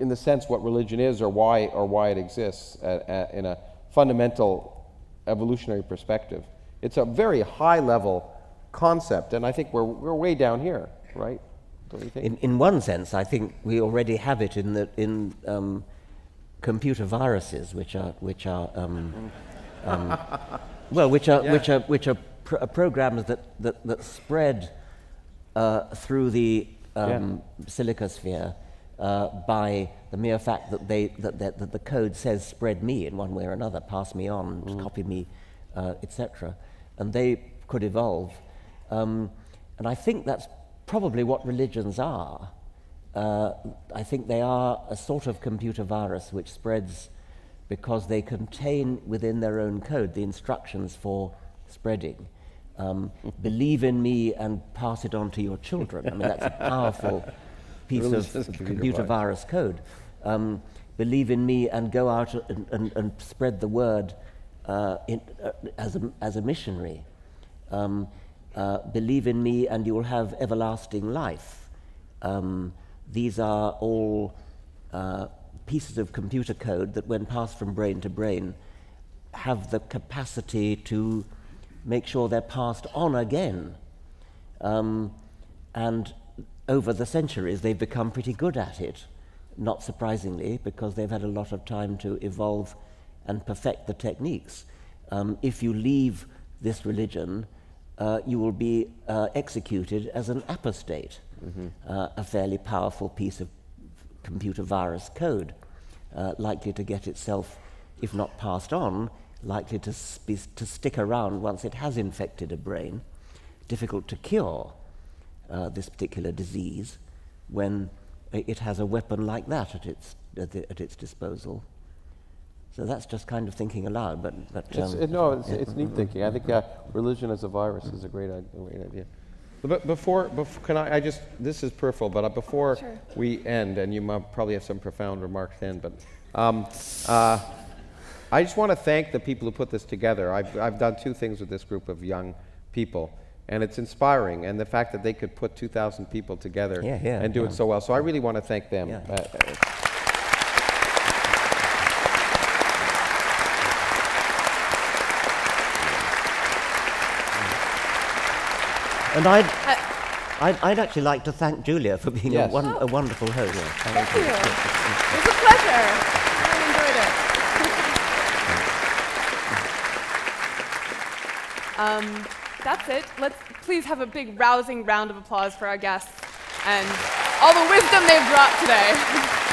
in the sense, what religion is or why, or why it exists at, at, in a fundamental evolutionary perspective. It's a very high level concept, and I think we're, we're way down here, right? In, in one sense, I think we already have it in, the, in um, computer viruses, which are, which are um, um, well, which are, yeah. which are, which are pr programs that, that, that spread uh, through the um, yeah. silica sphere uh, by the mere fact that, they, that, that, that, the code says spread me in one way or another, pass me on, mm. copy me, uh, etc. And they could evolve. Um, and I think that's probably what religions are. Uh, I think they are a sort of computer virus which spreads because they contain within their own code the instructions for spreading. Um, believe in me and pass it on to your children. I mean, that's a powerful piece of computer virus code. Um, believe in me and go out and, and, and spread the word uh, in, uh, as, a, as a missionary. Um, uh, believe in me and you will have everlasting life. Um, these are all uh, pieces of computer code that, when passed from brain to brain, have the capacity to make sure they're passed on again. Um, and over the centuries, they've become pretty good at it, not surprisingly, because they've had a lot of time to evolve and perfect the techniques. Um, if you leave this religion, uh, you will be uh, executed as an apostate, mm-hmm. uh, a fairly powerful piece of computer virus code, uh, likely to get itself, if not passed on, likely to, be, to stick around once it has infected a brain. Difficult to cure uh, this particular disease when it has a weapon like that at its, at, the, at its disposal. So that's just kind of thinking aloud, but, but um, it, no, it's, it's, neat thinking. I think uh, religion as a virus is a great, a great idea. But before, before, can I, I just, this is peripheral, but uh, before sure. we end, and you probably have some profound remarks then, but um, uh, I just want to thank the people who put this together. I've, I've done two things with this group of young people, and it's inspiring, and the fact that they could put 2,000 people together yeah, yeah, and do yeah. it so well. So I really want to thank them. Uh, And I'd, uh, I'd, I'd, actually like to thank Julia for being yes. a, one, a, wonderful host. Yeah, thank, thank you. you. It was a pleasure. I enjoyed it. um, that's it. Let's please have a big rousing round of applause for our guests and all the wisdom they've brought today.